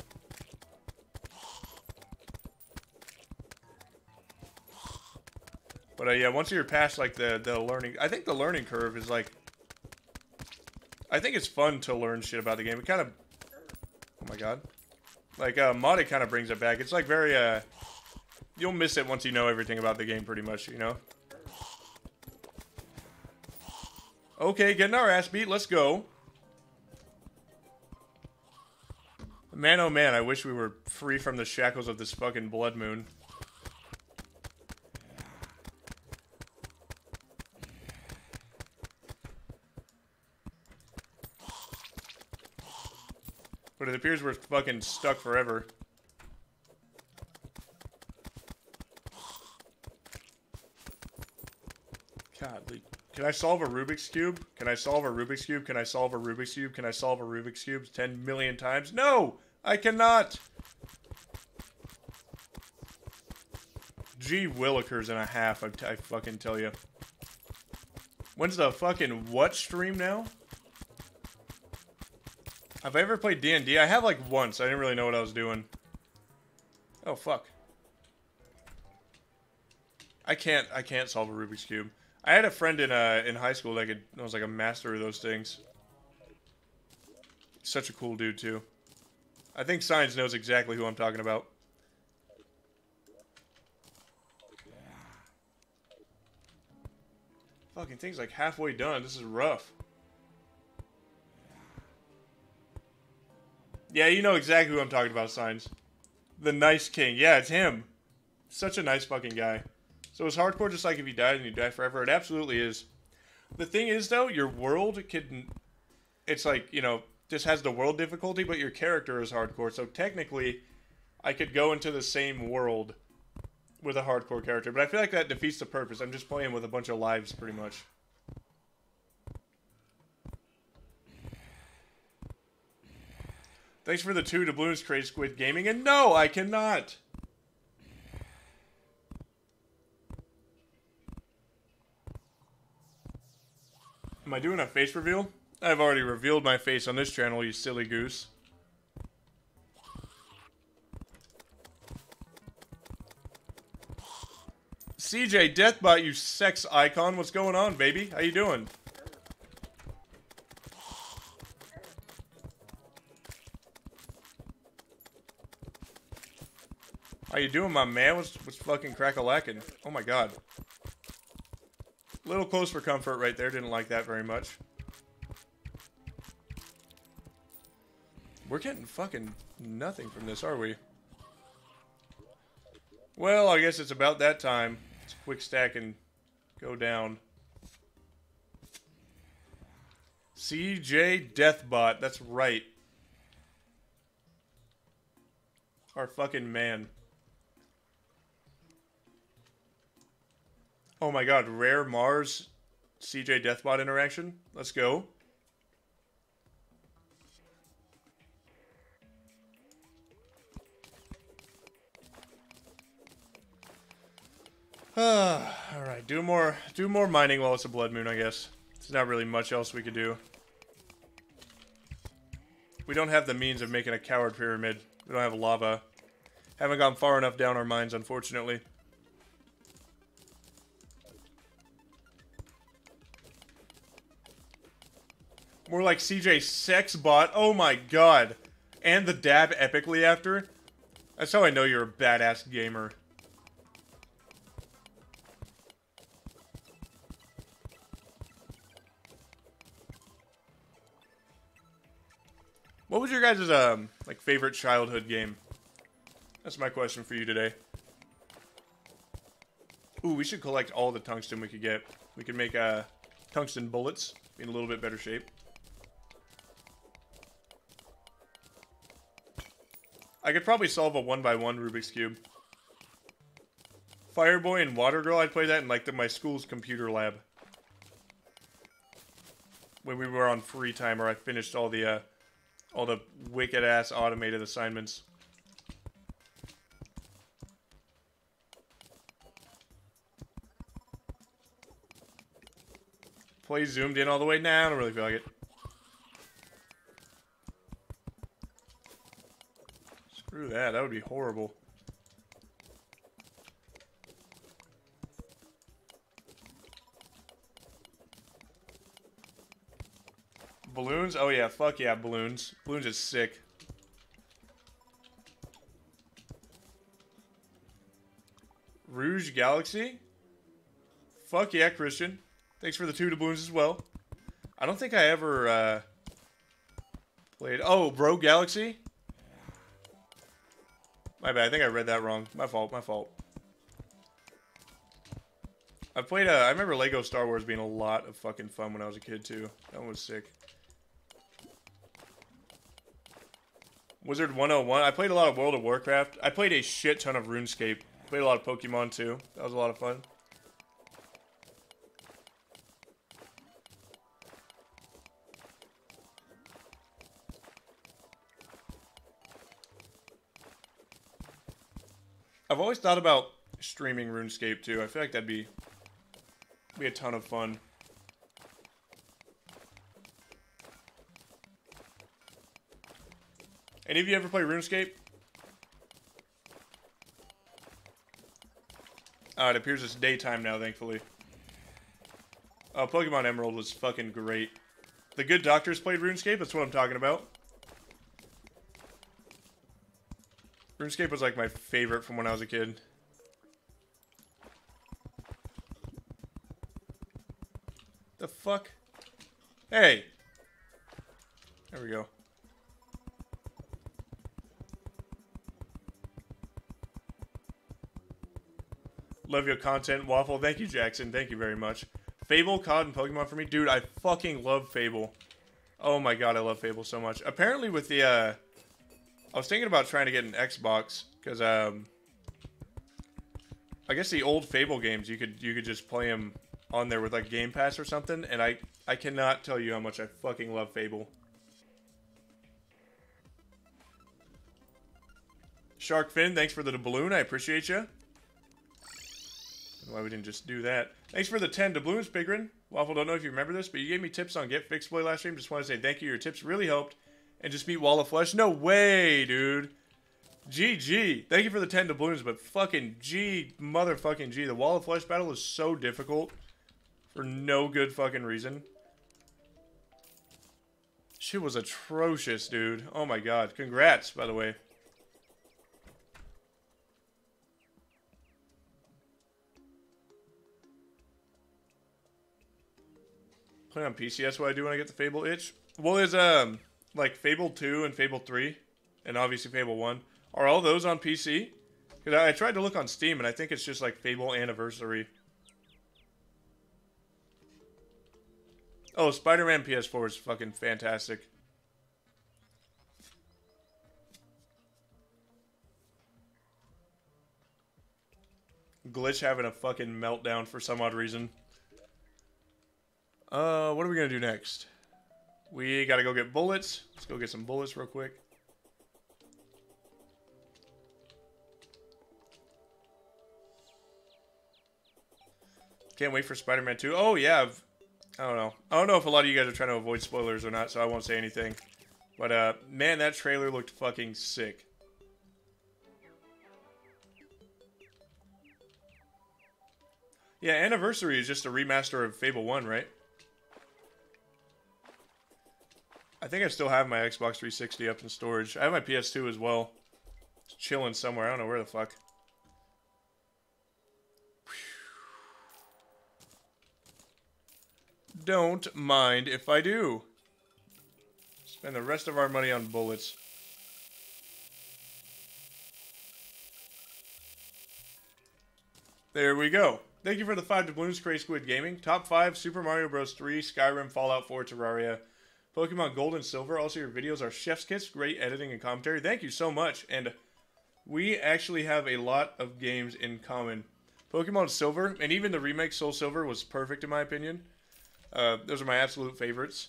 But uh, yeah, once you're past like the the learning, I think the learning curve is like, I think it's fun to learn shit about the game. It kind of, oh my god, like uh, modded kind of brings it back. It's like very uh, you'll miss it once you know everything about the game, pretty much, you know. Okay, getting our ass beat. Let's go. Man, oh man, I wish we were free from the shackles of this fucking blood moon. But it appears we're fucking stuck forever. God, can I solve a Rubik's Cube? Can I solve a Rubik's Cube? Can I solve a Rubik's Cube? Can I solve a Rubik's Cube 10 million times? No! I cannot! Gee willikers and a half, I, I fucking tell you. When's the fucking what stream now? Have I ever played D&D? I have like once. I didn't really know what I was doing. Oh, fuck. I can't, I can't solve a Rubik's Cube. I had a friend in, uh, in high school that could, was like a master of those things. Such a cool dude, too. I think Signs knows exactly who I'm talking about. Fucking thing's like halfway done. This is rough. Yeah, you know exactly who I'm talking about, Signs. The Nice King. Yeah, it's him. Such a nice fucking guy. So is hardcore just like if you died and you die forever? It absolutely is. The thing is, though, your world can... It's like, you know, this has the world difficulty, but your character is hardcore. So technically, I could go into the same world with a hardcore character. But I feel like that defeats the purpose. I'm just playing with a bunch of lives, pretty much. Thanks for the two doubloons, Crazy Squid Gaming. And no, I cannot. Am I doing a face reveal? I've already revealed my face on this channel, you silly goose. CJ Deathbot, you sex icon. What's going on, baby? How you doing? How you doing, my man? What's, what's fucking crack-a-lacking? Oh my god. Little close for comfort right there. Didn't like that very much. We're getting fucking nothing from this, are we? Well, I guess it's about that time. Let's quick stack and go down. CJ Deathbot. That's right. Our fucking man. Oh my god, rare Mars CJ Deathbot interaction. Let's go. All right, do more do more mining while it's a blood moon, I guess. There's not really much else we could do. We don't have the means of making a coward pyramid. We don't have lava. Haven't gone far enough down our mines, unfortunately. More like CJ Sexbot. Oh my god. And the dab epically after. That's how I know you're a badass gamer. What was your guys' um like favorite childhood game? That's my question for you today. Ooh, we should collect all the tungsten we could get. We could make uh, tungsten bullets in a little bit better shape. I could probably solve a one by one Rubik's Cube. Fireboy and Water Girl, I'd play that in like the, my school's computer lab. When we were on free time or I finished all the uh, all the wicked ass automated assignments. Play zoomed in all the way? Nah, I don't really feel like it. Screw that, that would be horrible. Balloons? Oh yeah, fuck yeah, balloons. Balloons is sick. Rouge Galaxy? Fuck yeah, Christian. Thanks for the two doubloons as well. I don't think I ever uh, played... Oh, Rogue Galaxy? My bad, I think I read that wrong. My fault, my fault. I played, uh, I remember Lego Star Wars being a lot of fucking fun when I was a kid, too. That one was sick. Wizard 101. I played a lot of World of Warcraft. I played a shit ton of RuneScape. Played a lot of Pokemon, too. That was a lot of fun. I've always thought about streaming RuneScape too. I feel like that'd be be a ton of fun. Any of you ever play RuneScape? Uh, it appears it's daytime now, thankfully. Oh, Pokemon Emerald was fucking great. The Good Doctors played RuneScape, that's what I'm talking about. RuneScape was like my favorite from when I was a kid. The fuck? Hey! There we go. Love your content, Waffle. Thank you, Jackson. Thank you very much. Fable, COD, and Pokemon for me. Dude, I fucking love Fable. Oh my god, I love Fable so much. Apparently with the, uh... I was thinking about trying to get an Xbox, because, um... I guess the old Fable games, you could you could just play them on there with, like, Game Pass or something, and I, I cannot tell you how much I fucking love Fable. Shark Fin, thanks for the balloon. I appreciate you. Why we didn't just do that. Thanks for the 10 doubloons, Pigrin. Waffle, don't know if you remember this, but you gave me tips on Get Fixed Boi last stream. Just want to say thank you. Your tips really helped. And just beat Wall of Flesh. No way, dude. GG. Thank you for the 10 doubloons, but fucking G, motherfucking G. The Wall of Flesh battle is so difficult for no good fucking reason. Shit was atrocious, dude. Oh my god. Congrats, by the way. Play on PC, that's what I do when I get the Fable itch. Well, there's, um, like, Fable 2 and Fable 3, and obviously Fable 1. Are all those on PC? Because I, I tried to look on Steam, and I think it's just, like, Fable Anniversary. Oh, Spider-Man PS4 is fucking fantastic. Glitch having a fucking meltdown for some odd reason. Uh, what are we gonna do next? We gotta go get bullets. Let's go get some bullets real quick. Can't wait for Spider-Man 2. Oh, yeah. I don't know. I don't know if a lot of you guys are trying to avoid spoilers or not, so I won't say anything. But, uh, man, that trailer looked fucking sick. Yeah, Anniversary is just a remaster of Fable 1, right? I think I still have my Xbox 360 up in storage. I have my PS2 as well. It's chilling somewhere. I don't know where the fuck. Don't mind if I do. Spend the rest of our money on bullets. There we go. Thank you for the five doubloons, Cray Squid Gaming. Top five: Super Mario Bros. 3, Skyrim, Fallout 4, Terraria, Pokemon Gold and Silver. Also, your videos are chef's kiss. Great editing and commentary. Thank you so much. And we actually have a lot of games in common. Pokemon Silver and even the remake Soul Silver was perfect in my opinion. Uh, those are my absolute favorites.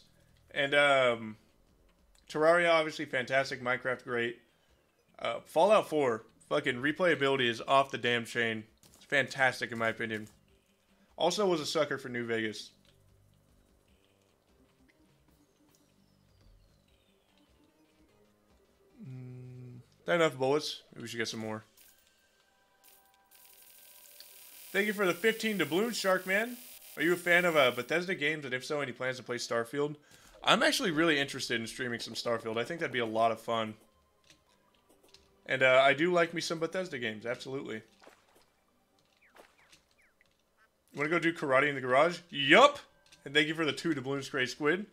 And um, Terraria, obviously fantastic. Minecraft, great. Uh, Fallout 4, fucking replayability is off the damn chain. It's fantastic in my opinion. Also was a sucker for New Vegas. That enough bullets? Maybe we should get some more. Thank you for the 15 doubloons, Sharkman. Are you a fan of uh, Bethesda games? And if so, any plans to play Starfield? I'm actually really interested in streaming some Starfield. I think that'd be a lot of fun. And uh, I do like me some Bethesda games, absolutely. You want to go do karate in the garage? Yup! And thank you for the two doubloons, Gray Squid.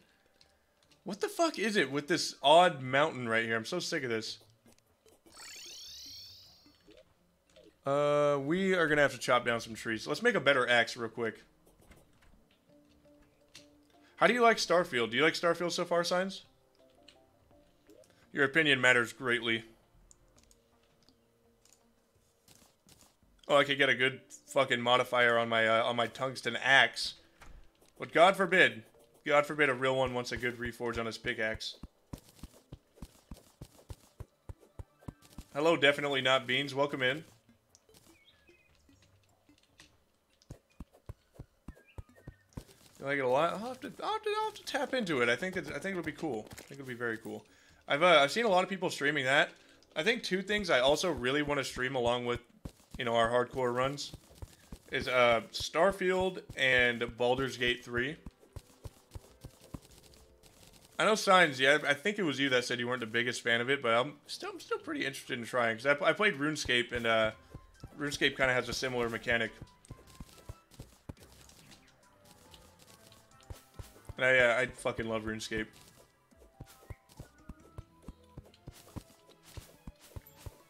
What the fuck is it with this odd mountain right here? I'm so sick of this. Uh, we are to have to chop down some trees. Let's make a better axe real quick. How do you like Starfield? Do you like Starfield so far, Signs? Your opinion matters greatly. Oh, I could get a good fucking modifier on my uh, on my tungsten axe. But God forbid, God forbid a real one wants a good reforge on his pickaxe. Hello, definitely not beans. Welcome in. I like it a lot. I'll have to, I'll have to, I'll have to tap into it. I think I think it'll be cool. I think it'll be very cool. I've, uh, I've seen a lot of people streaming that. I think two things I also really want to stream along with, you know, our hardcore runs, is uh, Starfield and Baldur's Gate 3. I know Signs, yeah, I think it was you that said you weren't the biggest fan of it, but I'm still, I'm still pretty interested in trying, because I, I played RuneScape, and uh, RuneScape kind of has a similar mechanic. I, uh, I fucking love RuneScape.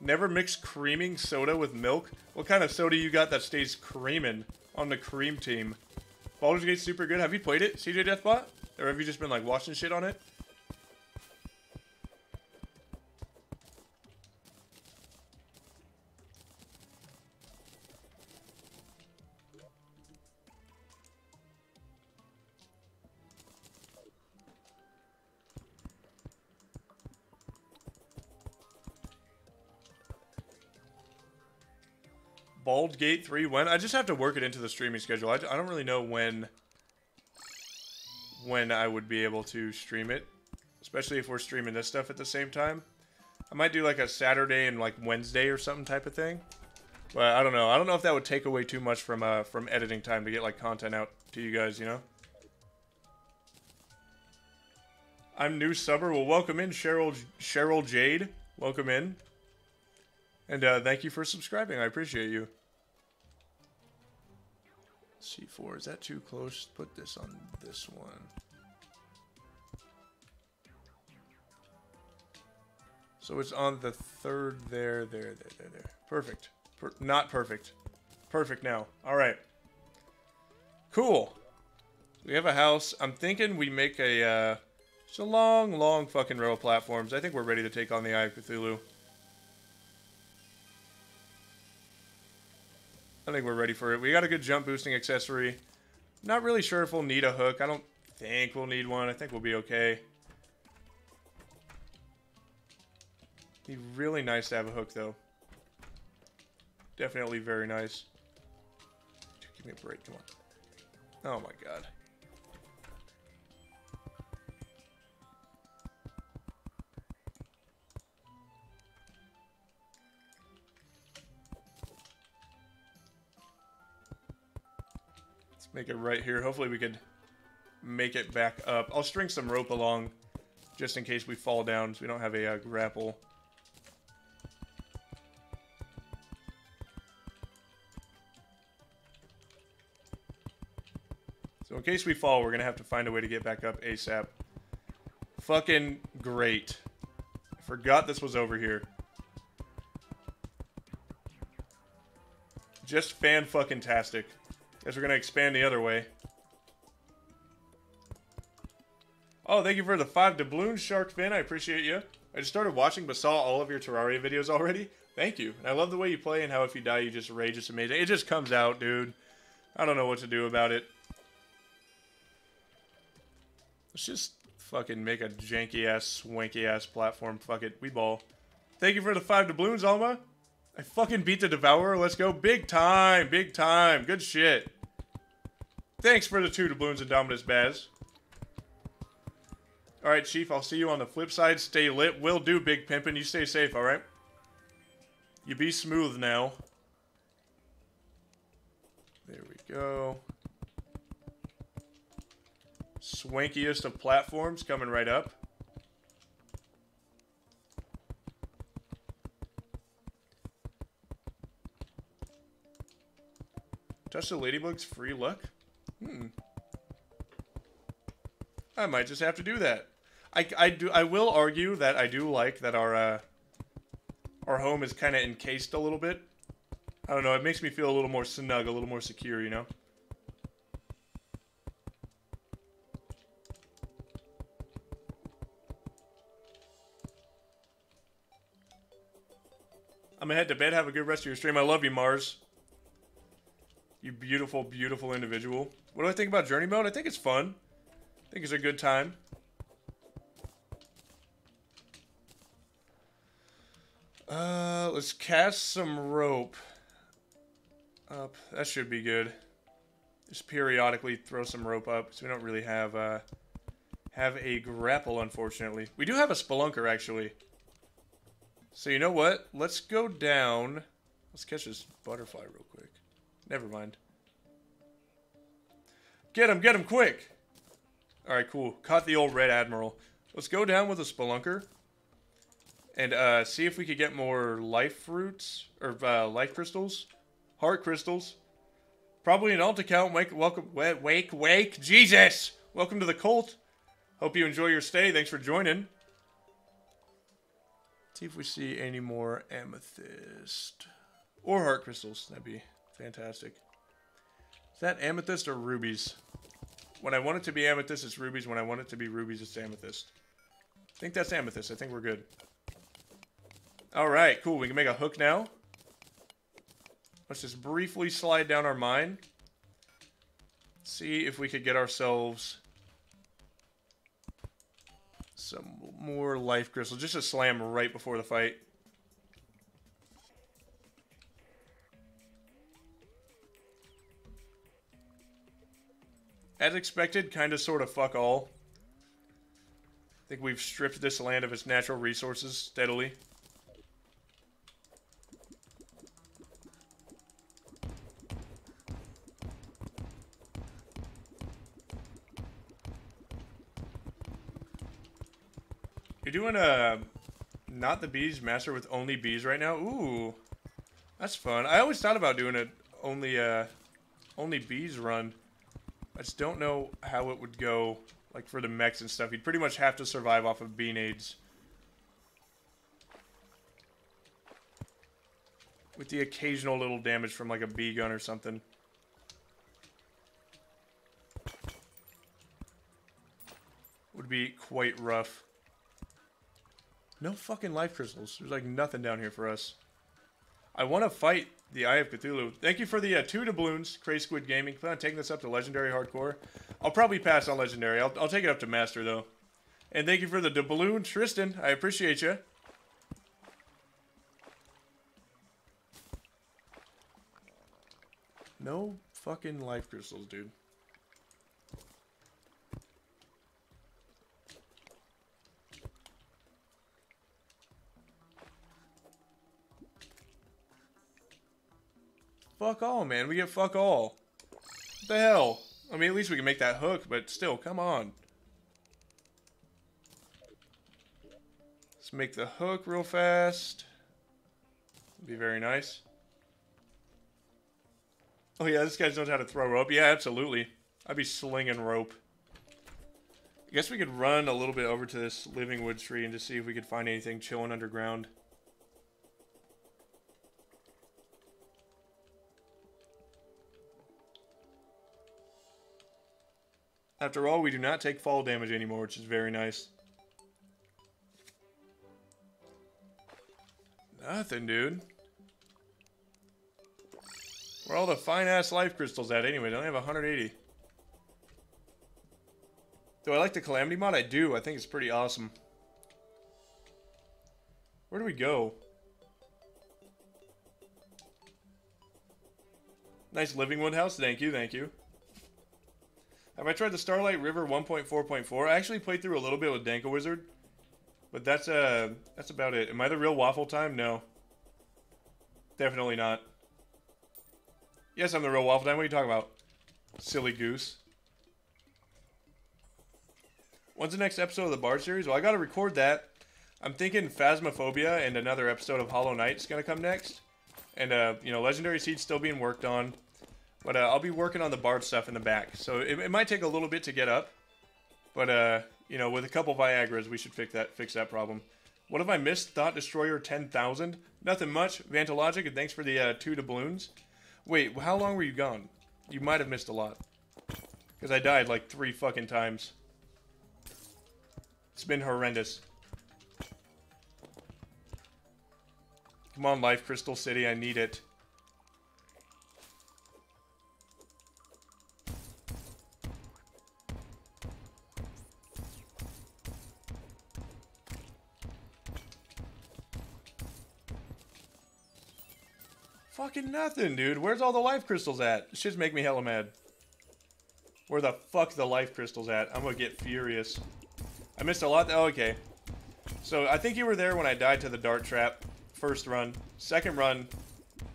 Never mix creaming soda with milk? What kind of soda you got that stays creaming on the cream team? Baldur's Gate's super good. Have you played it, CJ Deathbot? Or have you just been, like, watching shit on it? Bald Gate 3 when? I just have to work it into the streaming schedule. I, I don't really know when when I would be able to stream it. Especially if we're streaming this stuff at the same time. I might do like a Saturday and like Wednesday or something type of thing. But I don't know. I don't know if that would take away too much from uh from editing time to get like content out to you guys, you know? I'm new subber. Well, welcome in, Cheryl Cheryl Jade. Welcome in. And uh, thank you for subscribing. I appreciate you. C4, is that too close? Put this on this one. So it's on the third there, there, there, there, there. Perfect. Per not perfect. Perfect now. All right. Cool. We have a house. I'm thinking we make a, uh, it's a long, long fucking row of platforms. I think we're ready to take on the Eye of Cthulhu. I think we're ready for it. We got a good jump boosting accessory. Not really sure if we'll need a hook. I don't think we'll need one. I think we'll be okay. Be really nice to have a hook, though. Definitely very nice. Give me a break. Come on. Oh, my God. Make it right here. Hopefully we could make it back up. I'll string some rope along Just in case we fall down so we don't have a uh, grapple. So in case we fall, we're going to have to find a way to get back up ASAP. Fucking great. I forgot this was over here. Just fan-fucking-tastic. Guess we're to expand the other way. Oh, thank you for the five doubloons, Shark Fin. I appreciate you. I just started watching but saw all of your Terraria videos already. Thank you. And I love the way you play and how if you die, you just rage. It's amazing. It just comes out, dude. I don't know what to do about it. Let's just fucking make a janky-ass, swanky-ass platform. Fuck it. We ball. Thank you for the five doubloons, Alma. I fucking beat the Devourer. Let's go. Big time. Big time. Good shit. Thanks for the two doubloons, Indominus Baz. Alright, Chief. I'll see you on the flip side. Stay lit. Will do, Big Pimpin'. You stay safe, alright? You be smooth now. There we go. Swankiest of platforms coming right up. Touch the ladybugs, free luck? Hmm. I might just have to do that. I, I do I will argue that I do like that our uh, our home is kind of encased a little bit. I don't know. It makes me feel a little more snug, a little more secure, you know. I'm gonna head to bed. Have a good rest of your stream. I love you, Mars. You beautiful, beautiful individual. What do I think about Journey Mode? I think it's fun. I think it's a good time. Uh, let's cast some rope up. That should be good. Just periodically throw some rope up, so we don't really have uh, have a grapple, unfortunately. We do have a spelunker, actually. So you know what? Let's go down. Let's catch this butterfly real quick. Never mind. Get him, get him quick! Alright, cool. Caught the old Red Admiral. Let's go down with a spelunker. And uh, see if we could get more life fruits, or uh, life crystals. Heart crystals. Probably an alt account. Wake, welcome, wake, wake, Jesus! Welcome to the cult. Hope you enjoy your stay. Thanks for joining. See if we see any more amethyst. Or heart crystals. That'd be fantastic. Is that amethyst or rubies? When I want it to be amethyst, it's rubies. When I want it to be rubies, it's amethyst. I think that's amethyst. I think we're good. Alright, cool. We can make a hook now. Let's just briefly slide down our mine. See if we could get ourselves some more life crystals. Just a slam right before the fight. As expected, kind of sort of fuck all. I think we've stripped this land of its natural resources steadily. You're doing a not the bees master with only bees right now. Ooh, that's fun. I always thought about doing a only uh only bees run. I just don't know how it would go, like, for the mechs and stuff. You'd pretty much have to survive off of bee nades. With the occasional little damage from, like, a bee gun or something. Would be quite rough. No fucking life crystals. There's, like, nothing down here for us. I want to fight the Eye of Cthulhu. Thank you for the uh, two doubloons, Cray Squid Gaming. Plan on taking this up to Legendary Hardcore. I'll probably pass on Legendary. I'll, I'll take it up to Master, though. And thank you for the doubloon, Tristan. I appreciate you. No fucking life crystals, dude. Fuck all, man. We get fuck all. What the hell? I mean, at least we can make that hook, but still, come on. Let's make the hook real fast. Be very nice. Oh yeah, this guy knows how to throw rope. Yeah, absolutely. I'd be slinging rope. I guess we could run a little bit over to this living wood tree and just see if we could find anything chilling underground. After all, we do not take fall damage anymore, which is very nice. Nothing, dude. Where all the fine-ass life crystals at anyway? I only have 180. Do I like the Calamity mod? I do. I think it's pretty awesome. Where do we go? Nice living wood house. Thank you, thank you. Have I tried the Starlight River 1.4.4? I actually played through a little bit with Danko Wizard. But that's uh that's about it. Am I the real waffle time? No. Definitely not. Yes, I'm the real waffle time. What are you talking about? Silly goose. When's the next episode of the Bard series? Well, I gotta record that. I'm thinking Phasmophobia and another episode of Hollow Knight is gonna come next. And, uh, you know, Legendary Seed's still being worked on. But uh, I'll be working on the Bard stuff in the back. So it, it might take a little bit to get up. But, uh, you know, with a couple Viagras, we should fix that fix that problem. What have I missed? Thought Destroyer 10,000? Nothing much. Vantalogic, and thanks for the uh, two doubloons. Wait, how long were you gone? You might have missed a lot. Because I died like three fucking times. It's been horrendous. Come on, Life Crystal City, I need it. Fucking nothing, dude. Where's all the life crystals at? Shit's make me hella mad. Where the fuck the life crystals at? I'm gonna get furious. I missed a lot. Oh, okay. So I think you were there when I died to the dart trap. First run. Second run,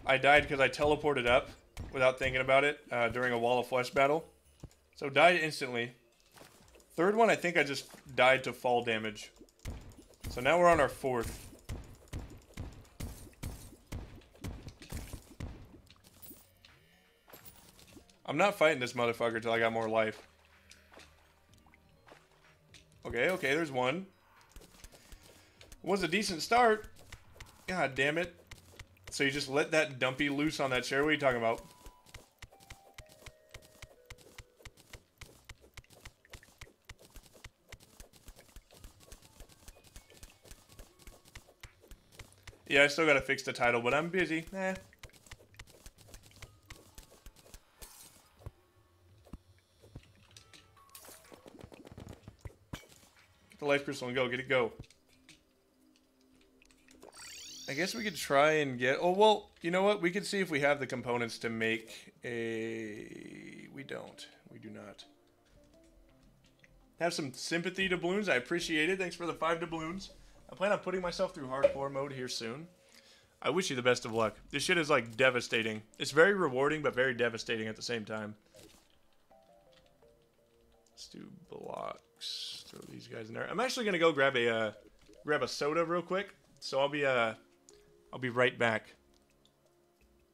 I died because I teleported up without thinking about it uh, during a wall of flesh battle. So died instantly. Third one, I think I just died to fall damage. So now we're on our fourth. I'm not fighting this motherfucker till I got more life. Okay, okay, there's one. Was a decent start. God damn it. So you just let that dumpy loose on that chair? What are you talking about? Yeah, I still gotta fix the title, but I'm busy. Eh. The life crystal and go. Get it, go. I guess we could try and get... Oh, well, you know what? We could see if we have the components to make a... We don't. We do not. Have some sympathy doubloons. I appreciate it. Thanks for the five doubloons. I plan on putting myself through hardcore mode here soon. I wish you the best of luck. This shit is, like, devastating. It's very rewarding, but very devastating at the same time. Let's do blocks. Throw these guys in there. I'm actually gonna go grab a uh, grab a soda real quick. So I'll be uh I'll be right back.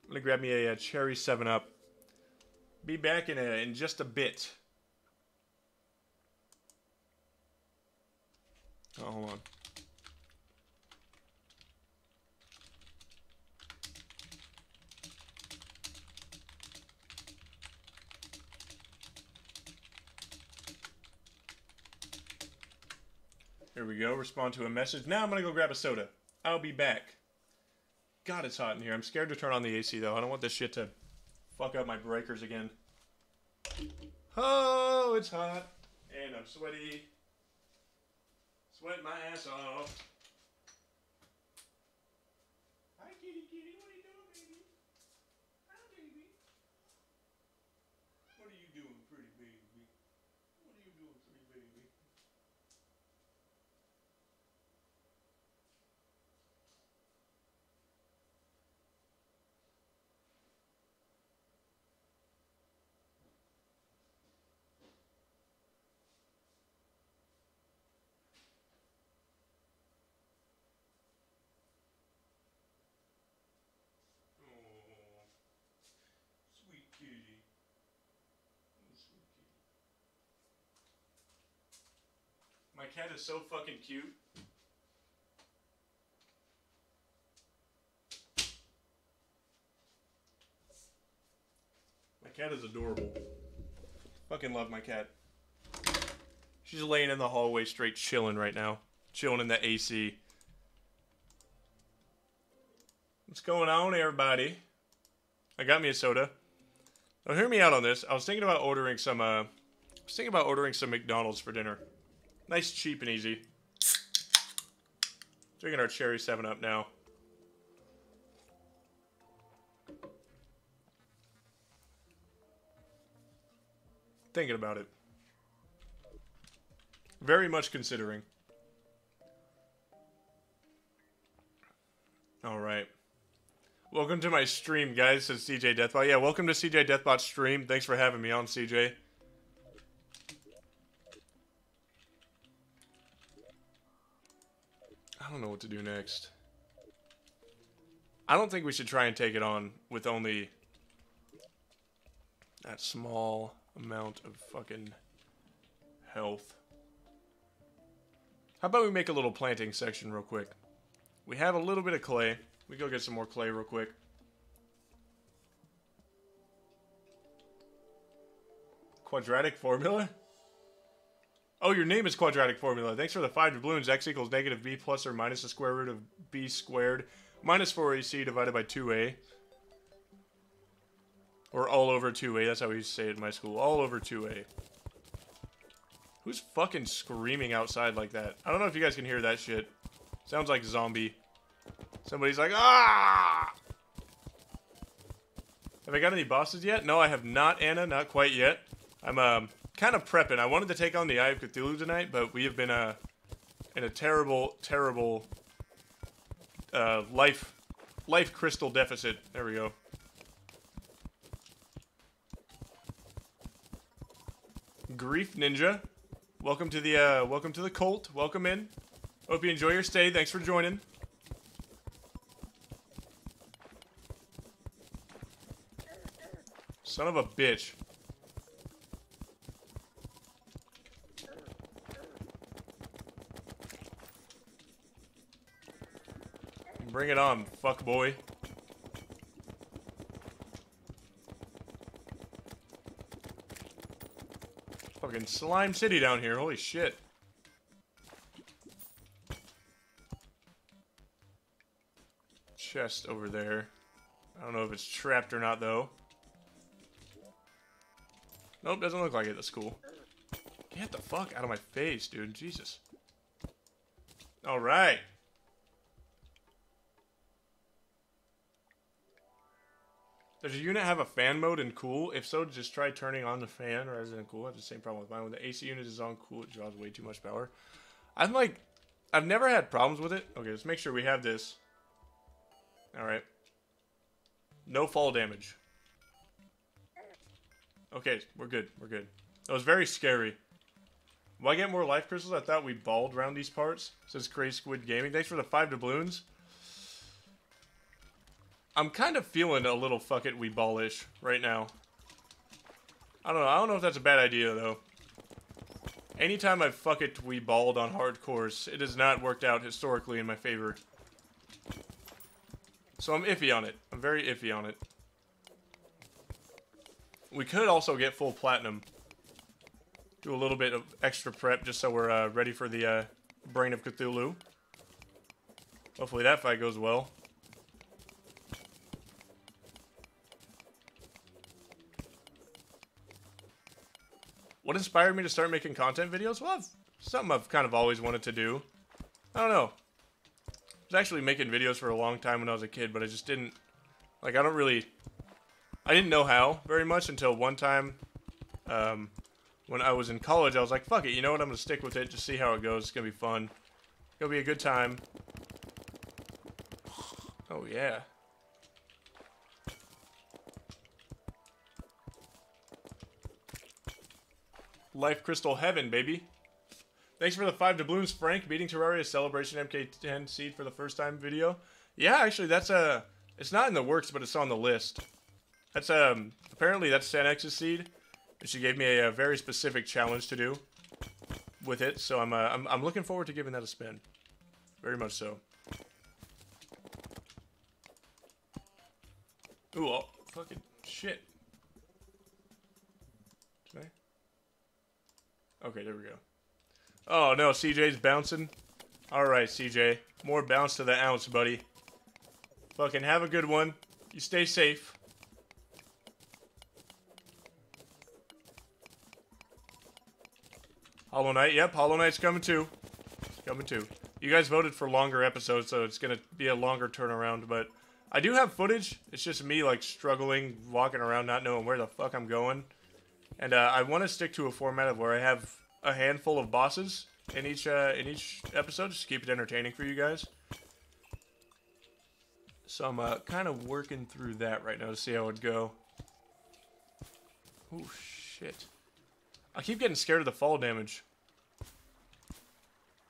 I'm gonna grab me a, a cherry Seven Up. Be back in a, in just a bit. Oh, hold on. Here we go. Respond to a message. Now I'm going to go grab a soda. I'll be back. God, it's hot in here. I'm scared to turn on the AC, though. I don't want this shit to fuck up my breakers again. Oh, it's hot. And I'm sweaty. Sweat my ass off. Hi, kitty kitty. What are you doing, baby? Hi, baby. What are you doing, pretty baby? What are you doing, pretty baby? My cat is so fucking cute. My cat is adorable. Fucking love my cat. She's laying in the hallway straight chilling right now. Chilling in the AC. What's going on, everybody? I got me a soda. Now, hear me out on this. I was thinking about ordering some, uh... I was thinking about ordering some McDonald's for dinner. Nice, cheap, and easy. Drinking our cherry 7-Up now. Thinking about it. Very much considering. Alright. Welcome to my stream, guys, says CJ Deathbot. Yeah, welcome to CJ Deathbot's stream. Thanks for having me on, CJ. Don't know what to do next. I don't think we should try and take it on with only that small amount of fucking health. How about we make a little planting section real quick? We have a little bit of clay. We go get some more clay real quick. Quadratic formula? Oh, your name is quadratic formula. Thanks for the five doubloons. X equals negative b plus or minus the square root of b squared minus 4ac divided by 2a. Or all over 2a. That's how we say it in my school. All over 2a. Who's fucking screaming outside like that? I don't know if you guys can hear that shit. Sounds like zombie. Somebody's like, ah! Have I got any bosses yet? No, I have not, Anna. Not quite yet. I'm um, kind of prepping. I wanted to take on the Eye of Cthulhu tonight, but we have been uh, in a terrible, terrible uh, life, life crystal deficit. There we go. Grief Ninja. Welcome to the uh, welcome to the cult. Welcome in. Hope you enjoy your stay. Thanks for joining. Son of a bitch. Bring it on, fuck boy. Fucking slime city down here, holy shit. Chest over there. I don't know if it's trapped or not though. Nope, doesn't look like it. That's cool. Get the fuck out of my face, dude. Jesus. Alright. Does your unit have a fan mode in cool? If so, just try turning on the fan rather than cool. I have the same problem with mine. When the AC unit is on cool, it draws way too much power. I'm like, I've never had problems with it. Okay, let's make sure we have this. Alright. No fall damage. Okay, we're good. We're good. That was very scary. Will I get more life crystals? I thought we balled around these parts. Says Crazy Squid Gaming. Thanks for the five doubloons. I'm kind of feeling a little fuck it we ballish right now. I don't know. I don't know if that's a bad idea though. Anytime I've fuck it we balled on hardcores, it has not worked out historically in my favor. So I'm iffy on it. I'm very iffy on it. We could also get full platinum. Do a little bit of extra prep just so we're uh, ready for the uh, Brain of Cthulhu. Hopefully that fight goes well. What inspired me to start making content videos? Well, I've, something I've kind of always wanted to do. I don't know. I was actually making videos for a long time when I was a kid, but I just didn't... Like, I don't really I didn't know how very much until one time um, when I was in college. I was like, fuck it, you know what? I'm to stick with it, just see how it goes. It's to be fun. To be a good time. Oh, yeah. Life Crystal Heaven, baby. Thanks for the five doubloons, Frank. Beating Terraria Celebration MK10 seed for the first time video. Yeah, actually, that's a. It's not in the works, but it's on the list. That's um apparently that's Sanex's seed. And she gave me a, a, very specific challenge to do. with it, so I'm, uh, I'm I'm looking forward to giving that a spin. Very much so. Ooh, oh, fucking shit. Okay, there we go. Oh no, CJ's bouncing. Alright, CJ. More bounce to the ounce, buddy. Fucking have a good one. You stay safe. Hollow Knight, yep, Hollow Knight's coming too. Coming too. You guys voted for longer episodes, so it's gonna be a longer turnaround, but I do have footage. It's just me, like, struggling, walking around, not knowing where the fuck I'm going. And uh, I want to stick to a format of where I have a handful of bosses in each uh, in each episode, just to keep it entertaining for you guys. So I'm uh, kind of working through that right now to see how it go. Oh shit! I keep getting scared of the fall damage,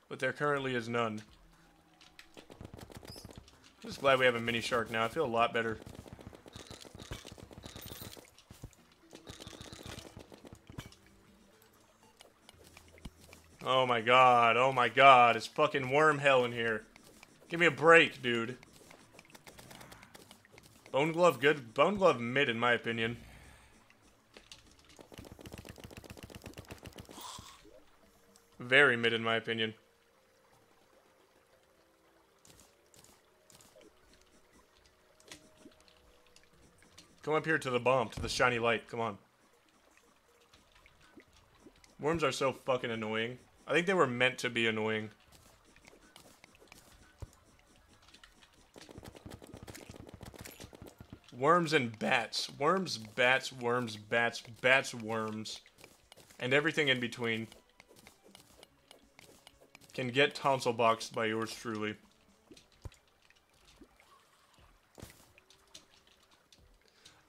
but there currently is none. I'm just glad we have a mini shark now. I feel a lot better. Oh my god, oh my god, it's fucking worm hell in here. Give me a break, dude. Bone Glove good. Bone Glove mid, in my opinion. Very mid, in my opinion. Come up here to the bomb, to the shiny light. Come on. Worms are so fucking annoying. I think they were meant to be annoying. Worms and bats. Worms, bats, worms, bats, bats, worms. And everything in between. Can get tonsil boxed by yours truly.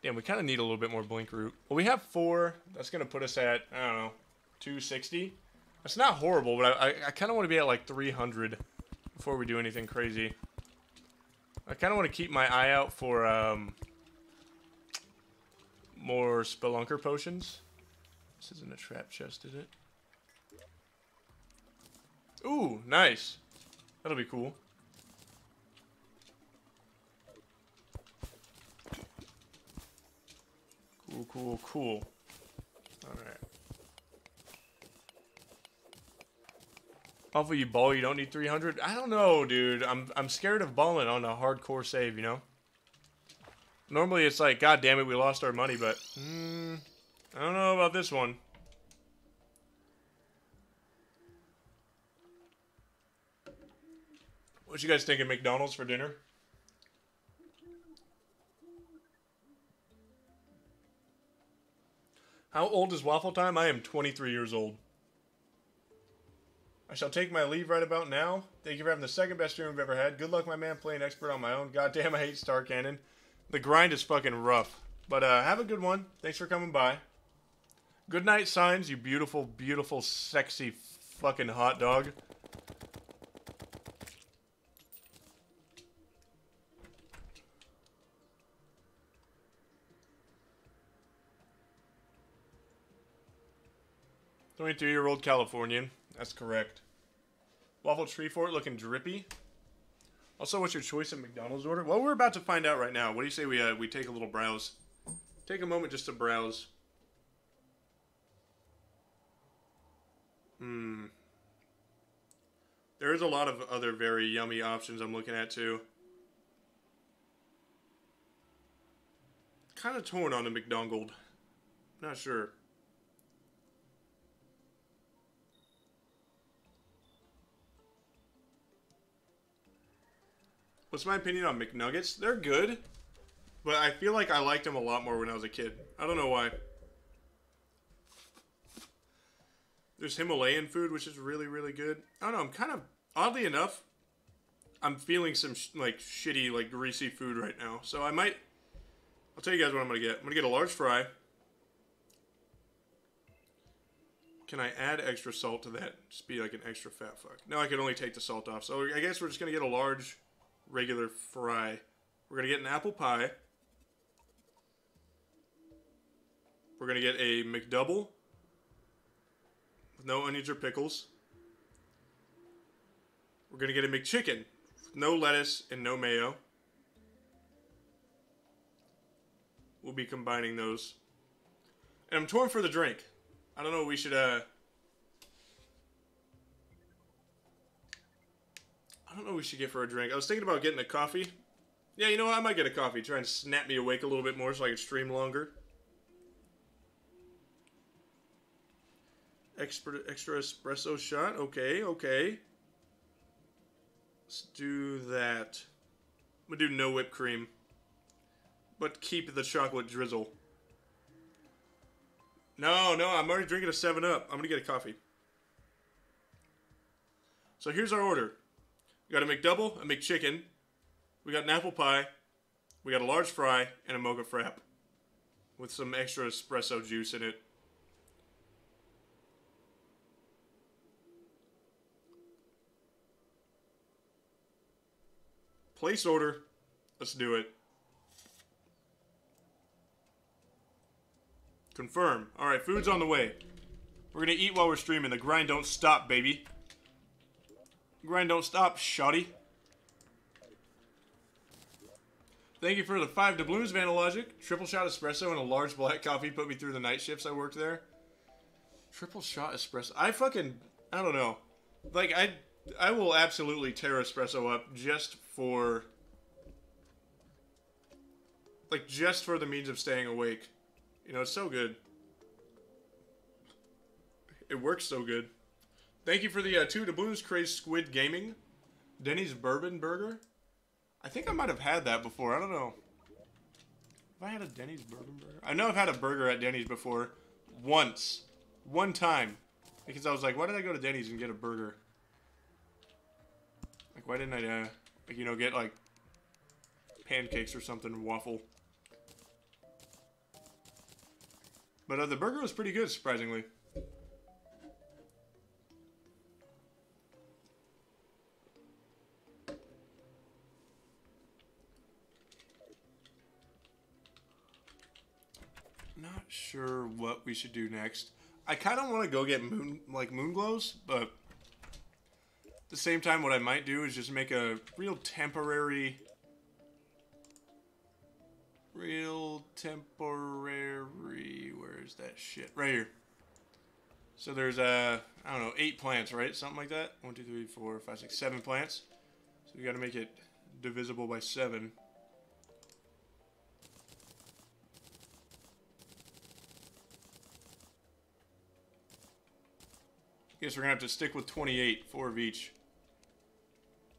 Damn, we kind of need a little bit more blink root. Well, we have four. That's going to put us at, I don't know, 260. That's not horrible, but I, I, I kind of want to be at like 300 before we do anything crazy. I kind of want to keep my eye out for um, more Spelunker potions. This isn't a trap chest, is it? Ooh, nice. That'll be cool. Cool, cool, cool. Alright. Hopefully you ball, you don't need 300. I don't know, dude. I'm, I'm scared of balling on a hardcore save, you know? Normally it's like, god damn it, we lost our money, but... Mm, I don't know about this one. What you guys thinking, McDonald's for dinner? How old is Waffle Time? I am 23 years old. I shall take my leave right about now. Thank you for having the second best stream I've ever had. Good luck, my man, playing expert on my own. God damn, I hate Star Cannon. The grind is fucking rough. But uh, have a good one. Thanks for coming by. Good night, Signs, you beautiful, beautiful, sexy fucking hot dog. Twenty-two-year-old Californian. That's correct. Waffle Tree Fort looking drippy. Also, what's your choice of McDonald's order? Well, we're about to find out right now. What do you say we uh, we take a little browse? Take a moment just to browse. Hmm. There is a lot of other very yummy options I'm looking at too. Kind of torn on the McDonald. Not sure. What's my opinion on McNuggets? They're good, but I feel like I liked them a lot more when I was a kid. I don't know why. There's Himalayan food, which is really, really good. I don't know. I'm kind of oddly enough, I'm feeling some sh- like shitty, like greasy food right now. So I might. I'll tell you guys what I'm gonna get. I'm gonna get a large fry. Can I add extra salt to that? Just be like an extra fat fuck. No, I can only take the salt off. So I guess we're just gonna get a large regular fry. We're going to get an apple pie. We're going to get a McDouble with no onions or pickles. We're gonna get a McChicken. No lettuce and no mayo. We'll be combining those. And I'm torn for the drink. I don't know, we should, uh... don't know what we should get for a drink. I was thinking about getting a coffee. Yeah, you know what? I might get a coffee. Try and snap me awake a little bit more so I can stream longer. Extra, extra espresso shot. Okay, okay. Let's do that. I'm gonna do no whipped cream. But keep the chocolate drizzle. No, no, I'm already drinking a 7-Up. I'm gonna get a coffee. So here's our order. We got a McDouble, a McChicken. We got an apple pie. We got a large fry and a mocha frap. With some extra espresso juice in it. Place order. Let's do it. Confirm. Alright, food's on the way. We're gonna eat while we're streaming. The grind don't stop, baby. Grind don't stop, shoddy. Thank you for the five doubloons, Vanalogic. Triple shot espresso and a large black coffee put me through the night shifts I worked there. Triple shot espresso. I fucking, I don't know. Like, I, I will absolutely tear espresso up just for, like, just for the means of staying awake. You know, it's so good. It works so good. Thank you for the uh, two doubloons, Crazy Squid Gaming. Denny's Bourbon Burger. I think I might have had that before. I don't know. Have I had a Denny's Bourbon Burger? I know I've had a burger at Denny's before. Once. One time. Because I was like, why did I go to Denny's and get a burger? Like, why didn't I, uh, like, you know, get, like, pancakes or something, waffle. But uh, the burger was pretty good, surprisingly. Sure what we should do next. I kind of want to go get moon like moon glows, but at the same time, what I might do is just make a real temporary, real temporary. Where's that shit? Right here. So there's uh, I don't know, eight plants, right? Something like that. One, two, three, four, five, six, seven plants. So we got to make it divisible by seven. Guess we're gonna have to stick with 28, four of each.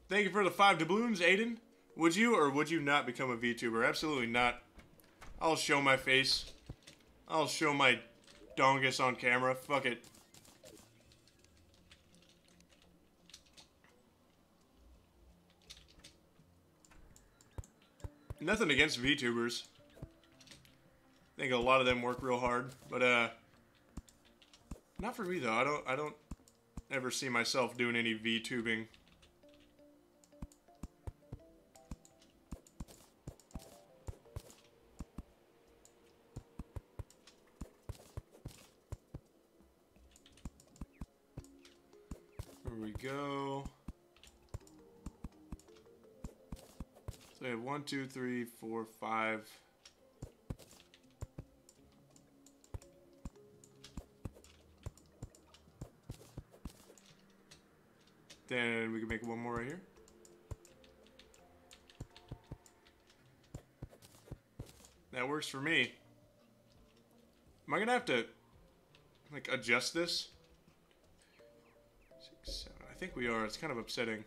Thank you for the five doubloons, Aiden. Would you or would you not become a VTuber? Absolutely not. I'll show my face. I'll show my dongus on camera. Fuck it. Nothing against VTubers. I think a lot of them work real hard, but uh, not for me though. I don't. I don't ever see myself doing any VTubing. There we go. So we have one, two, three, four, five. Then we can make one more right here. That works for me. Am I gonna have to like adjust this? Six, seven. I think we are. It's kind of upsetting.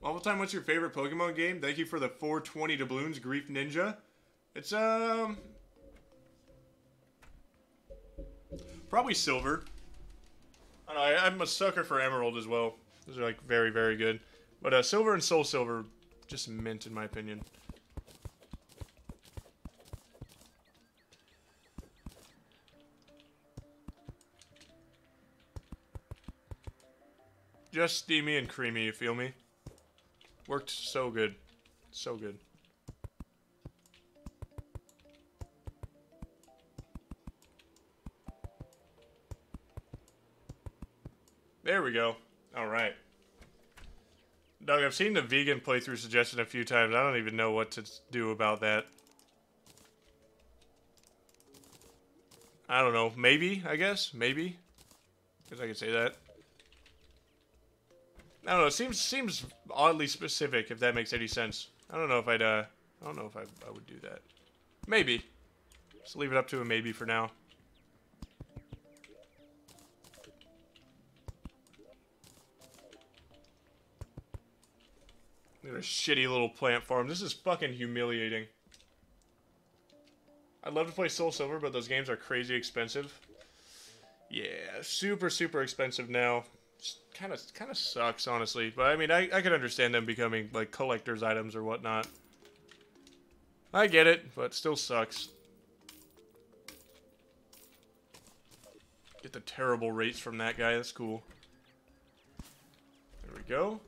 Waffle Time, what's your favorite Pokemon game? Thank you for the 420 doubloons, Grief Ninja. It's, um... Probably Silver. I know, I, I'm a sucker for Emerald as well. Those are, like, very, very good. But, uh, Silver and Soul Silver, just mint, in my opinion. Just steamy and creamy, you feel me? Worked so good. So good. There we go. All right. Doug, I've seen the vegan playthrough suggestion a few times. I don't even know what to do about that. I don't know. Maybe, I guess. Maybe. Guess I could say that. I don't know. It seems seems oddly specific, if that makes any sense. I don't know if I'd, uh... I don't know if I, I would do that. Maybe. Just leave it up to a maybe for now. At a shitty little plant farm. This is fucking humiliating. I'd love to play Soul Silver, but those games are crazy expensive. Yeah, super, super expensive now. Kind of, kind of sucks, honestly. But I mean, I, I could understand them becoming like collector's items or whatnot. I get it, but still sucks. Get the terrible rates from that guy. That's cool. There we go.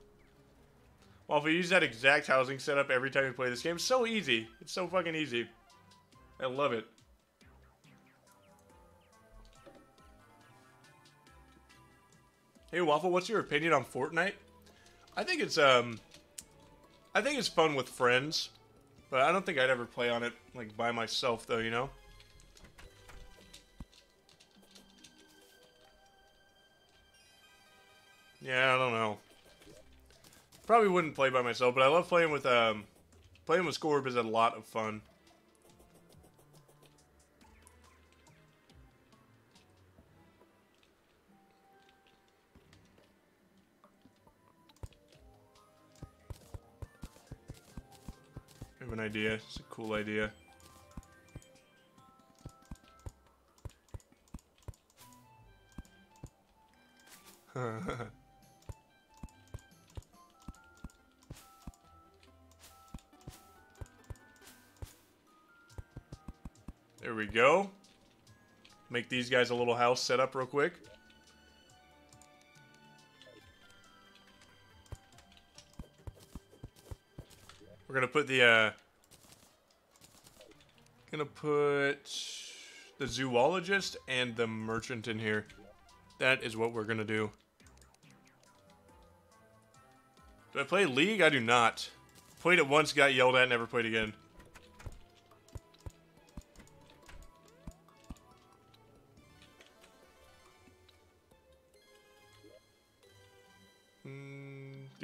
Well, if we use that exact housing setup every time we play this game, so easy. It's so fucking easy. I love it. Hey Waffle, what's your opinion on Fortnite? I think it's um I think it's fun with friends, but I don't think I'd ever play on it like by myself though, you know? Yeah, I don't know. Probably wouldn't play by myself, but I love playing with um playing with Scorb is a lot of fun. I have an idea. It's a cool idea. there we go. Make these guys a little house set up real quick. We're gonna put the, uh... Gonna put the zoologist and the merchant in here. That is what we're gonna do. Do I play League? I do not. Played it once, got yelled at, never played again.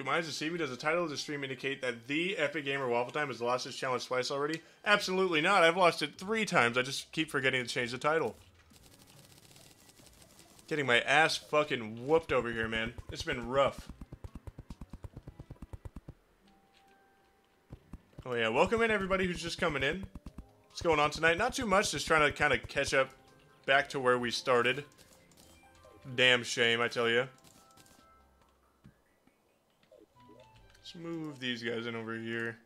Eyes deceive me? Does the title of the stream indicate that the Epic Gamer Waffle Time has lost his challenge twice already? Absolutely not. I've lost it three times. I just keep forgetting to change the title. Getting my ass fucking whooped over here, man. It's been rough. Oh yeah, welcome in everybody who's just coming in. What's going on tonight? Not too much, just trying to kind of catch up back to where we started. Damn shame, I tell you. Let's move these guys in over here.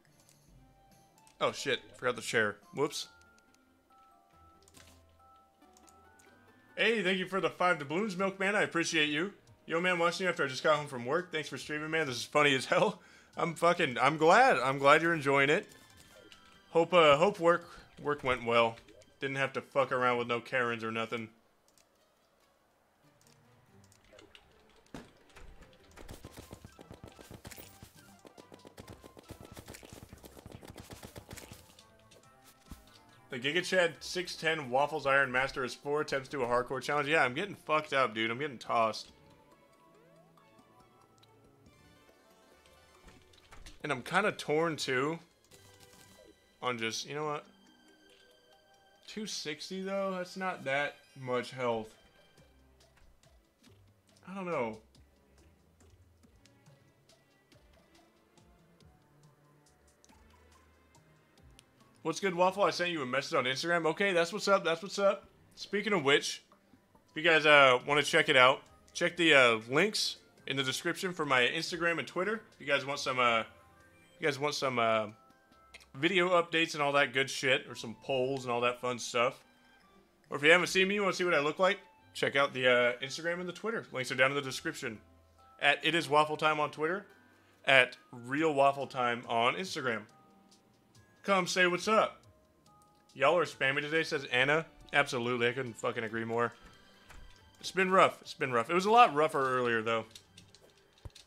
Oh shit, forgot the chair. Whoops. Hey, thank you for the five doubloons, Milkman. I appreciate you. Yo, man, watching you after I just got home from work. Thanks for streaming, man. This is funny as hell. I'm fucking, I'm glad. I'm glad you're enjoying it. Hope, uh, hope work, work went well. Didn't have to fuck around with no Karens or nothing. The Giga Chad 610 Waffles Iron Master is four attempts to a hardcore challenge. Yeah, I'm getting fucked up, dude. I'm getting tossed. And I'm kind of torn, too. On just, you know what? 260, though? That's not that much health. I don't know. What's good, Waffle? I sent you a message on Instagram. Okay, that's what's up. That's what's up. Speaking of which, if you guys uh, want to check it out, check the uh, links in the description for my Instagram and Twitter. If you guys want some, uh, you guys want some uh, video updates and all that good shit, or some polls and all that fun stuff. Or if you haven't seen me, you want to see what I look like, check out the uh, Instagram and the Twitter. Links are down in the description. At It Is Waffle Time on Twitter, at Real Waffle Time on Instagram. Come say what's up. Y'all are spammy today, says Anna. Absolutely, I couldn't fucking agree more. It's been rough. It's been rough. It was a lot rougher earlier, though.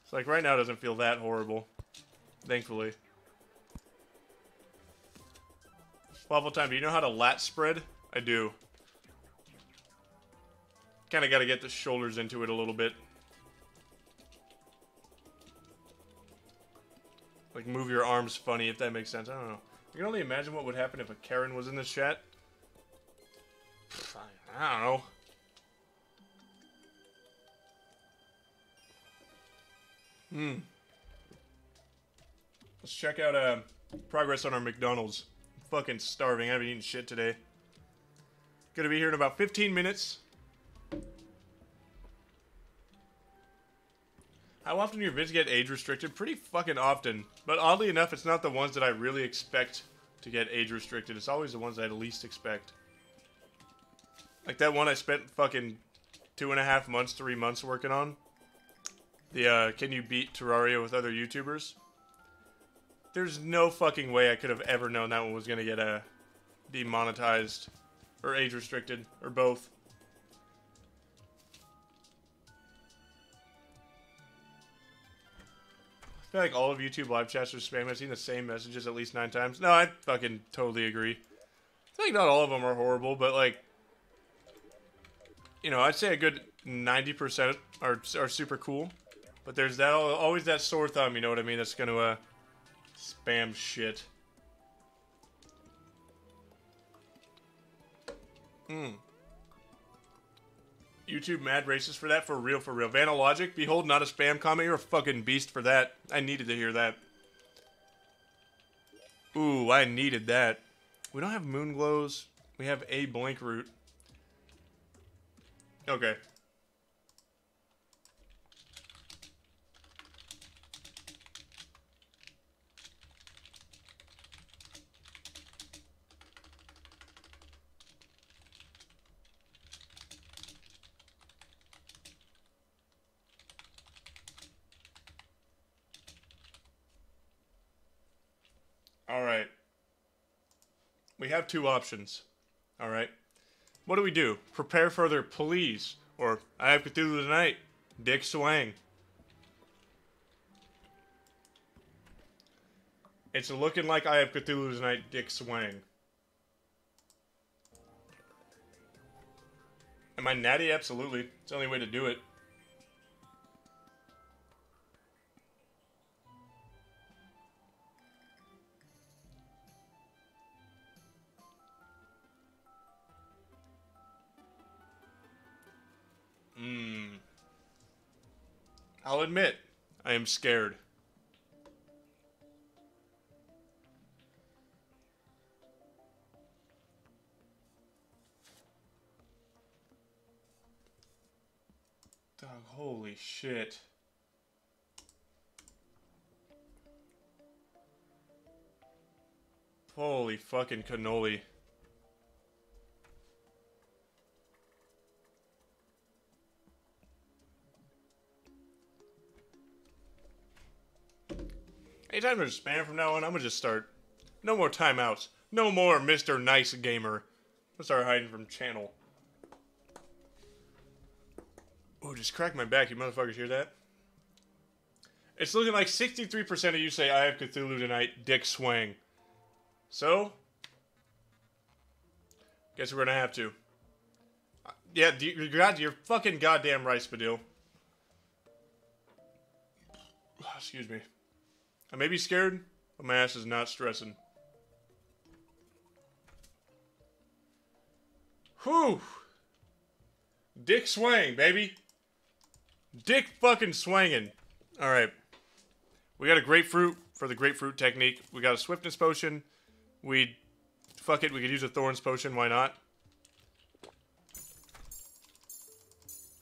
It's like right now doesn't feel that horrible. Thankfully. Waffle time, do you know how to lat spread? I do. Kind of got to get the shoulders into it a little bit. Like, move your arms funny, if that makes sense. I don't know. I can only imagine what would happen if a Karen was in the chat. I don't know. Hmm. Let's check out uh, progress on our McDonald's. I'm fucking starving. I haven't eaten shit today. Gonna be here in about 15 minutes. How often do your vids get age restricted? Pretty fucking often. But oddly enough, it's not the ones that I really expect to get age restricted. It's always the ones I least expect. Like that one I spent fucking two and a half months, three months working on. The, uh, can you beat Terraria with other YouTubers? There's no fucking way I could have ever known that one was gonna get, uh, demonetized. Or age restricted. Or both. Feel like all of YouTube live chats are spam. I've seen the same messages at least nine times. No, I fucking totally agree. I think not all of them are horrible, but like, you know, I'd say a good 90% are, are super cool. But there's that always that sore thumb, you know what I mean, that's gonna uh, spam shit. Hmm. YouTube mad racist for that? For real, for real. Vanalogic, behold, not a spam comment. You're a fucking beast for that. I needed to hear that. Ooh, I needed that. We don't have moon glows. We have a blink root. Okay. All right. We have two options. All right. What do we do? Prepare further, please. Or Eye of Cthulhu tonight. Dick Swang. It's looking like Eye of Cthulhu tonight, Dick Swang. Am I natty? Absolutely. It's the only way to do it. Hmm. I'll admit, I am scared. Dog, holy shit. Holy fucking cannoli. Anytime there's spam from now on, I'm gonna just start. No more timeouts. No more Mr. Nice Gamer. I'm start hiding from channel. Oh, just crack my back, you motherfuckers hear that? It's looking like 63% of you say Eye of Cthulhu tonight, dick swing. So, guess we're gonna have to. Uh, yeah, you, God, you're fucking goddamn right, Spadil. Excuse me. I may be scared, but my ass is not stressing. Whew. Dick swang, baby. Dick fucking swanging. All right. We got a grapefruit for the grapefruit technique. We got a swiftness potion. We, fuck it, we could use a thorns potion. Why not?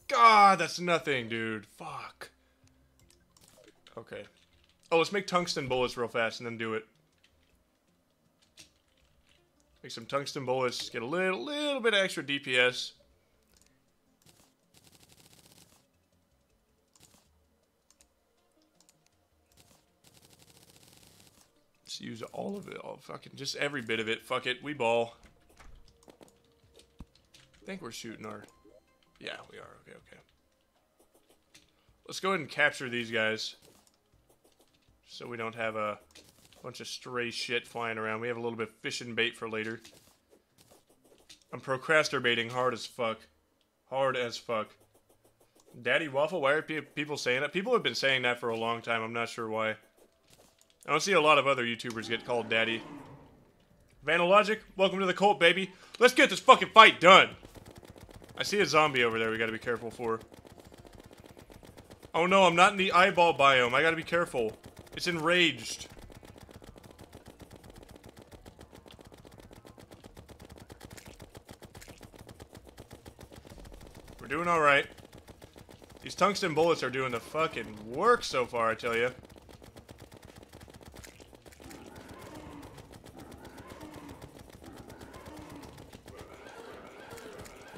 God, that's nothing, dude. Fuck. Okay. Oh, let's make tungsten bullets real fast and then do it. Make some tungsten bullets, get a little, little bit extra DPS. Let's use all of it, all fucking, just every bit of it. Fuck it, we ball. I think we're shooting our, yeah, we are, okay, okay. let's go ahead and capture these guys. So we don't have a bunch of stray shit flying around. We have a little bit of fishing bait for later. I'm procrastinating hard as fuck. Hard as fuck. Daddy Waffle? Why are pe people saying that? People have been saying that for a long time. I'm not sure why. I don't see a lot of other YouTubers get called Daddy. Vanalogic, welcome to the cult, baby. Let's get this fucking fight done. I see a zombie over there we gotta be careful for. Oh no, I'm not in the eyeball biome. I gotta be careful. It's enraged. We're doing alright. These tungsten bullets are doing the fucking work so far, I tell you.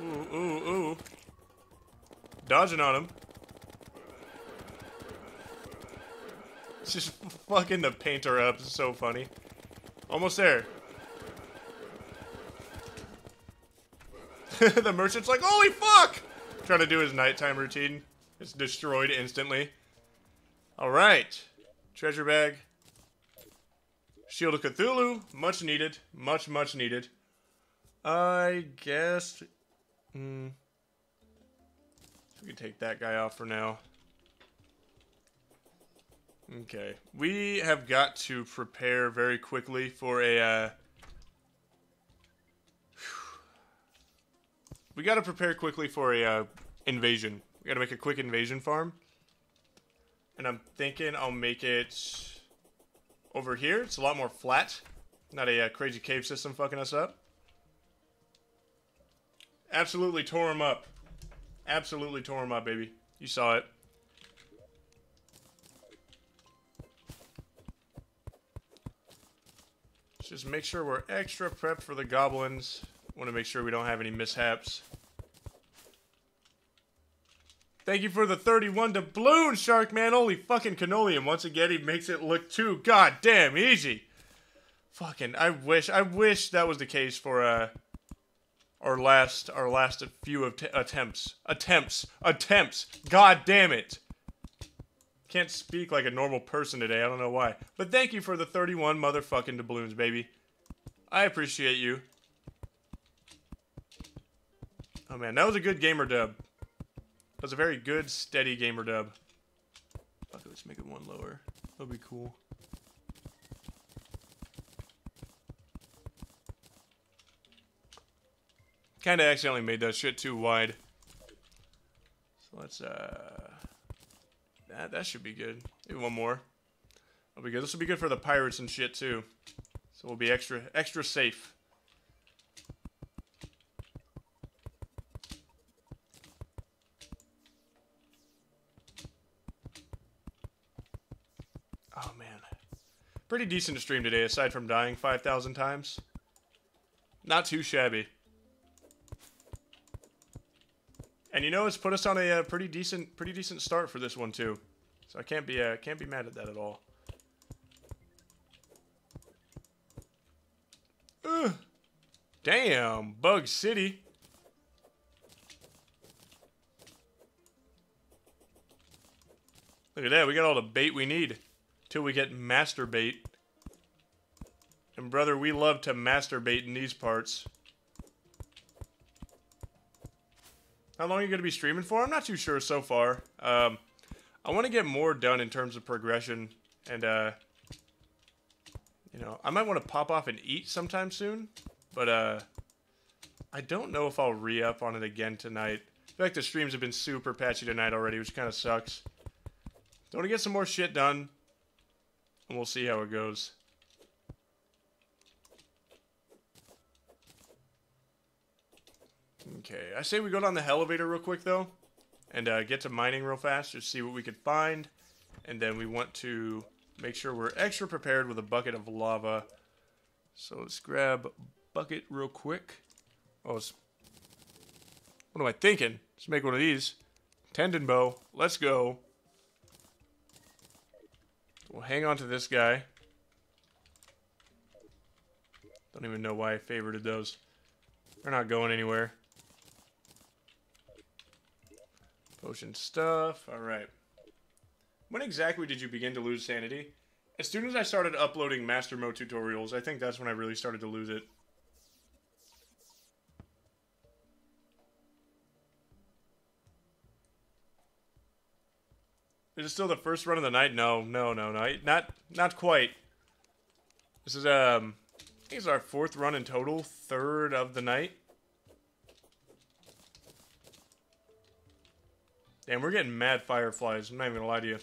Ooh, ooh, ooh. Dodging on him. Just fucking the painter up. It's so funny. Almost there. the merchant's like, holy fuck! Trying to do his nighttime routine. It's destroyed instantly. Alright. Treasure bag. Shield of Cthulhu. Much needed. Much, much needed. I guess... Hmm. We can take that guy off for now. Okay. We have got to prepare very quickly for a, uh... We gotta prepare quickly for a, uh, invasion. We gotta make a quick invasion farm. And I'm thinking I'll make it... over here. It's a lot more flat. Not a uh, crazy cave system fucking us up. Absolutely tore him up. Absolutely tore him up, baby. You saw it. Just make sure we're extra prepped for the goblins. Want to make sure we don't have any mishaps. Thank you for the 31 doubloon, Shark Man. Holy fucking cannoli. And once again, he makes it look too goddamn easy. Fucking, I wish, I wish that was the case for, uh, our last, our last few of attempts. Attempts. Attempts. God damn it. Can't speak like a normal person today. I don't know why. But thank you for the 31 motherfucking doubloons, baby. I appreciate you. Oh man, that was a good gamer dub. That was a very good, steady gamer dub. It, let's make it one lower. That'll be cool. Kinda accidentally made that shit too wide. So let's, uh... That, that should be good. Maybe one more. That'll be good. This will be good for the pirates and shit, too. So we'll be extra, extra safe. Oh, man. Pretty decent to stream today, aside from dying 5,000 times. Not too shabby. And you know, it's put us on a, a, uh, pretty decent, pretty decent start for this one too. So I can't be, uh, can't be mad at that at all. Ugh. Damn, Bug City. Look at that, we got all the bait we need. Till we get master bait. And brother, we love to masturbate in these parts. How long are you going to be streaming for? I'm not too sure so far. Um, I want to get more done in terms of progression. And, uh, you know, I might want to pop off and eat sometime soon. But, uh, I don't know if I'll re-up on it again tonight. In fact, the streams have been super patchy tonight already, which kind of sucks. Don't want to get some more shit done. And we'll see how it goes. Okay, I say we go down the elevator real quick, though. And uh, get to mining real fast, just see what we could find. And then we want to make sure we're extra prepared with a bucket of lava. So let's grab bucket real quick. Oh, what am I thinking? Let's make one of these. Tendon bow. Let's go. We'll hang on to this guy. Don't even know why I favorited those. They're not going anywhere. Potion stuff. Alright. When exactly did you begin to lose sanity? As soon as I started uploading Master Mode tutorials, I think that's when I really started to lose it. Is it still the first run of the night? No, no, no, no, not, not quite. This is um, I think it's our fourth run in total, third of the night. Damn, we're getting mad fireflies. I'm not even gonna lie to you.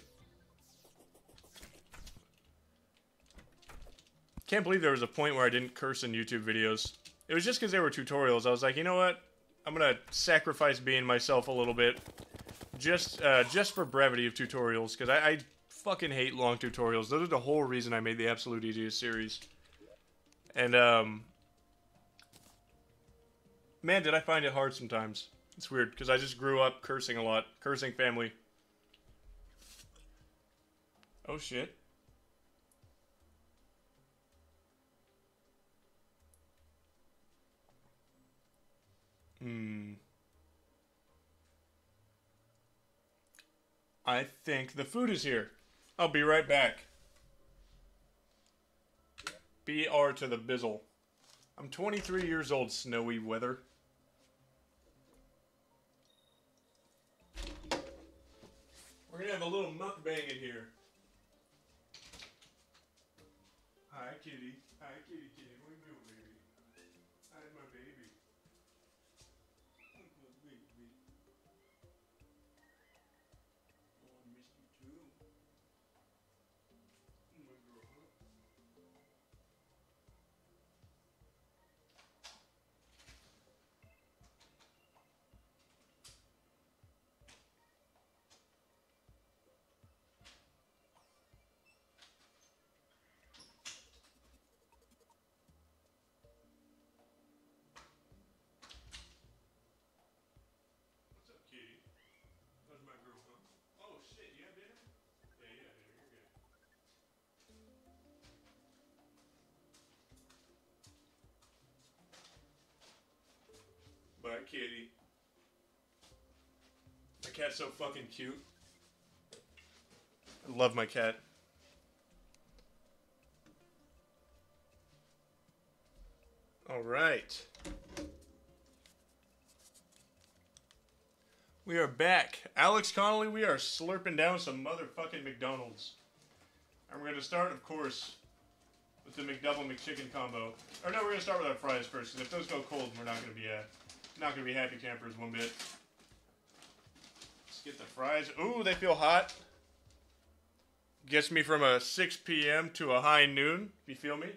Can't believe there was a point where I didn't curse in YouTube videos. It was just because they were tutorials. I was like, you know what? I'm gonna sacrifice being myself a little bit, just uh, just for brevity of tutorials, because I, I fucking hate long tutorials. Those are the whole reason I made the absolute easiest series. And um, man, did I find it hard sometimes. It's weird because I just grew up cursing a lot, cursing family. Oh shit. Hmm. I think the food is here. I'll be right back. BR to the bizzle. I'm 23 years old, snowy weather. We're gonna have a little mukbang in here. Hi, kitty, Kitty. My cat's so fucking cute. I love my cat. All right. We are back. Alex Connolly, we are slurping down some motherfucking McDonald's. And we're going to start, of course, with the McDouble McChicken combo. Or no, we're going to start with our fries first, because if those go cold, we're not going to be, uh, not to be happy campers one bit. Let's get the fries. Ooh, they feel hot. Gets me from a 6 p.m. to a high noon, you feel me.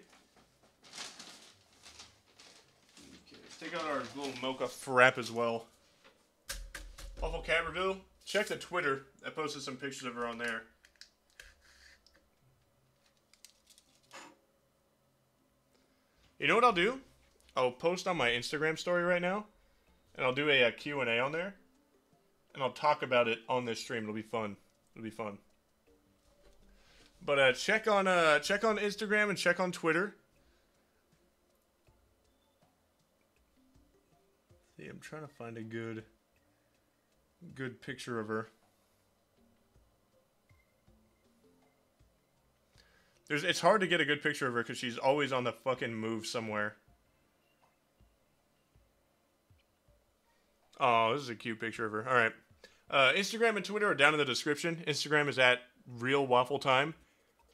Okay, let's take out our little mocha frap as well. Awful Cat Review. Check the Twitter. I posted some pictures of her on there. You know what I'll do? I'll post on my Instagram story right now, and I'll do a, a Q&A on there, and I'll talk about it on this stream. It'll be fun. It'll be fun. But uh, check on uh, check on Instagram and check on Twitter. See, I'm trying to find a good good picture of her. There's, it's hard to get a good picture of her because she's always on the fucking move somewhere. Oh, this is a cute picture of her. All right. Uh, Instagram and Twitter are down in the description. Instagram is at Real Waffle Time.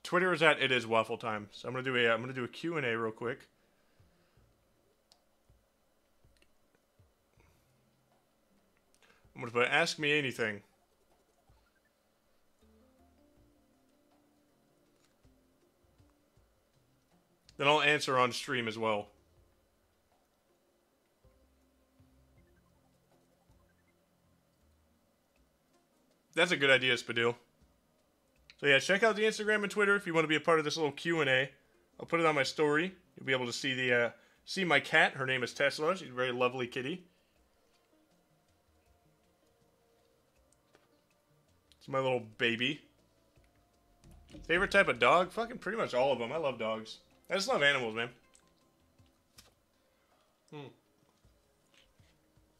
Twitter is at It Is Waffle Time. So I'm gonna do a I'm gonna do a Q and A real quick. I'm gonna put Ask Me Anything. Then I'll answer on stream as well. That's a good idea, Spadil. So yeah, check out the Instagram and Twitter if you want to be a part of this little Q and A. I'll put it on my story. You'll be able to see the uh, see my cat. Her name is Tesla. She's a very lovely kitty. It's my little baby. Favorite type of dog? Fucking pretty much all of them. I love dogs. I just love animals, man. Hmm.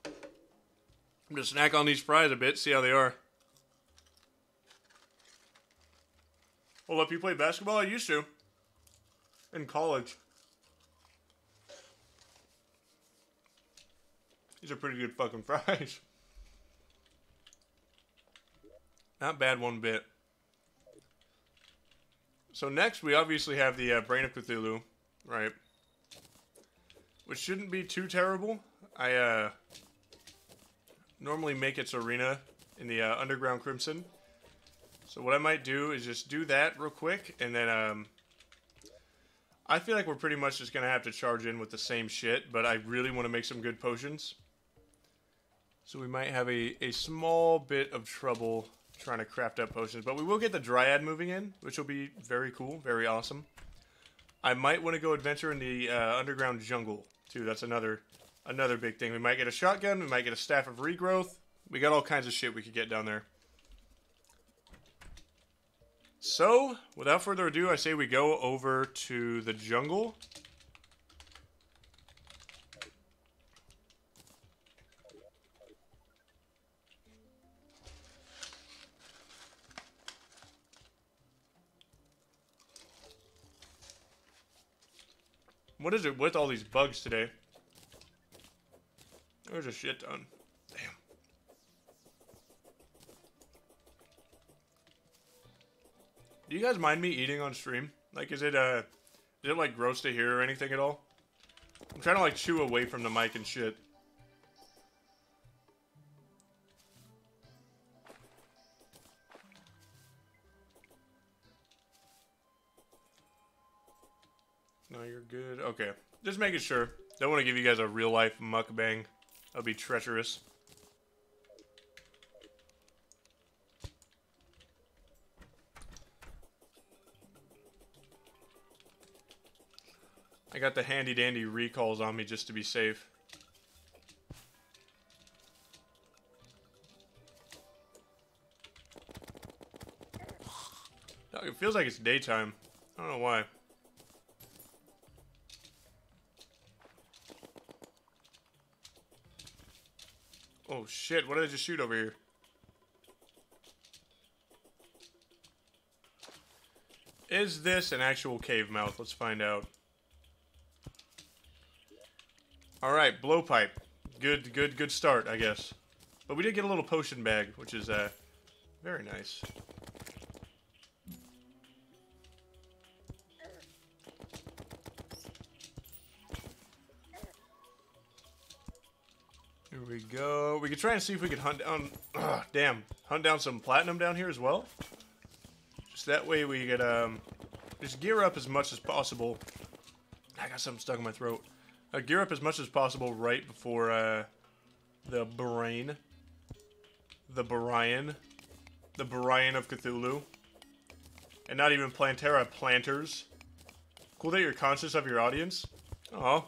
I'm gonna snack on these fries a bit, see how they are. Hold up, you play basketball? I used to. In college. These are pretty good fucking fries. Not bad one bit. So next, we obviously have the uh, Brain of Cthulhu, right? Which shouldn't be too terrible. I uh, normally make its arena in the uh, Underground Crimson. So what I might do is just do that real quick, and then um, I feel like we're pretty much just going to have to charge in with the same shit, but I really want to make some good potions. So we might have a, a small bit of trouble trying to craft up potions. But we will get the Dryad moving in, which will be very cool, very awesome. I might want to go adventure in the uh, underground jungle, too. That's another another big thing. We might get a shotgun. We might get a Staff of Regrowth. We got all kinds of shit we could get down there. So, without further ado, I say we go over to the jungle. What is it with all these bugs today? There's a shit ton. Do you guys mind me eating on stream? Like, is it, uh, is it, like, gross to hear or anything at all? I'm trying to, like, chew away from the mic and shit. No, you're good. Okay. Just making sure. Don't want to give you guys a real life mukbang. That would be treacherous. I got the handy dandy recalls on me just to be safe. It feels like it's daytime. I don't know why. Oh shit, what did I just shoot over here? Is this an actual cave mouth? Let's find out. Alright, blowpipe. Good, good, good start, I guess. But we did get a little potion bag, which is, uh, very nice. Here we go. We could try and see if we could hunt down... Ugh, damn. Hunt down some platinum down here as well. Just that way we could, um... Just gear up as much as possible. I got something stuck in my throat. Uh, gear up as much as possible right before, uh... The brain. The Brian. The Brian of Cthulhu. And not even Plantera planters. Cool that you're conscious of your audience. Oh,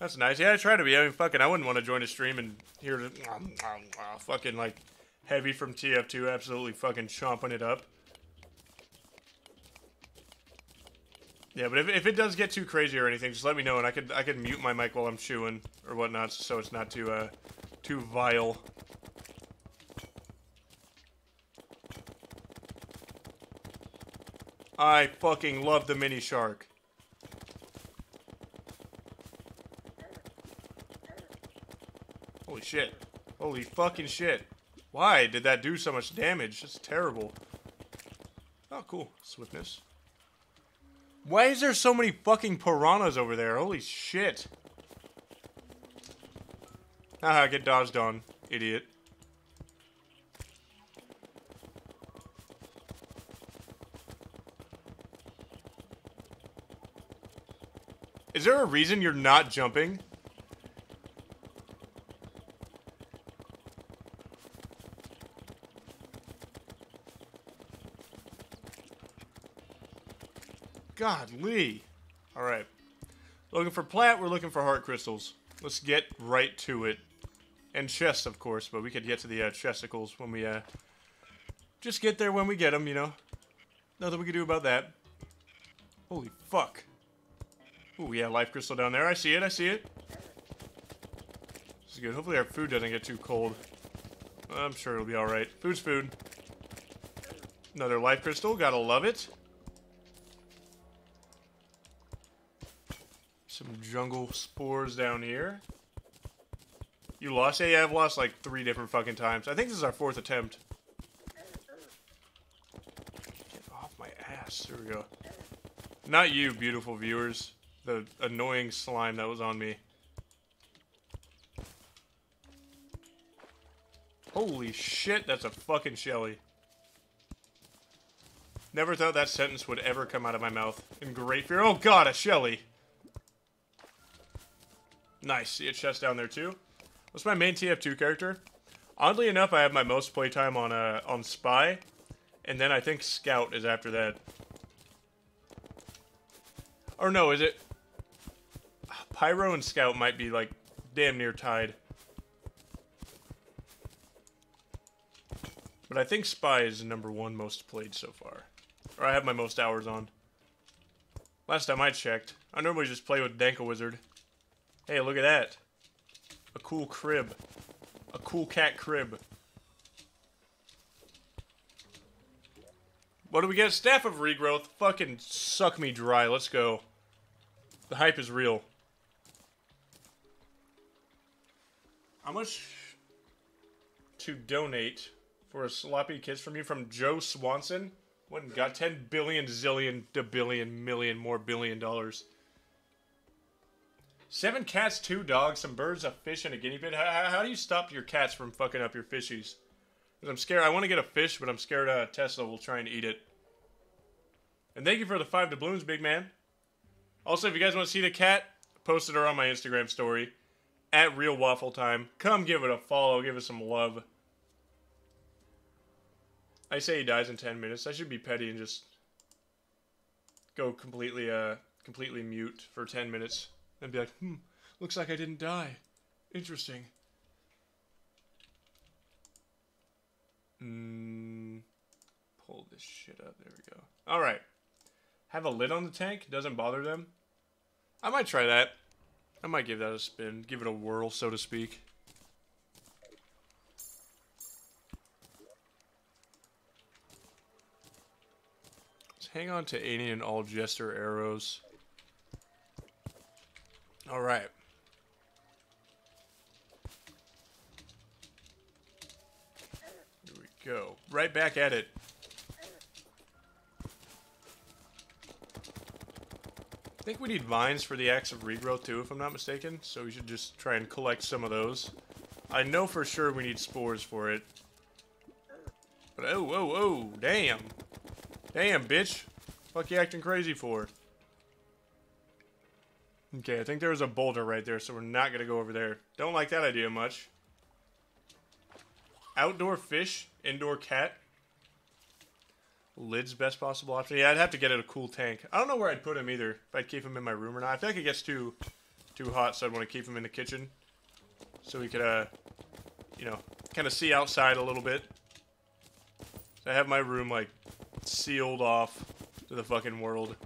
that's nice. Yeah, I try to be. I mean, fucking, I wouldn't want to join a stream and hear the uh, fucking like heavy from TF2 absolutely fucking chomping it up. Yeah, but if, if it does get too crazy or anything, just let me know and I could I could mute my mic while I'm chewing or whatnot, so it's not too uh too vile. I fucking love the mini shark. Holy shit. Holy fucking shit. Why did that do so much damage? It's terrible. Oh, cool. Swiftness. Why is there so many fucking piranhas over there? Holy shit. Haha, get dodged on, idiot. Is there a reason you're not jumping? Godly. Alright. Looking for plat, we're looking for heart crystals. Let's get right to it. And chests, of course, but we could get to the uh, chesticles when we, uh... Just get there when we get them, you know? Nothing we can do about that. Holy fuck. Ooh, yeah, life crystal down there. I see it, I see it. This is good. Hopefully our food doesn't get too cold. I'm sure it'll be alright. Food's food. Another life crystal. Gotta love it. Jungle spores down here. You lost? Yeah, yeah, I've lost like three different fucking times. I think this is our fourth attempt. Get off my ass. There we go. Not you, beautiful viewers. The annoying slime that was on me. Holy shit, that's a fucking Shelly. Never thought that sentence would ever come out of my mouth. In great fear. Oh god, a Shelly! Nice. See a chest down there too. What's my main TF2 character? Oddly enough, I have my most playtime on uh, on Spy, and then I think Scout is after that. Or no, is it? Pyro and Scout might be like damn near tied. But I think Spy is number one most played so far. Or I have my most hours on. Last time I checked, I normally just play with Danko Wizard. Hey, look at that. A cool crib. A cool cat crib. What do we get? Staff of Regrowth. Fucking suck me dry. Let's go. The hype is real. How much to donate for a sloppy kiss from you from Joe Swanson? What got 10 billion, zillion, billion, million more billion dollars. Seven cats, two dogs, some birds, a fish, and a guinea pig. How, how do you stop your cats from fucking up your fishies? Because I'm scared. I want to get a fish, but I'm scared uh, Tesla will try and eat it. And thank you for the five doubloons, big man. Also, if you guys want to see the cat, posted her on my Instagram story at Real Waffle Time. Come give it a follow, give it some love. I say he dies in 10 minutes. I should be petty and just go completely uh completely mute for 10 minutes and be like, hmm, looks like I didn't die. Interesting. Mm, pull this shit up. There we go. All right. Have a lid on the tank. Doesn't bother them. I might try that. I might give that a spin. Give it a whirl, so to speak. Let's hang on to any and All Jester arrows. All right. Here we go. Right back at it. I think we need vines for the axe of regrowth too, if I'm not mistaken. So we should just try and collect some of those. I know for sure we need spores for it. But oh, oh, oh, damn. Damn, bitch. Fuck you acting crazy for? Okay, I think there was a boulder right there, so we're not going to go over there. Don't like that idea much. Outdoor fish, indoor cat. Lid's best possible option. Yeah, I'd have to get it a cool tank. I don't know where I'd put him either. If I'd keep him in my room or not. I feel like it gets too too hot, so I'd want to keep him in the kitchen. So we could, uh, you know, kind of see outside a little bit. So I have my room, like, sealed off to the fucking world.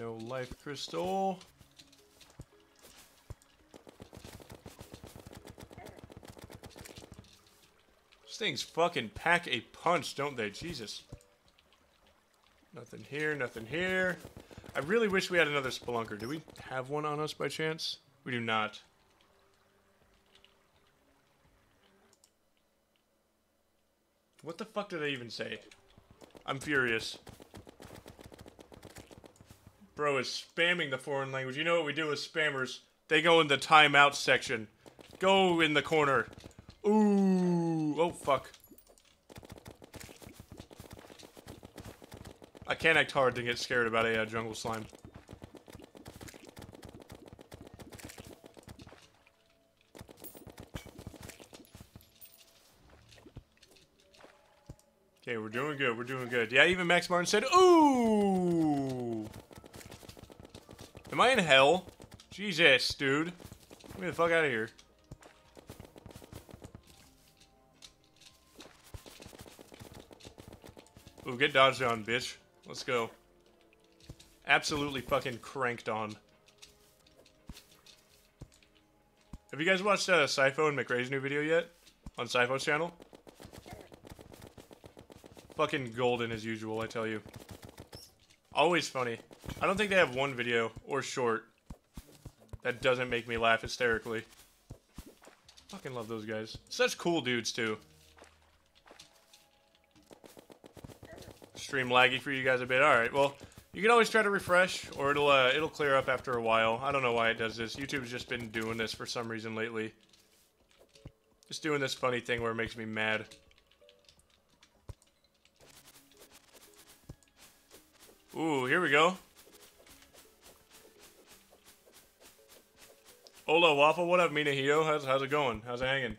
No life crystal. These things fucking pack a punch, don't they? Jesus. Nothing here, nothing here. I really wish we had another spelunker. Do we have one on us by chance? We do not. What the fuck did I even say? I'm furious. Bro is spamming the foreign language. You know what we do with spammers? They go in the timeout section. Go in the corner. Ooh. Oh, fuck. I can't act hard to get scared about a uh, jungle slime. Okay, we're doing good. We're doing good. Yeah, even Max Martin said, ooh. Am I in hell? Jesus, dude. Get me the fuck out of here. Ooh, get dodged on, bitch. Let's go. Absolutely fucking cranked on. Have you guys watched uh, Sypho and McRae's new video yet? On Sypho's channel? Fucking golden as usual, I tell you. Always funny. I don't think they have one video or short that doesn't make me laugh hysterically. Fucking love those guys. Such cool dudes, too. Stream laggy for you guys a bit. Alright, well, you can always try to refresh, or it'll uh, it'll clear up after a while. I don't know why it does this. YouTube's just been doing this for some reason lately. Just doing this funny thing where it makes me mad. Ooh, here we go. Hola, Waffle. What up, Minahito? How's, how's it going? How's it hanging?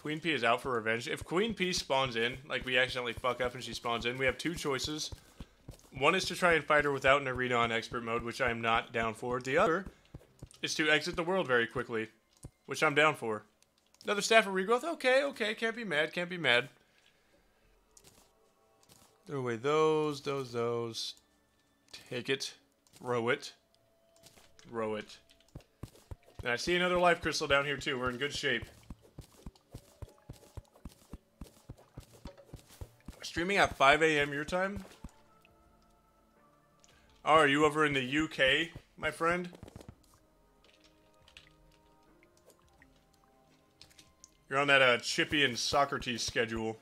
Queen Bee is out for revenge. If Queen Bee spawns in, like we accidentally fuck up and she spawns in, we have two choices. One is to try and fight her without an arena on expert mode, which I am not down for. The other is to exit the world very quickly, which I'm down for. Another staff of regrowth? Okay, okay, can't be mad, can't be mad. Throw away those, those, those. Take it. Row it. Row it. And I see another life crystal down here too. We're in good shape. Streaming at 5 a.m. your time? Oh, are you over in the UK, my friend? You're on that uh, Chippy and Socrates schedule.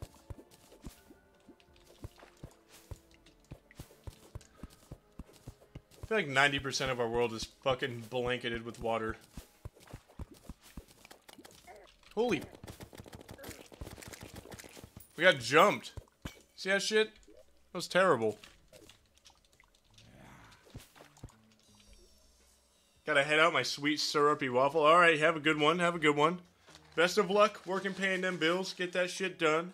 I feel like 90% of our world is fucking blanketed with water. Holy... We got jumped. See that shit? That was terrible. Gotta head out my sweet syrupy waffle. Alright, have a good one. Have a good one. Best of luck working paying them bills. Get that shit done.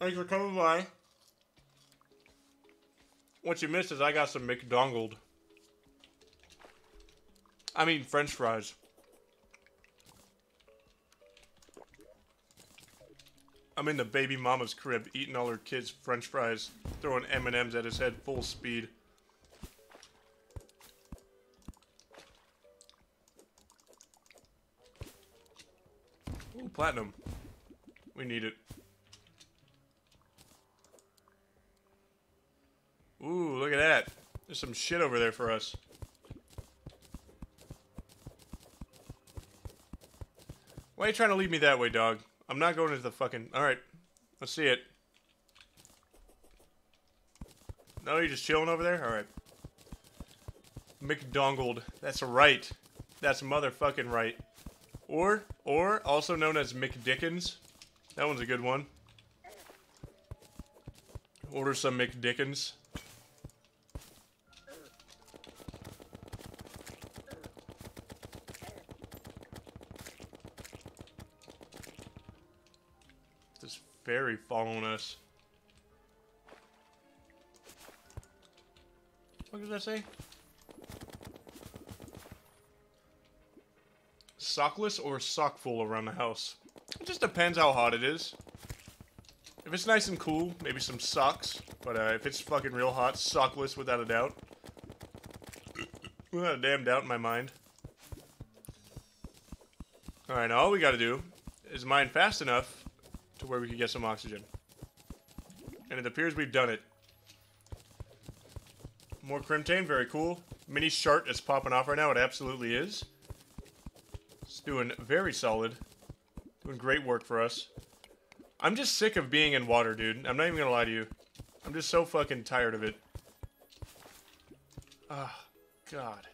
Thanks for coming by. What you missed is I got some McDonald. I mean french fries. I'm in the baby mama's crib eating all her kids' french fries, throwing M&Ms at his head full speed. Platinum. We need it. Ooh, look at that. There's some shit over there for us. Why are you trying to lead me that way, dog? I'm not going into the fucking... Alright. Let's see it. No, you're just chilling over there? Alright. McDongled. That's right. That's motherfucking right. Or, or, also known as McDickens. That one's a good one. Order some McDickens. This fairy following us. What does that say? Sockless or sockful around the house? It just depends how hot it is. If it's nice and cool, maybe some socks. But uh, if it's fucking real hot, sockless without a doubt. without a damn doubt in my mind. Alright, now all we gotta do is mine fast enough to where we can get some oxygen. And it appears we've done it. More Crimtane, very cool. Mini Shart is popping off right now, it absolutely is. It's doing very solid. Doing great work for us. I'm just sick of being in water, dude. I'm not even gonna lie to you. I'm just so fucking tired of it. Ah, oh, God.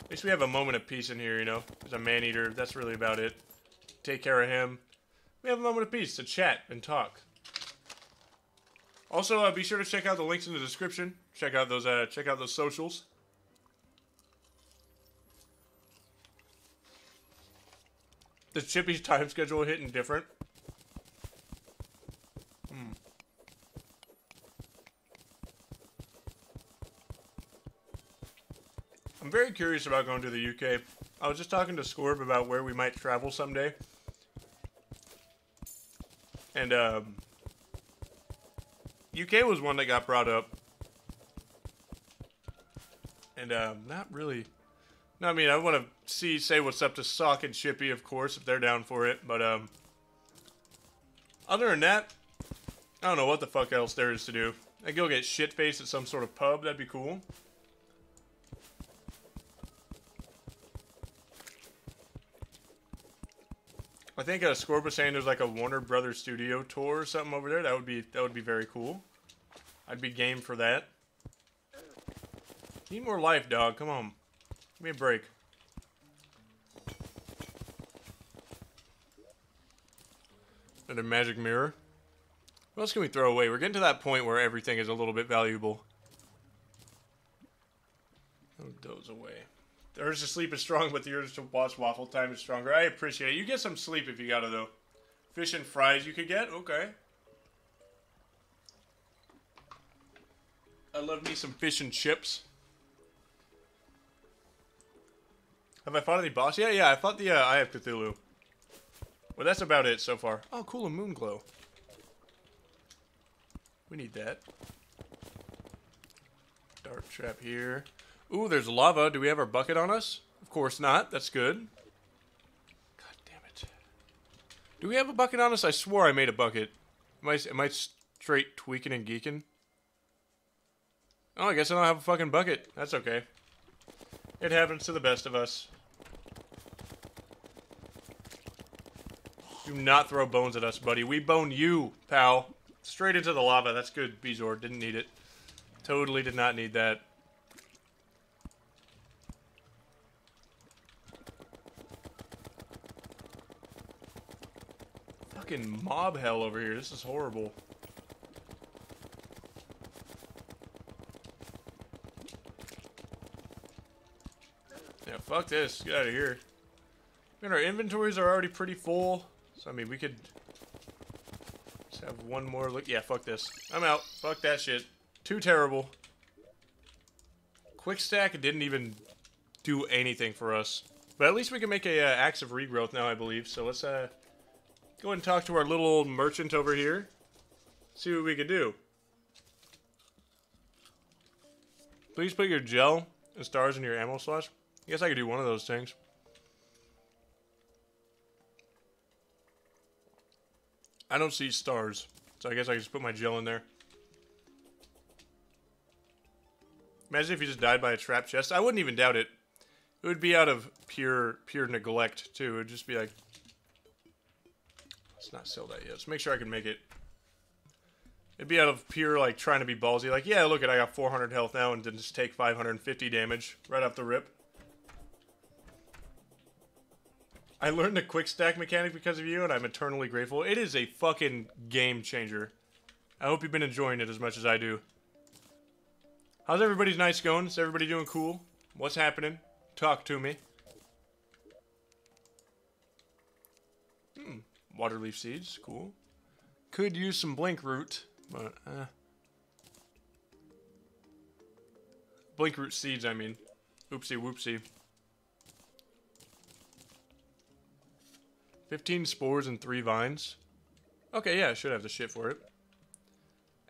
At least we have a moment of peace in here, you know? There's a man-eater. That's really about it. Take care of him. We have a moment of peace to chat and talk. Also, uh, be sure to check out the links in the description. Check out those. Uh, check out those socials. The Chippy's time schedule hitting different. I'm very curious about going to the UK. I was just talking to Scorb about where we might travel someday. And, um, UK was one that got brought up. And um, not really. I mean I want to see say what's up to Sock and Chippy, of course, if they're down for it. But um, other than that, I don't know what the fuck else there is to do. I go get shit faced at some sort of pub. That'd be cool. I think uh, Scorp was saying there's like a Warner Brothers studio tour or something over there. That would be that would be very cool. I'd be game for that. Need more life, dog. Come on. Give me a break. Another magic mirror. What else can we throw away? We're getting to that point where everything is a little bit valuable. Throw those away. The urge to sleep is strong, but the urge to watch waffle time is stronger. I appreciate it. You get some sleep if you gotta, though. Fish and fries you could get? Okay. I love me some fish and chips. Have I fought any boss? Yeah, yeah, I fought the uh, Eye of Cthulhu. Well, that's about it so far. Oh, cool, a moon glow. We need that. Dart trap here. Ooh, there's lava. Do we have our bucket on us? Of course not. That's good. God damn it. Do we have a bucket on us? I swore I made a bucket. Am I, am I straight tweaking and geeking? Oh, I guess I don't have a fucking bucket. That's okay. It happens to the best of us. Do not throw bones at us, buddy. We bone you, pal. Straight into the lava. That's good, Bezoar. Didn't need it. Totally did not need that. Fucking mob hell over here. This is horrible. Yeah, fuck this. Get out of here. I mean, our inventories are already pretty full. So, I mean, we could just have one more look. Yeah, fuck this. I'm out. Fuck that shit. Too terrible. Quick stack didn't even do anything for us. But at least we can make a uh, axe of regrowth now, I believe. So let's uh, go and talk to our little old merchant over here. See what we can do. Please put your gel and stars in your ammo slots. I guess I could do one of those things. I don't see stars, so I guess I just put my gel in there. Imagine if you just died by a trap chest. I wouldn't even doubt it. It would be out of pure pure neglect, too. It would just be like... Let's not sell that yet. Let's make sure I can make it. It'd be out of pure, like, trying to be ballsy. Like, yeah, look at I got 400 health now and didn't just take 550 damage right off the rip. I learned the quick stack mechanic because of you, and I'm eternally grateful. It is a fucking game changer. I hope you've been enjoying it as much as I do. How's everybody's nights going? Is everybody doing cool? What's happening? Talk to me. Hmm. Waterleaf seeds. Cool. Could use some blink root, but, uh. Blink root seeds, I mean. Oopsie whoopsie. 15 spores and 3 vines. Okay, yeah, I should have the shit for it.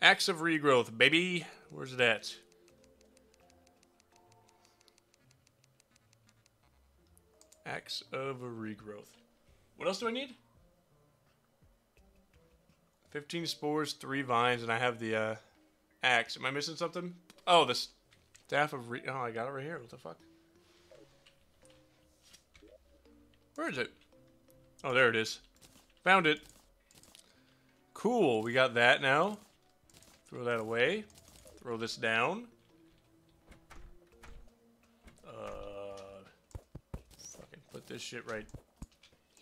Axe of regrowth, baby. Where's it at? Axe of regrowth. What else do I need? 15 spores, 3 vines, and I have the uh, axe. Am I missing something? Oh, the staff of re- Oh, I got it right here. What the fuck? Where is it? Oh, there it is. Found it. Cool, we got that now. Throw that away. Throw this down. Uh, fucking put this shit right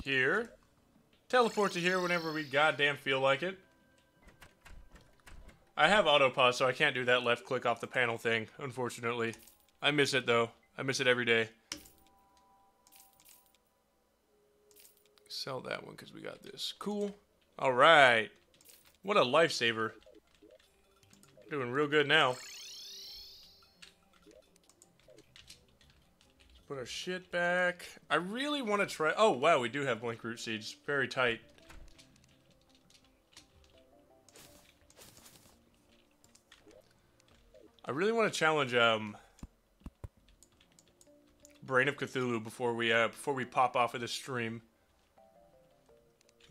here. Teleport to here whenever we goddamn feel like it. I have autopause, so I can't do that left click off the panel thing, unfortunately. I miss it, though. I miss it every day. Sell that one because we got this. Cool. All right. What a lifesaver. Doing real good now. Put our shit back. I really want to try... Oh, wow, we do have blink root seeds. Very tight. I really want to challenge, um... Brain of Cthulhu before we uh before we pop off of this stream.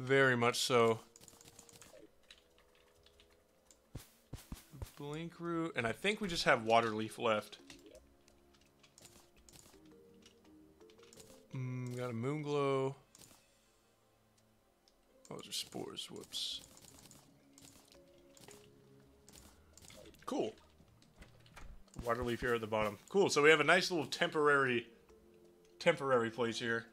Very much so. Blink root, and I think we just have water leaf left. Mm, got a moon glow. Oh, those are spores. Whoops. Cool. Water leaf here at the bottom. Cool. So we have a nice little temporary, temporary place here.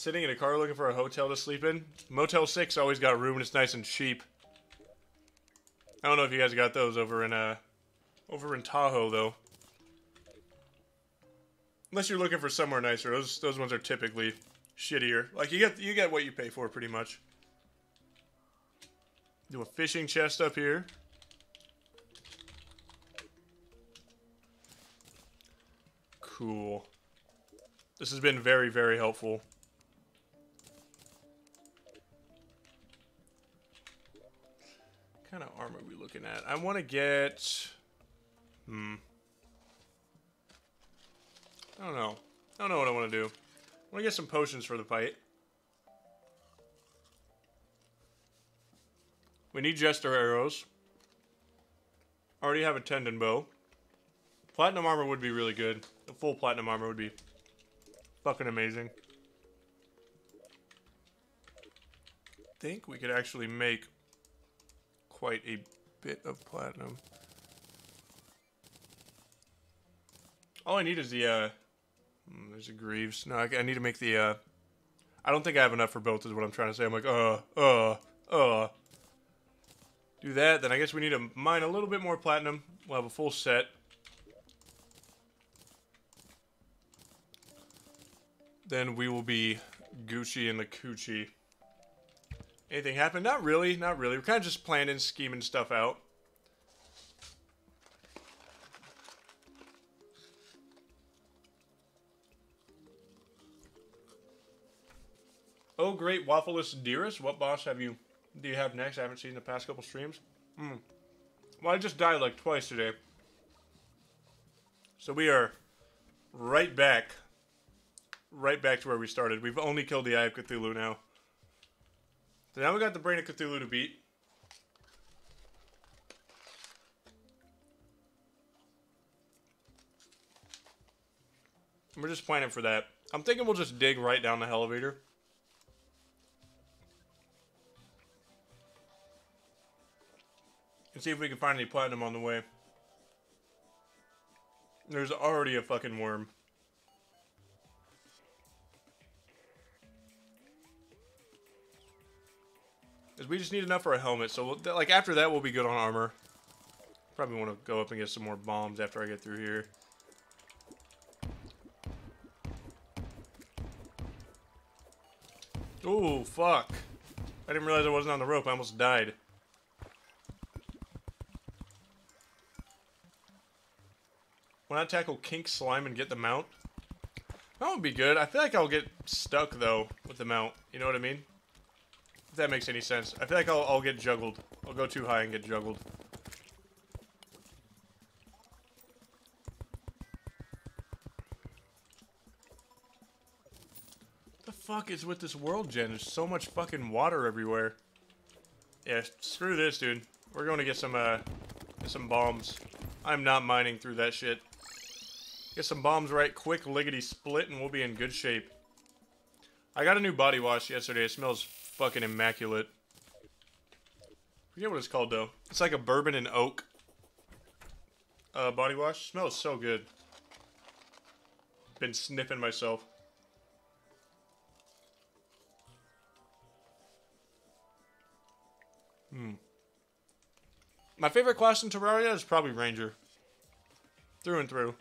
Sitting in a car looking for a hotel to sleep in. Motel 6 always got room and it's nice and cheap. I don't know if you guys got those over in uh over in Tahoe though. Unless you're looking for somewhere nicer, those those ones are typically shittier. Like you get you get what you pay for pretty much. Do a fishing chest up here. Cool. This has been very, very helpful. Want to get... Hmm. I don't know. I don't know what I want to do. I want to get some potions for the fight. We need Jester arrows. Already have a tendon bow. Platinum armor would be really good. A full platinum armor would be fucking amazing. think we could actually make quite a bit of platinum. All I need is the, uh... Hmm, there's a Greaves. No, I, I need to make the, uh... I don't think I have enough for both is what I'm trying to say. I'm like, uh, uh, uh do that. Then I guess we need to mine a little bit more platinum. We'll have a full set. Then we will be Gucci and the coochie. Anything happen? Not really, not really. We're kind of just planning, scheming stuff out. Oh, great, Waffleless Dearest. What boss have you do you have next? I haven't seen the past couple streams. Hmm. Well, I just died like twice today. So we are right back. Right back to where we started. We've only killed the Eye of Cthulhu now. So now we got the Brain of Cthulhu to beat. We're just planning for that. I'm thinking we'll just dig right down the elevator. And see if we can find any platinum on the way. There's already a fucking worm. Because we just need enough for a helmet. So, we'll, like, after that, we'll be good on armor. Probably want to go up and get some more bombs after I get through here. Oh, fuck. I didn't realize I wasn't on the rope. I almost died. When I tackle King Slime and get the mount? That would be good. I feel like I'll get stuck, though, with the mount. You know what I mean? That makes any sense. I feel like I'll, I'll get juggled. I'll go too high and get juggled. the fuck is with this world gen? There's so much fucking water everywhere. Yeah, screw this, dude. We're going to get some, uh, get some bombs. I'm not mining through that shit. Get some bombs right quick, liggity split, and we'll be in good shape. I got a new body wash yesterday. It smells fucking immaculate. I forget what it's called, though. It's like a bourbon and oak uh, body wash. Smells so good. Been sniffing myself. Hmm. My favorite class in Terraria is probably Ranger. Through and through.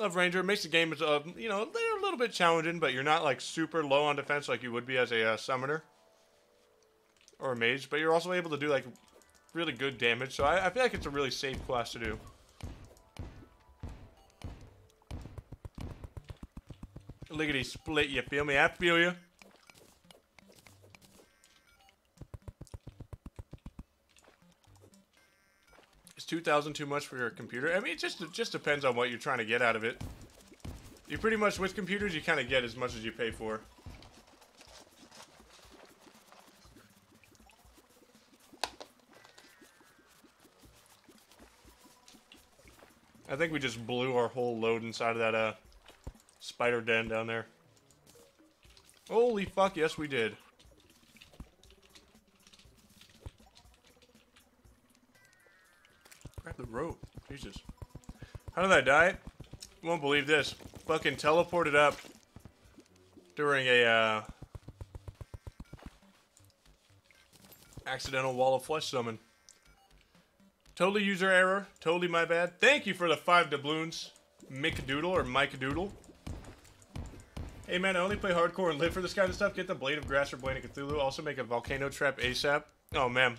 Love Ranger. Makes the game, uh, you know, a little bit challenging, but you're not like super low on defense like you would be as a uh, summoner or a mage. But you're also able to do like really good damage. So I, I feel like it's a really safe class to do. Lickety split, you feel me? I feel you. 2,000 too much for your computer? I mean, it just, it just depends on what you're trying to get out of it. You pretty much, with computers, you kind of get as much as you pay for. I think we just blew our whole load inside of that uh, spider den down there. Holy fuck, yes we did. The rope. Jesus. How did I die? You won't believe this. Fucking teleported up during a, uh, accidental wall of flesh summon. Totally user error. Totally my bad. Thank you for the five doubloons, Mick Doodle or Mike Doodle. Hey man, I only play hardcore and live for this kind of stuff. Get the Blade of Grass or Blade of Cthulhu. Also make a volcano trap ASAP. Oh man,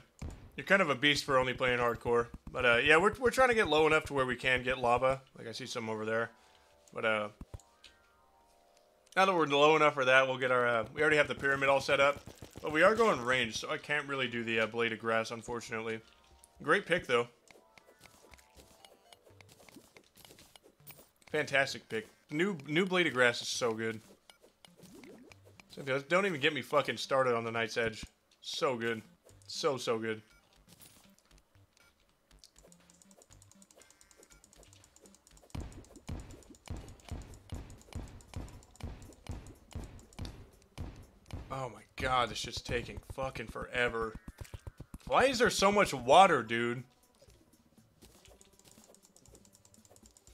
you're kind of a beast for only playing hardcore. But uh, yeah, we're, we're trying to get low enough to where we can get lava. Like I see some over there. But uh, now that we're low enough for that, we'll get our, uh, we already have the pyramid all set up. But we are going range, so I can't really do the uh, Blade of Grass, unfortunately. Great pick, though. Fantastic pick. New new Blade of Grass is so good. Don't even get me fucking started on the Night's Edge. So good. So, so good. God, this shit's taking fucking forever. Why is there so much water, dude?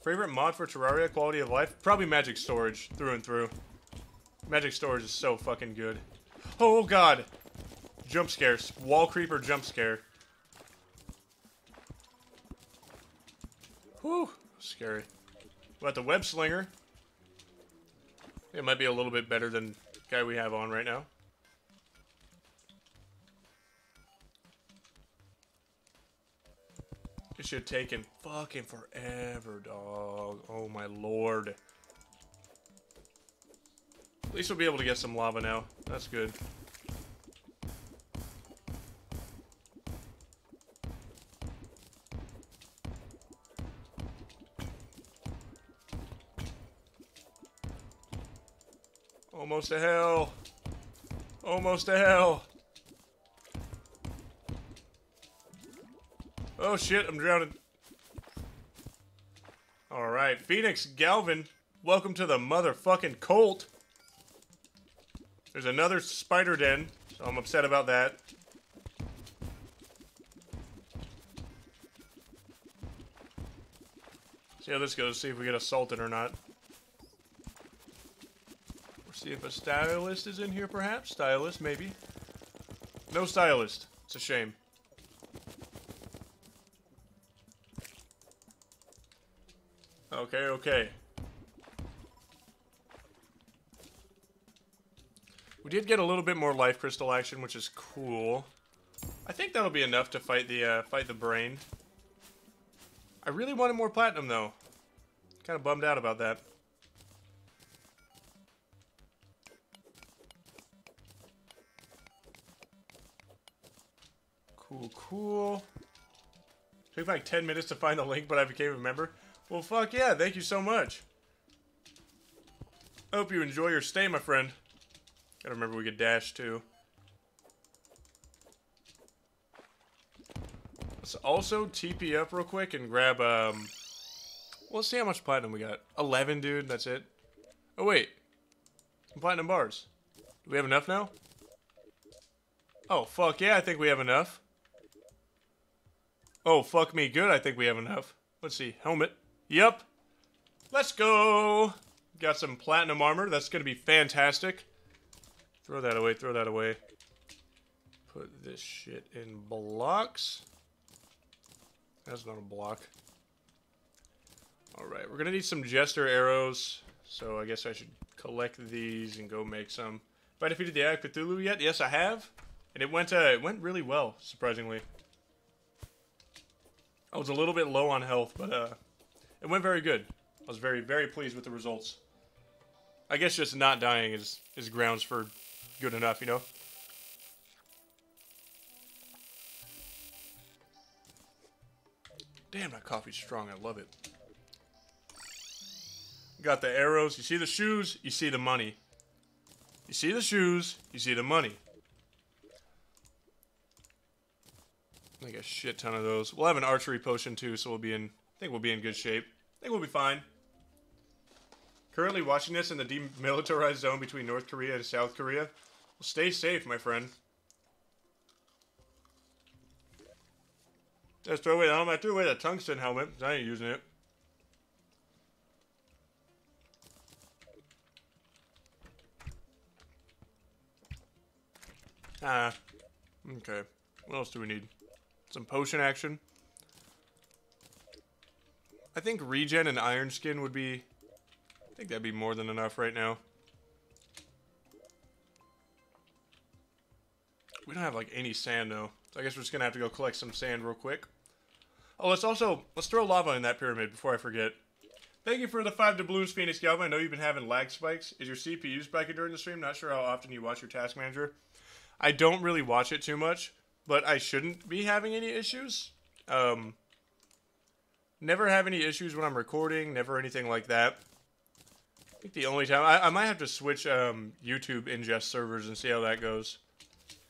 Favorite mod for Terraria, quality of life? Probably Magic Storage, through and through. Magic Storage is so fucking good. Oh god! Jump scares. Wall creeper jump scare. Whew, scary. But the web slinger. It might be a little bit better than the guy we have on right now. It should have taken fucking forever, dog. Oh my lord. At least we'll be able to get some lava now. That's good. Almost to hell. Almost to hell. Oh shit, I'm drowning. Alright, Phoenix Galvin, welcome to the motherfucking cult. There's another spider den, so I'm upset about that. See how this goes, see if we get assaulted or not. We'll see if a stylist is in here, perhaps? Stylist, maybe. No stylist. It's a shame. Okay, okay. We did get a little bit more life crystal action, which is cool. I think that'll be enough to fight the uh, fight the brain. I really wanted more platinum though. Kind of bummed out about that. Cool, cool. Took like 10 minutes to find the link, but I became a member. Well, fuck yeah, thank you so much. Hope you enjoy your stay, my friend. Gotta remember we could dash, too. Let's also TP up real quick and grab, um... Well, let's see how much platinum we got. 11, dude, that's it. Oh, wait. Some platinum bars. Do we have enough now? Oh, fuck yeah, I think we have enough. Oh, fuck me good, I think we have enough. Let's see, helmet. Yep. Let's go. Got some platinum armor. That's going to be fantastic. Throw that away. Throw that away. Put this shit in blocks. That's not a block. Alright, we're going to need some Jester arrows. So I guess I should collect these and go make some. Have I defeated the Eye of Cthulhu yet? Yes, I have. And it went, uh, it went really well, surprisingly. I was a little bit low on health, but uh, it went very good. I was very, very pleased with the results. I guess just not dying is, is grounds for good enough, you know? Damn, that coffee's strong. I love it. Got the arrows. You see the shoes, you see the money. You see the shoes, you see the money. Like a shit ton of those. We'll have an archery potion too, so we'll be in. Think we'll be in good shape. I think we'll be fine. Currently watching this in the demilitarized zone between North Korea and South Korea. Well, stay safe, my friend. Just throw away. I threw away the tungsten helmet. I ain't using it. Ah. Okay. What else do we need? Some potion action. I think regen and iron skin would be... I think that'd be more than enough right now. We don't have, like, any sand, though. So I guess we're just gonna have to go collect some sand real quick. Oh, let's also... Let's throw lava in that pyramid before I forget. Thank you for the five doubloons, Phoenix Galvin. I know you've been having lag spikes. Is your CPU spiking during the stream? Not sure how often you watch your task manager. I don't really watch it too much, but I shouldn't be having any issues. Um, never have any issues when I'm recording, never anything like that. I think the only time I, I might have to switch um, YouTube ingest servers and see how that goes,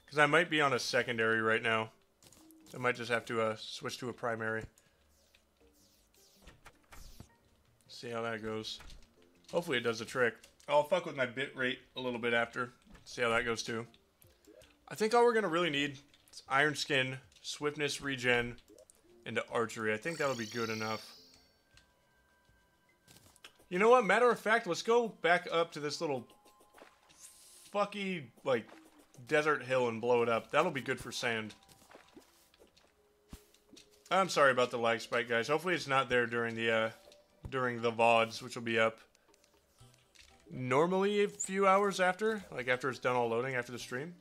because I might be on a secondary right now. I might just have to uh, switch to a primary. See how that goes. Hopefully it does the trick. I'll fuck with my bit rate a little bit after. See how that goes too. I think all we're going to really need is Iron Skin, Swiftness Regen, and Archery. I think that'll be good enough. You know what? Matter of fact, let's go back up to this little fucky, like, desert hill and blow it up. That'll be good for sand. I'm sorry about the lag spike, guys. Hopefully it's not there during the, uh, during the VODs, which will be up normally a few hours after, like after it's done all loading after the stream.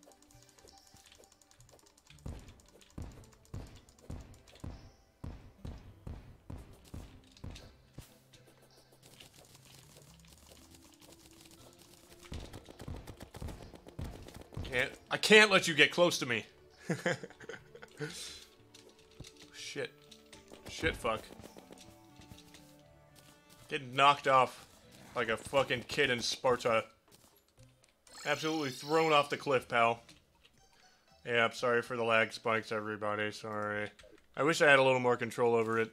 I can't let you get close to me. Shit. Shit fuck. Getting knocked off like a fucking kid in Sparta. Absolutely thrown off the cliff, pal. Yeah, I'm sorry for the lag spikes, everybody. Sorry. I wish I had a little more control over it.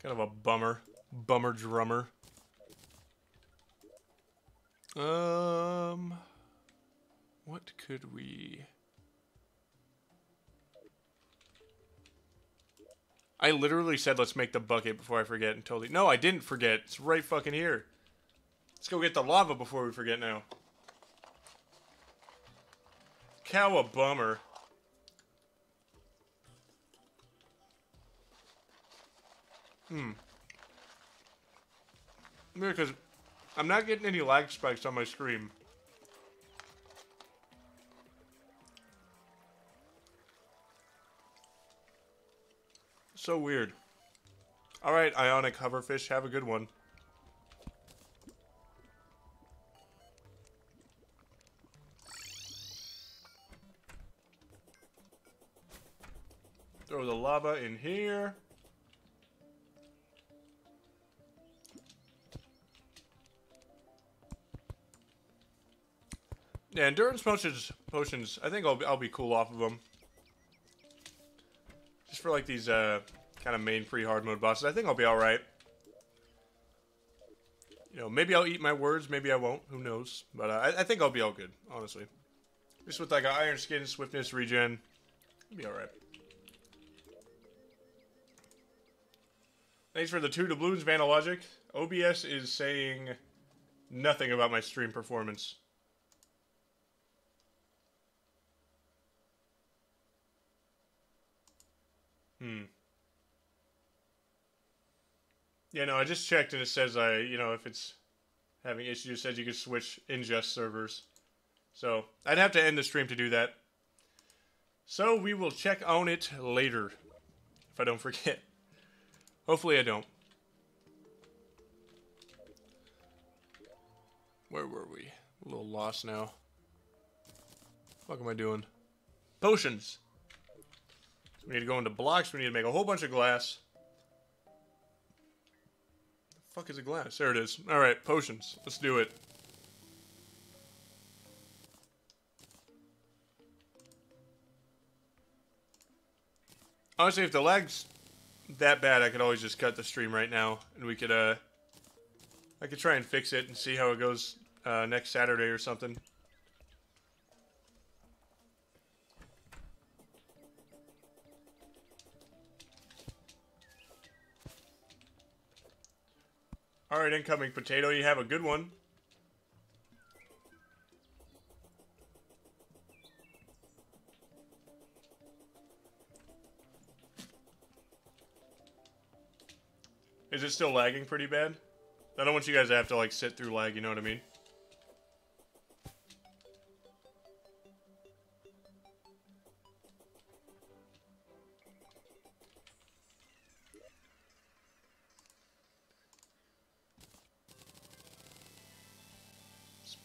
Kind of a bummer. Bummer drummer. Um... What could we... I literally said let's make the bucket before I forget and totally... No, I didn't forget. It's right fucking here. Let's go get the lava before we forget now. Cow a bummer. Hmm. Because I'm not getting any lag spikes on my screen. So weird. Alright, Ionic Hoverfish, have a good one. Throw the lava in here. Yeah, endurance potions, potions. I think I'll I'll be cool off of them. Just for like these uh, kind of main free hard mode bosses. I think I'll be alright. You know, maybe I'll eat my words, maybe I won't. Who knows? But uh, I, I, think I'll be all good, honestly. Just with like an iron skin, swiftness, regen, I'll be alright. Thanks for the two doubloons, Vanalogic. OBS is saying nothing about my stream performance. Hmm. Yeah, no, I just checked and it says I, you know, if it's having issues, it says you can switch ingest servers. So I'd have to end the stream to do that. So we will check on it later, if I don't forget. Hopefully I don't. Where were we? A little lost now. What am I doing? Potions. We need to go into blocks. We need to make a whole bunch of glass. Fuck is a glass? There it is. All right, potions. Let's do it. Honestly, if the lag's that bad, I could always just cut the stream right now, and we could, uh, I could try and fix it and see how it goes uh, next Saturday or something. All right, incoming potato, you have a good one. Is it still lagging pretty bad? I don't want you guys to have to like sit through lag, you know what I mean?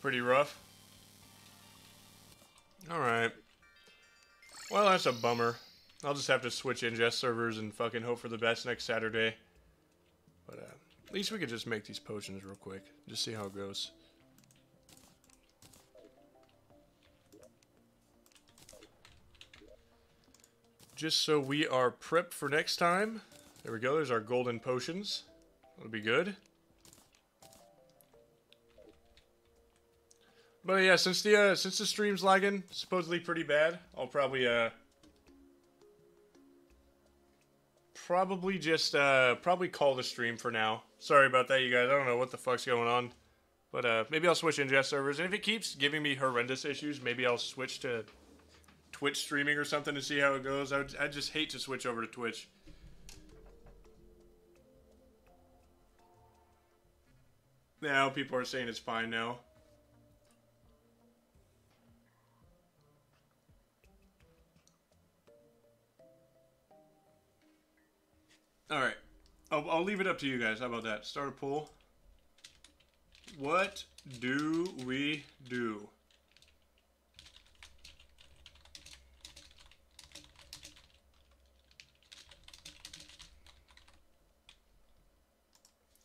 Pretty rough. Alright. Well, that's a bummer. I'll just have to switch ingest servers and fucking hope for the best next Saturday. But uh, at least we could just make these potions real quick. Just see how it goes. Just so we are prepped for next time. There we go. There's our golden potions. That'll be good. But yeah, since the uh, since the stream's lagging supposedly pretty bad, I'll probably uh probably just uh probably call the stream for now. Sorry about that, you guys. I don't know what the fuck's going on, but uh maybe I'll switch ingest servers, and if it keeps giving me horrendous issues, maybe I'll switch to Twitch streaming or something to see how it goes. I would, I just hate to switch over to Twitch. Now people are saying it's fine now. All right. I'll, I'll leave it up to you guys. How about that? Start a poll. What do we do?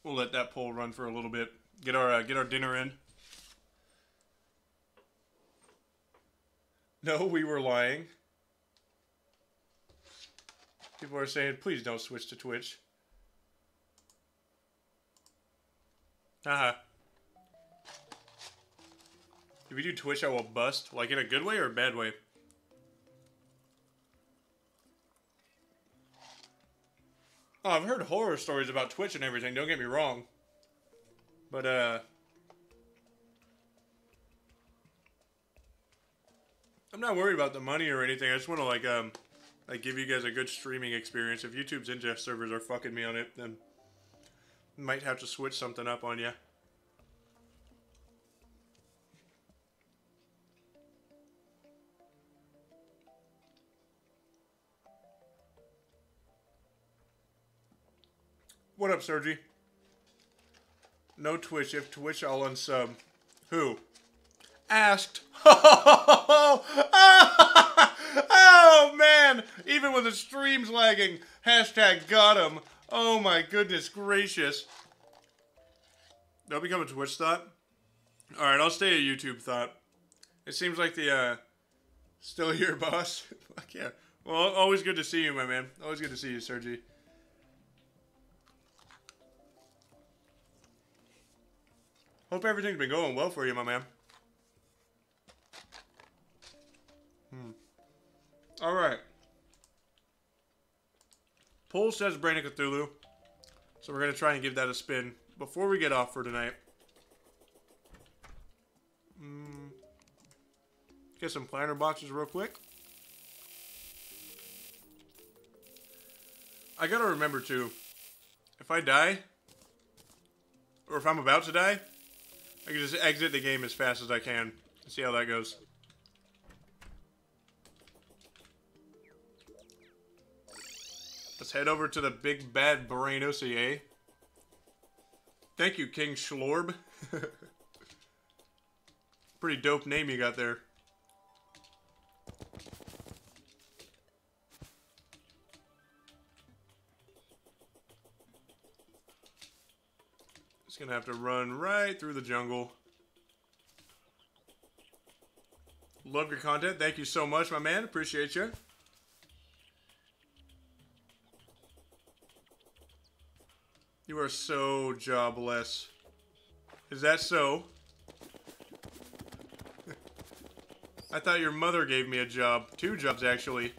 We'll let that poll run for a little bit. Get our uh, get our dinner in. No, we were lying. People are saying, please don't switch to Twitch. Haha. Uh -huh. If we do Twitch, I will bust. Like in a good way or a bad way? Oh, I've heard horror stories about Twitch and everything, don't get me wrong. But, uh... I'm not worried about the money or anything. I just want to, like, um... Like, give you guys a good streaming experience. If YouTube's ingest servers are fucking me on it, then... Might have to switch something up on you. What up, Sergi? No Twitch. If Twitch, I'll unsub. Who? Asked. oh, man. Even with the streams lagging. Hashtag got him. Oh, my goodness gracious. Don't become a Twitch thought. Alright, I'll stay a YouTube thought. It seems like the, uh, still here, boss. Fuck yeah. Well, always good to see you, my man. Always good to see you, Sergi. Hope everything's been going well for you, my man. All right. Poll says Brain of Cthulhu. So we're going to try and give that a spin before we get off for tonight. Mm. Get some planter boxes real quick. I gotta remember too, if I die, or if I'm about to die, I can just exit the game as fast as I can. and See how that goes. head over to the big bad brain OCA. Thank you, King Schlorb. Pretty dope name you got there. Just gonna have to run right through the jungle. Love your content. Thank you so much, my man. Appreciate you. You are so jobless. Is that so? I thought your mother gave me a job. Two jobs, actually.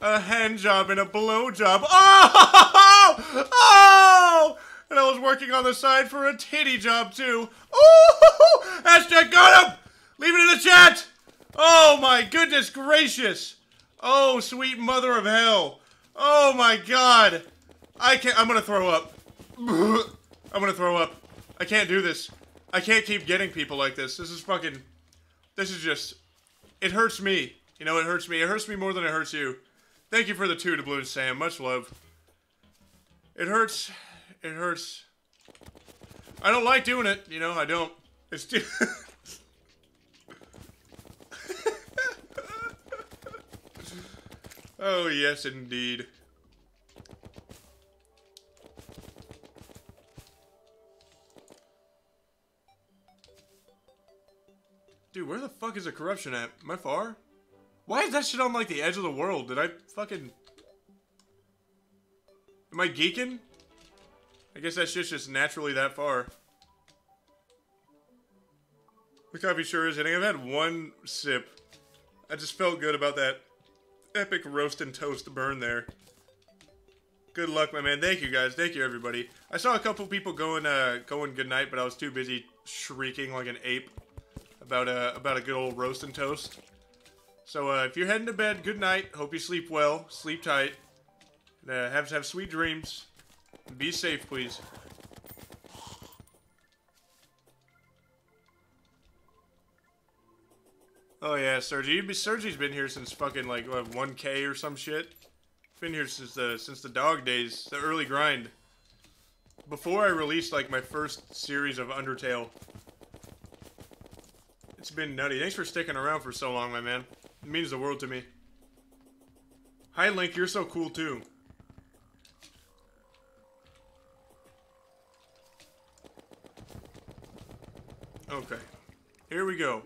a hand job and a blow job. Oh! Oh! And I was working on the side for a titty job, too. Oh! Hashtag got him! Leave it in the chat! Oh, my goodness gracious! Oh, sweet mother of hell. Oh, my God. I can't. I'm gonna throw up. I'm gonna throw up. I can't do this. I can't keep getting people like this. This is fucking. This is just. It hurts me. You know, it hurts me. It hurts me more than it hurts you. Thank you for the two doubloons, Sam. Much love. It hurts. It hurts. I don't like doing it. You know, I don't. It's too. oh, yes, indeed. Dude, where the fuck is the corruption at? Am I far? Why is that shit on like the edge of the world? Did I fucking... Am I geeking? I guess that shit's just naturally that far. The coffee sure is hitting. I've had one sip. I just felt good about that epic roast and toast burn there. Good luck, my man. Thank you, guys. Thank you, everybody. I saw a couple people going, uh, going good night, but I was too busy shrieking like an ape about a about a good old roast and toast. So uh, if you're heading to bed, good night. Hope you sleep well, sleep tight, uh, have have sweet dreams. Be safe, please. Oh yeah, Sergi. Sergi's been here since fucking like what, 1K or some shit. Been here since the since the dog days, the early grind. Before I released like my first series of Undertale. It's been nutty. Thanks for sticking around for so long, my man. It means the world to me. Hi, Link. You're so cool, too. Okay. Here we go.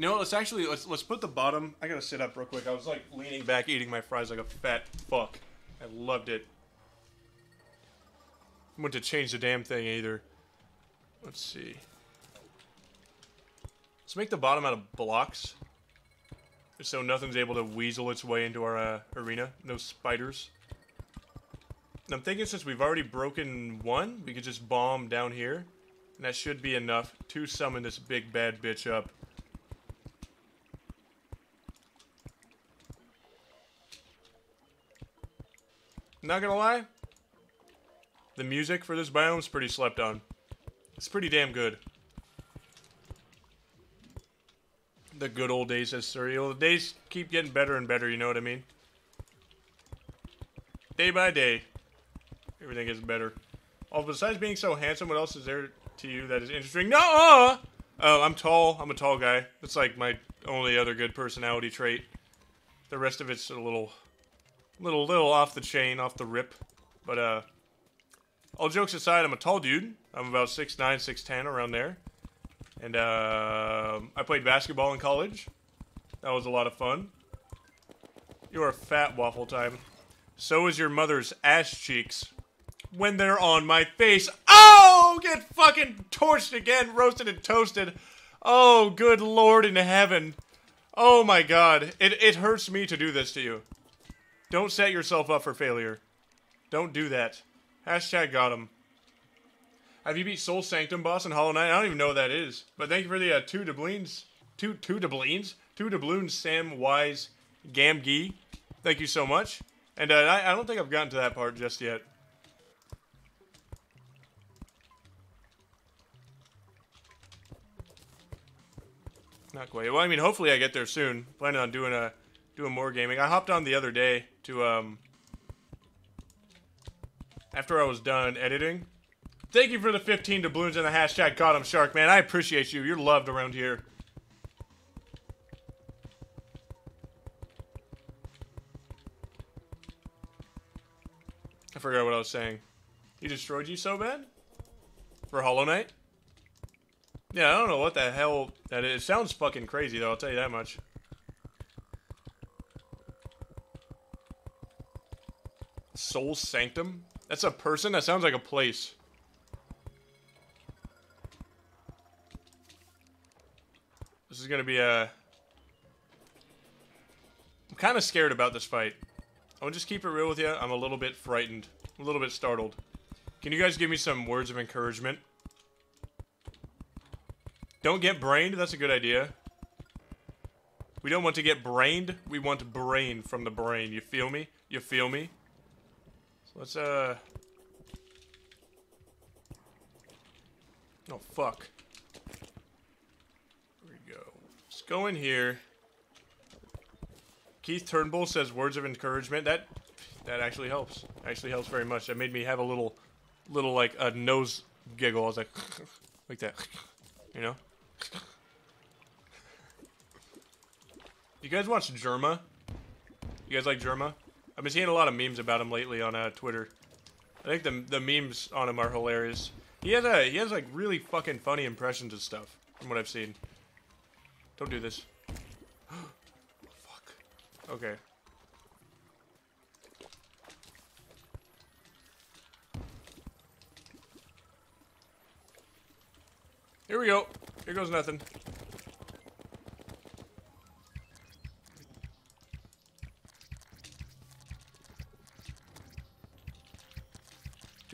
You know, let's actually let's let's put the bottom. I gotta sit up real quick. I was like leaning back, eating my fries like a fat fuck. I loved it. I went to change the damn thing either. Let's see. Let's make the bottom out of blocks. So nothing's able to weasel its way into our uh, arena. No spiders. And I'm thinking since we've already broken one, we could just bomb down here. And that should be enough to summon this big bad bitch up. Not gonna lie, the music for this biome is pretty slept on. It's pretty damn good. the good old days as Surreal. The days keep getting better and better, you know what I mean? Day by day, everything gets better. Oh, besides being so handsome, what else is there to you that is interesting? No! -uh! Oh, I'm tall. I'm a tall guy. That's like my only other good personality trait. The rest of it's a little, little, little off the chain, off the rip. But, uh, all jokes aside, I'm a tall dude. I'm about 6'9", 6'10", around there. And uh, I played basketball in college. That was a lot of fun. You're a fat waffle time. So is your mother's ass cheeks. When they're on my face. Oh! Get fucking torched again, roasted and toasted. Oh, good lord in heaven. Oh my god. It, it hurts me to do this to you. Don't set yourself up for failure. Don't do that. Hashtag got him. Have you beat Soul Sanctum boss in Hollow Knight? I don't even know what that is. But thank you for the uh, two doubloons. Two, two doubloons? Two doubloons, Sam Wise Gamgee. Thank you so much. And uh, I, I don't think I've gotten to that part just yet. Not quite. Well, I mean, hopefully I get there soon. Planning on doing a doing more gaming. I hopped on the other day to um after I was done editing. Thank you for the 15 doubloons and the hashtag caught him shark, man. I appreciate you. You're loved around here. I forgot what I was saying. He destroyed you so bad? For Hollow Knight? Yeah, I don't know what the hell that is. It sounds fucking crazy, though, I'll tell you that much. Soul Sanctum? That's a person? That sounds like a place. This is gonna be a... I'm kind of scared about this fight. I'll just keep it real with you. I'm a little bit frightened. A little bit startled. Can you guys give me some words of encouragement? Don't get brained. That's a good idea. We don't want to get brained. We want brain from the brain. You feel me? You feel me? So let's, uh... Oh, fuck. There we go. Let's go in here. Keith Turnbull says words of encouragement. That that actually helps. Actually helps very much. That made me have a little, little like a nose giggle. I was like, like that, you know. You guys watch Jerma? You guys like Jerma? I've been seeing a lot of memes about him lately on uh, Twitter. I think the the memes on him are hilarious. He has a he has like really fucking funny impressions of stuff from what I've seen. Don't do this. Fuck. Okay. Here we go. Here goes nothing.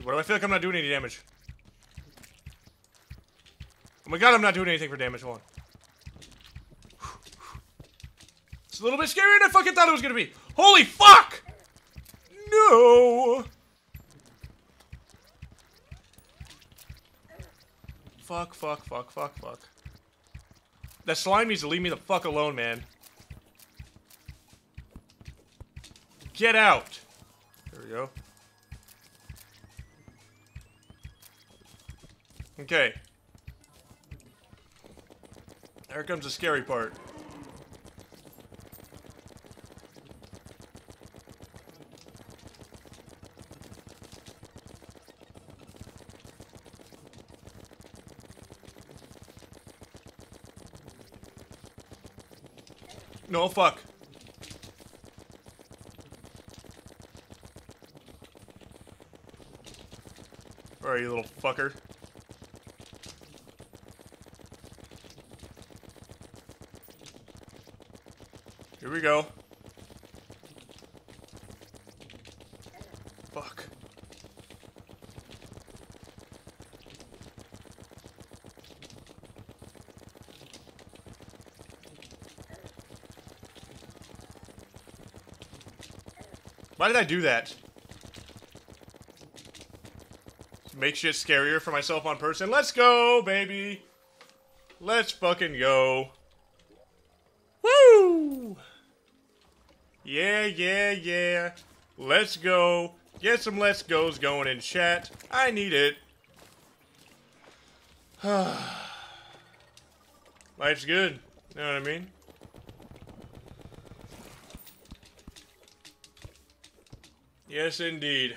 What do I feel like I'm not doing any damage? Oh my god, I'm not doing anything for damage. Hold on. It's a little bit scarier than I fucking thought it was gonna be. Holy fuck! No! Fuck, fuck, fuck, fuck, fuck. That slime needs to leave me the fuck alone, man. Get out! There we go. Okay. Here comes the scary part. No, fuck. Alright, you little fucker. We go. Fuck. Why did I do that? Make shit scarier for myself on person. Let's go, baby. Let's fucking go. Yeah, yeah. Let's go. Get some let's goes going in chat. I need it. Life's good. You know what I mean? Yes, indeed.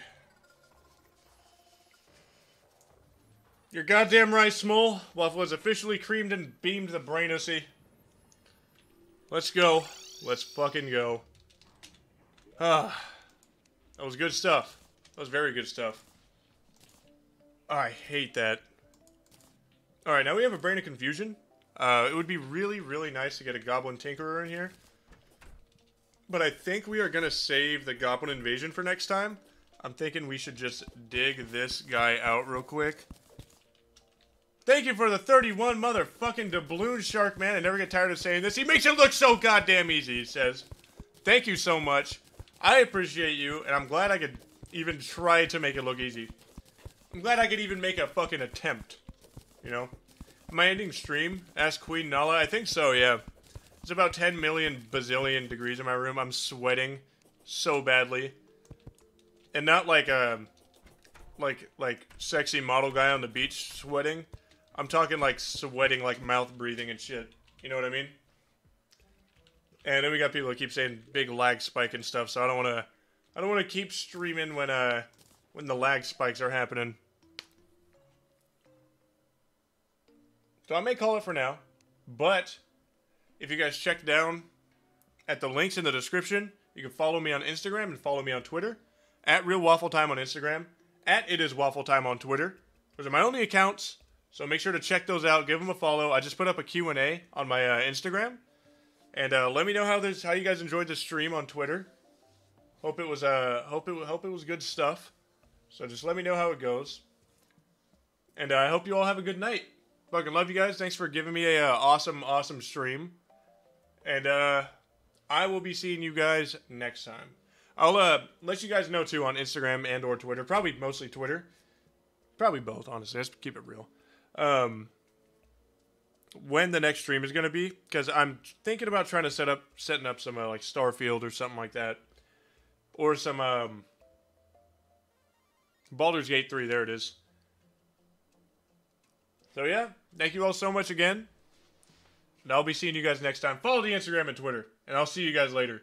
You're goddamn right, Small. Waffle has officially creamed and beamed the brainocy. Let's go. Let's fucking go. Ah. That was good stuff. That was very good stuff. I hate that. Alright, now we have a Brain of Confusion. Uh, it would be really, really nice to get a Goblin Tinkerer in here. But I think we are going to save the Goblin Invasion for next time. I'm thinking we should just dig this guy out real quick. Thank you for the 31 motherfucking doubloon shark, man. I never get tired of saying this. He makes it look so goddamn easy, he says. Thank you so much. I appreciate you, and I'm glad I could even try to make it look easy. I'm glad I could even make a fucking attempt. You know? Am I ending stream? Ask Queen Nala. I think so, yeah. It's about 10 million bazillion degrees in my room. I'm sweating so badly. And not like a like like sexy model guy on the beach sweating. I'm talking like sweating like mouth breathing and shit. You know what I mean? And then we got people that keep saying big lag spike and stuff, so I don't want to I don't want to keep streaming when uh when the lag spikes are happening. So I may call it for now, but if you guys check down at the links in the description, you can follow me on Instagram and follow me on Twitter at Real Waffle Time on Instagram, at It Is Waffle Time on Twitter. Those are my only accounts, so make sure to check those out. Give them a follow. I just put up a Q and A on my uh, Instagram, and uh, let me know how this how you guys enjoyed the stream on Twitter. Hope it was uh hope it hope it was good stuff. So just let me know how it goes, and uh, I hope you all have a good night. Fucking love you guys. Thanks for giving me a uh, awesome awesome stream, and uh, I will be seeing you guys next time. I'll uh let you guys know too on Instagram and or Twitter. Probably mostly Twitter. Probably both, honestly. Let's keep it real. Um, when the next stream is going to be, because I'm thinking about trying to set up, setting up some uh, like Starfield or something like that, or some um, Baldur's Gate three. There it is. So yeah, thank you all so much again, and I'll be seeing you guys next time. Follow the Instagram and Twitter, and I'll see you guys later.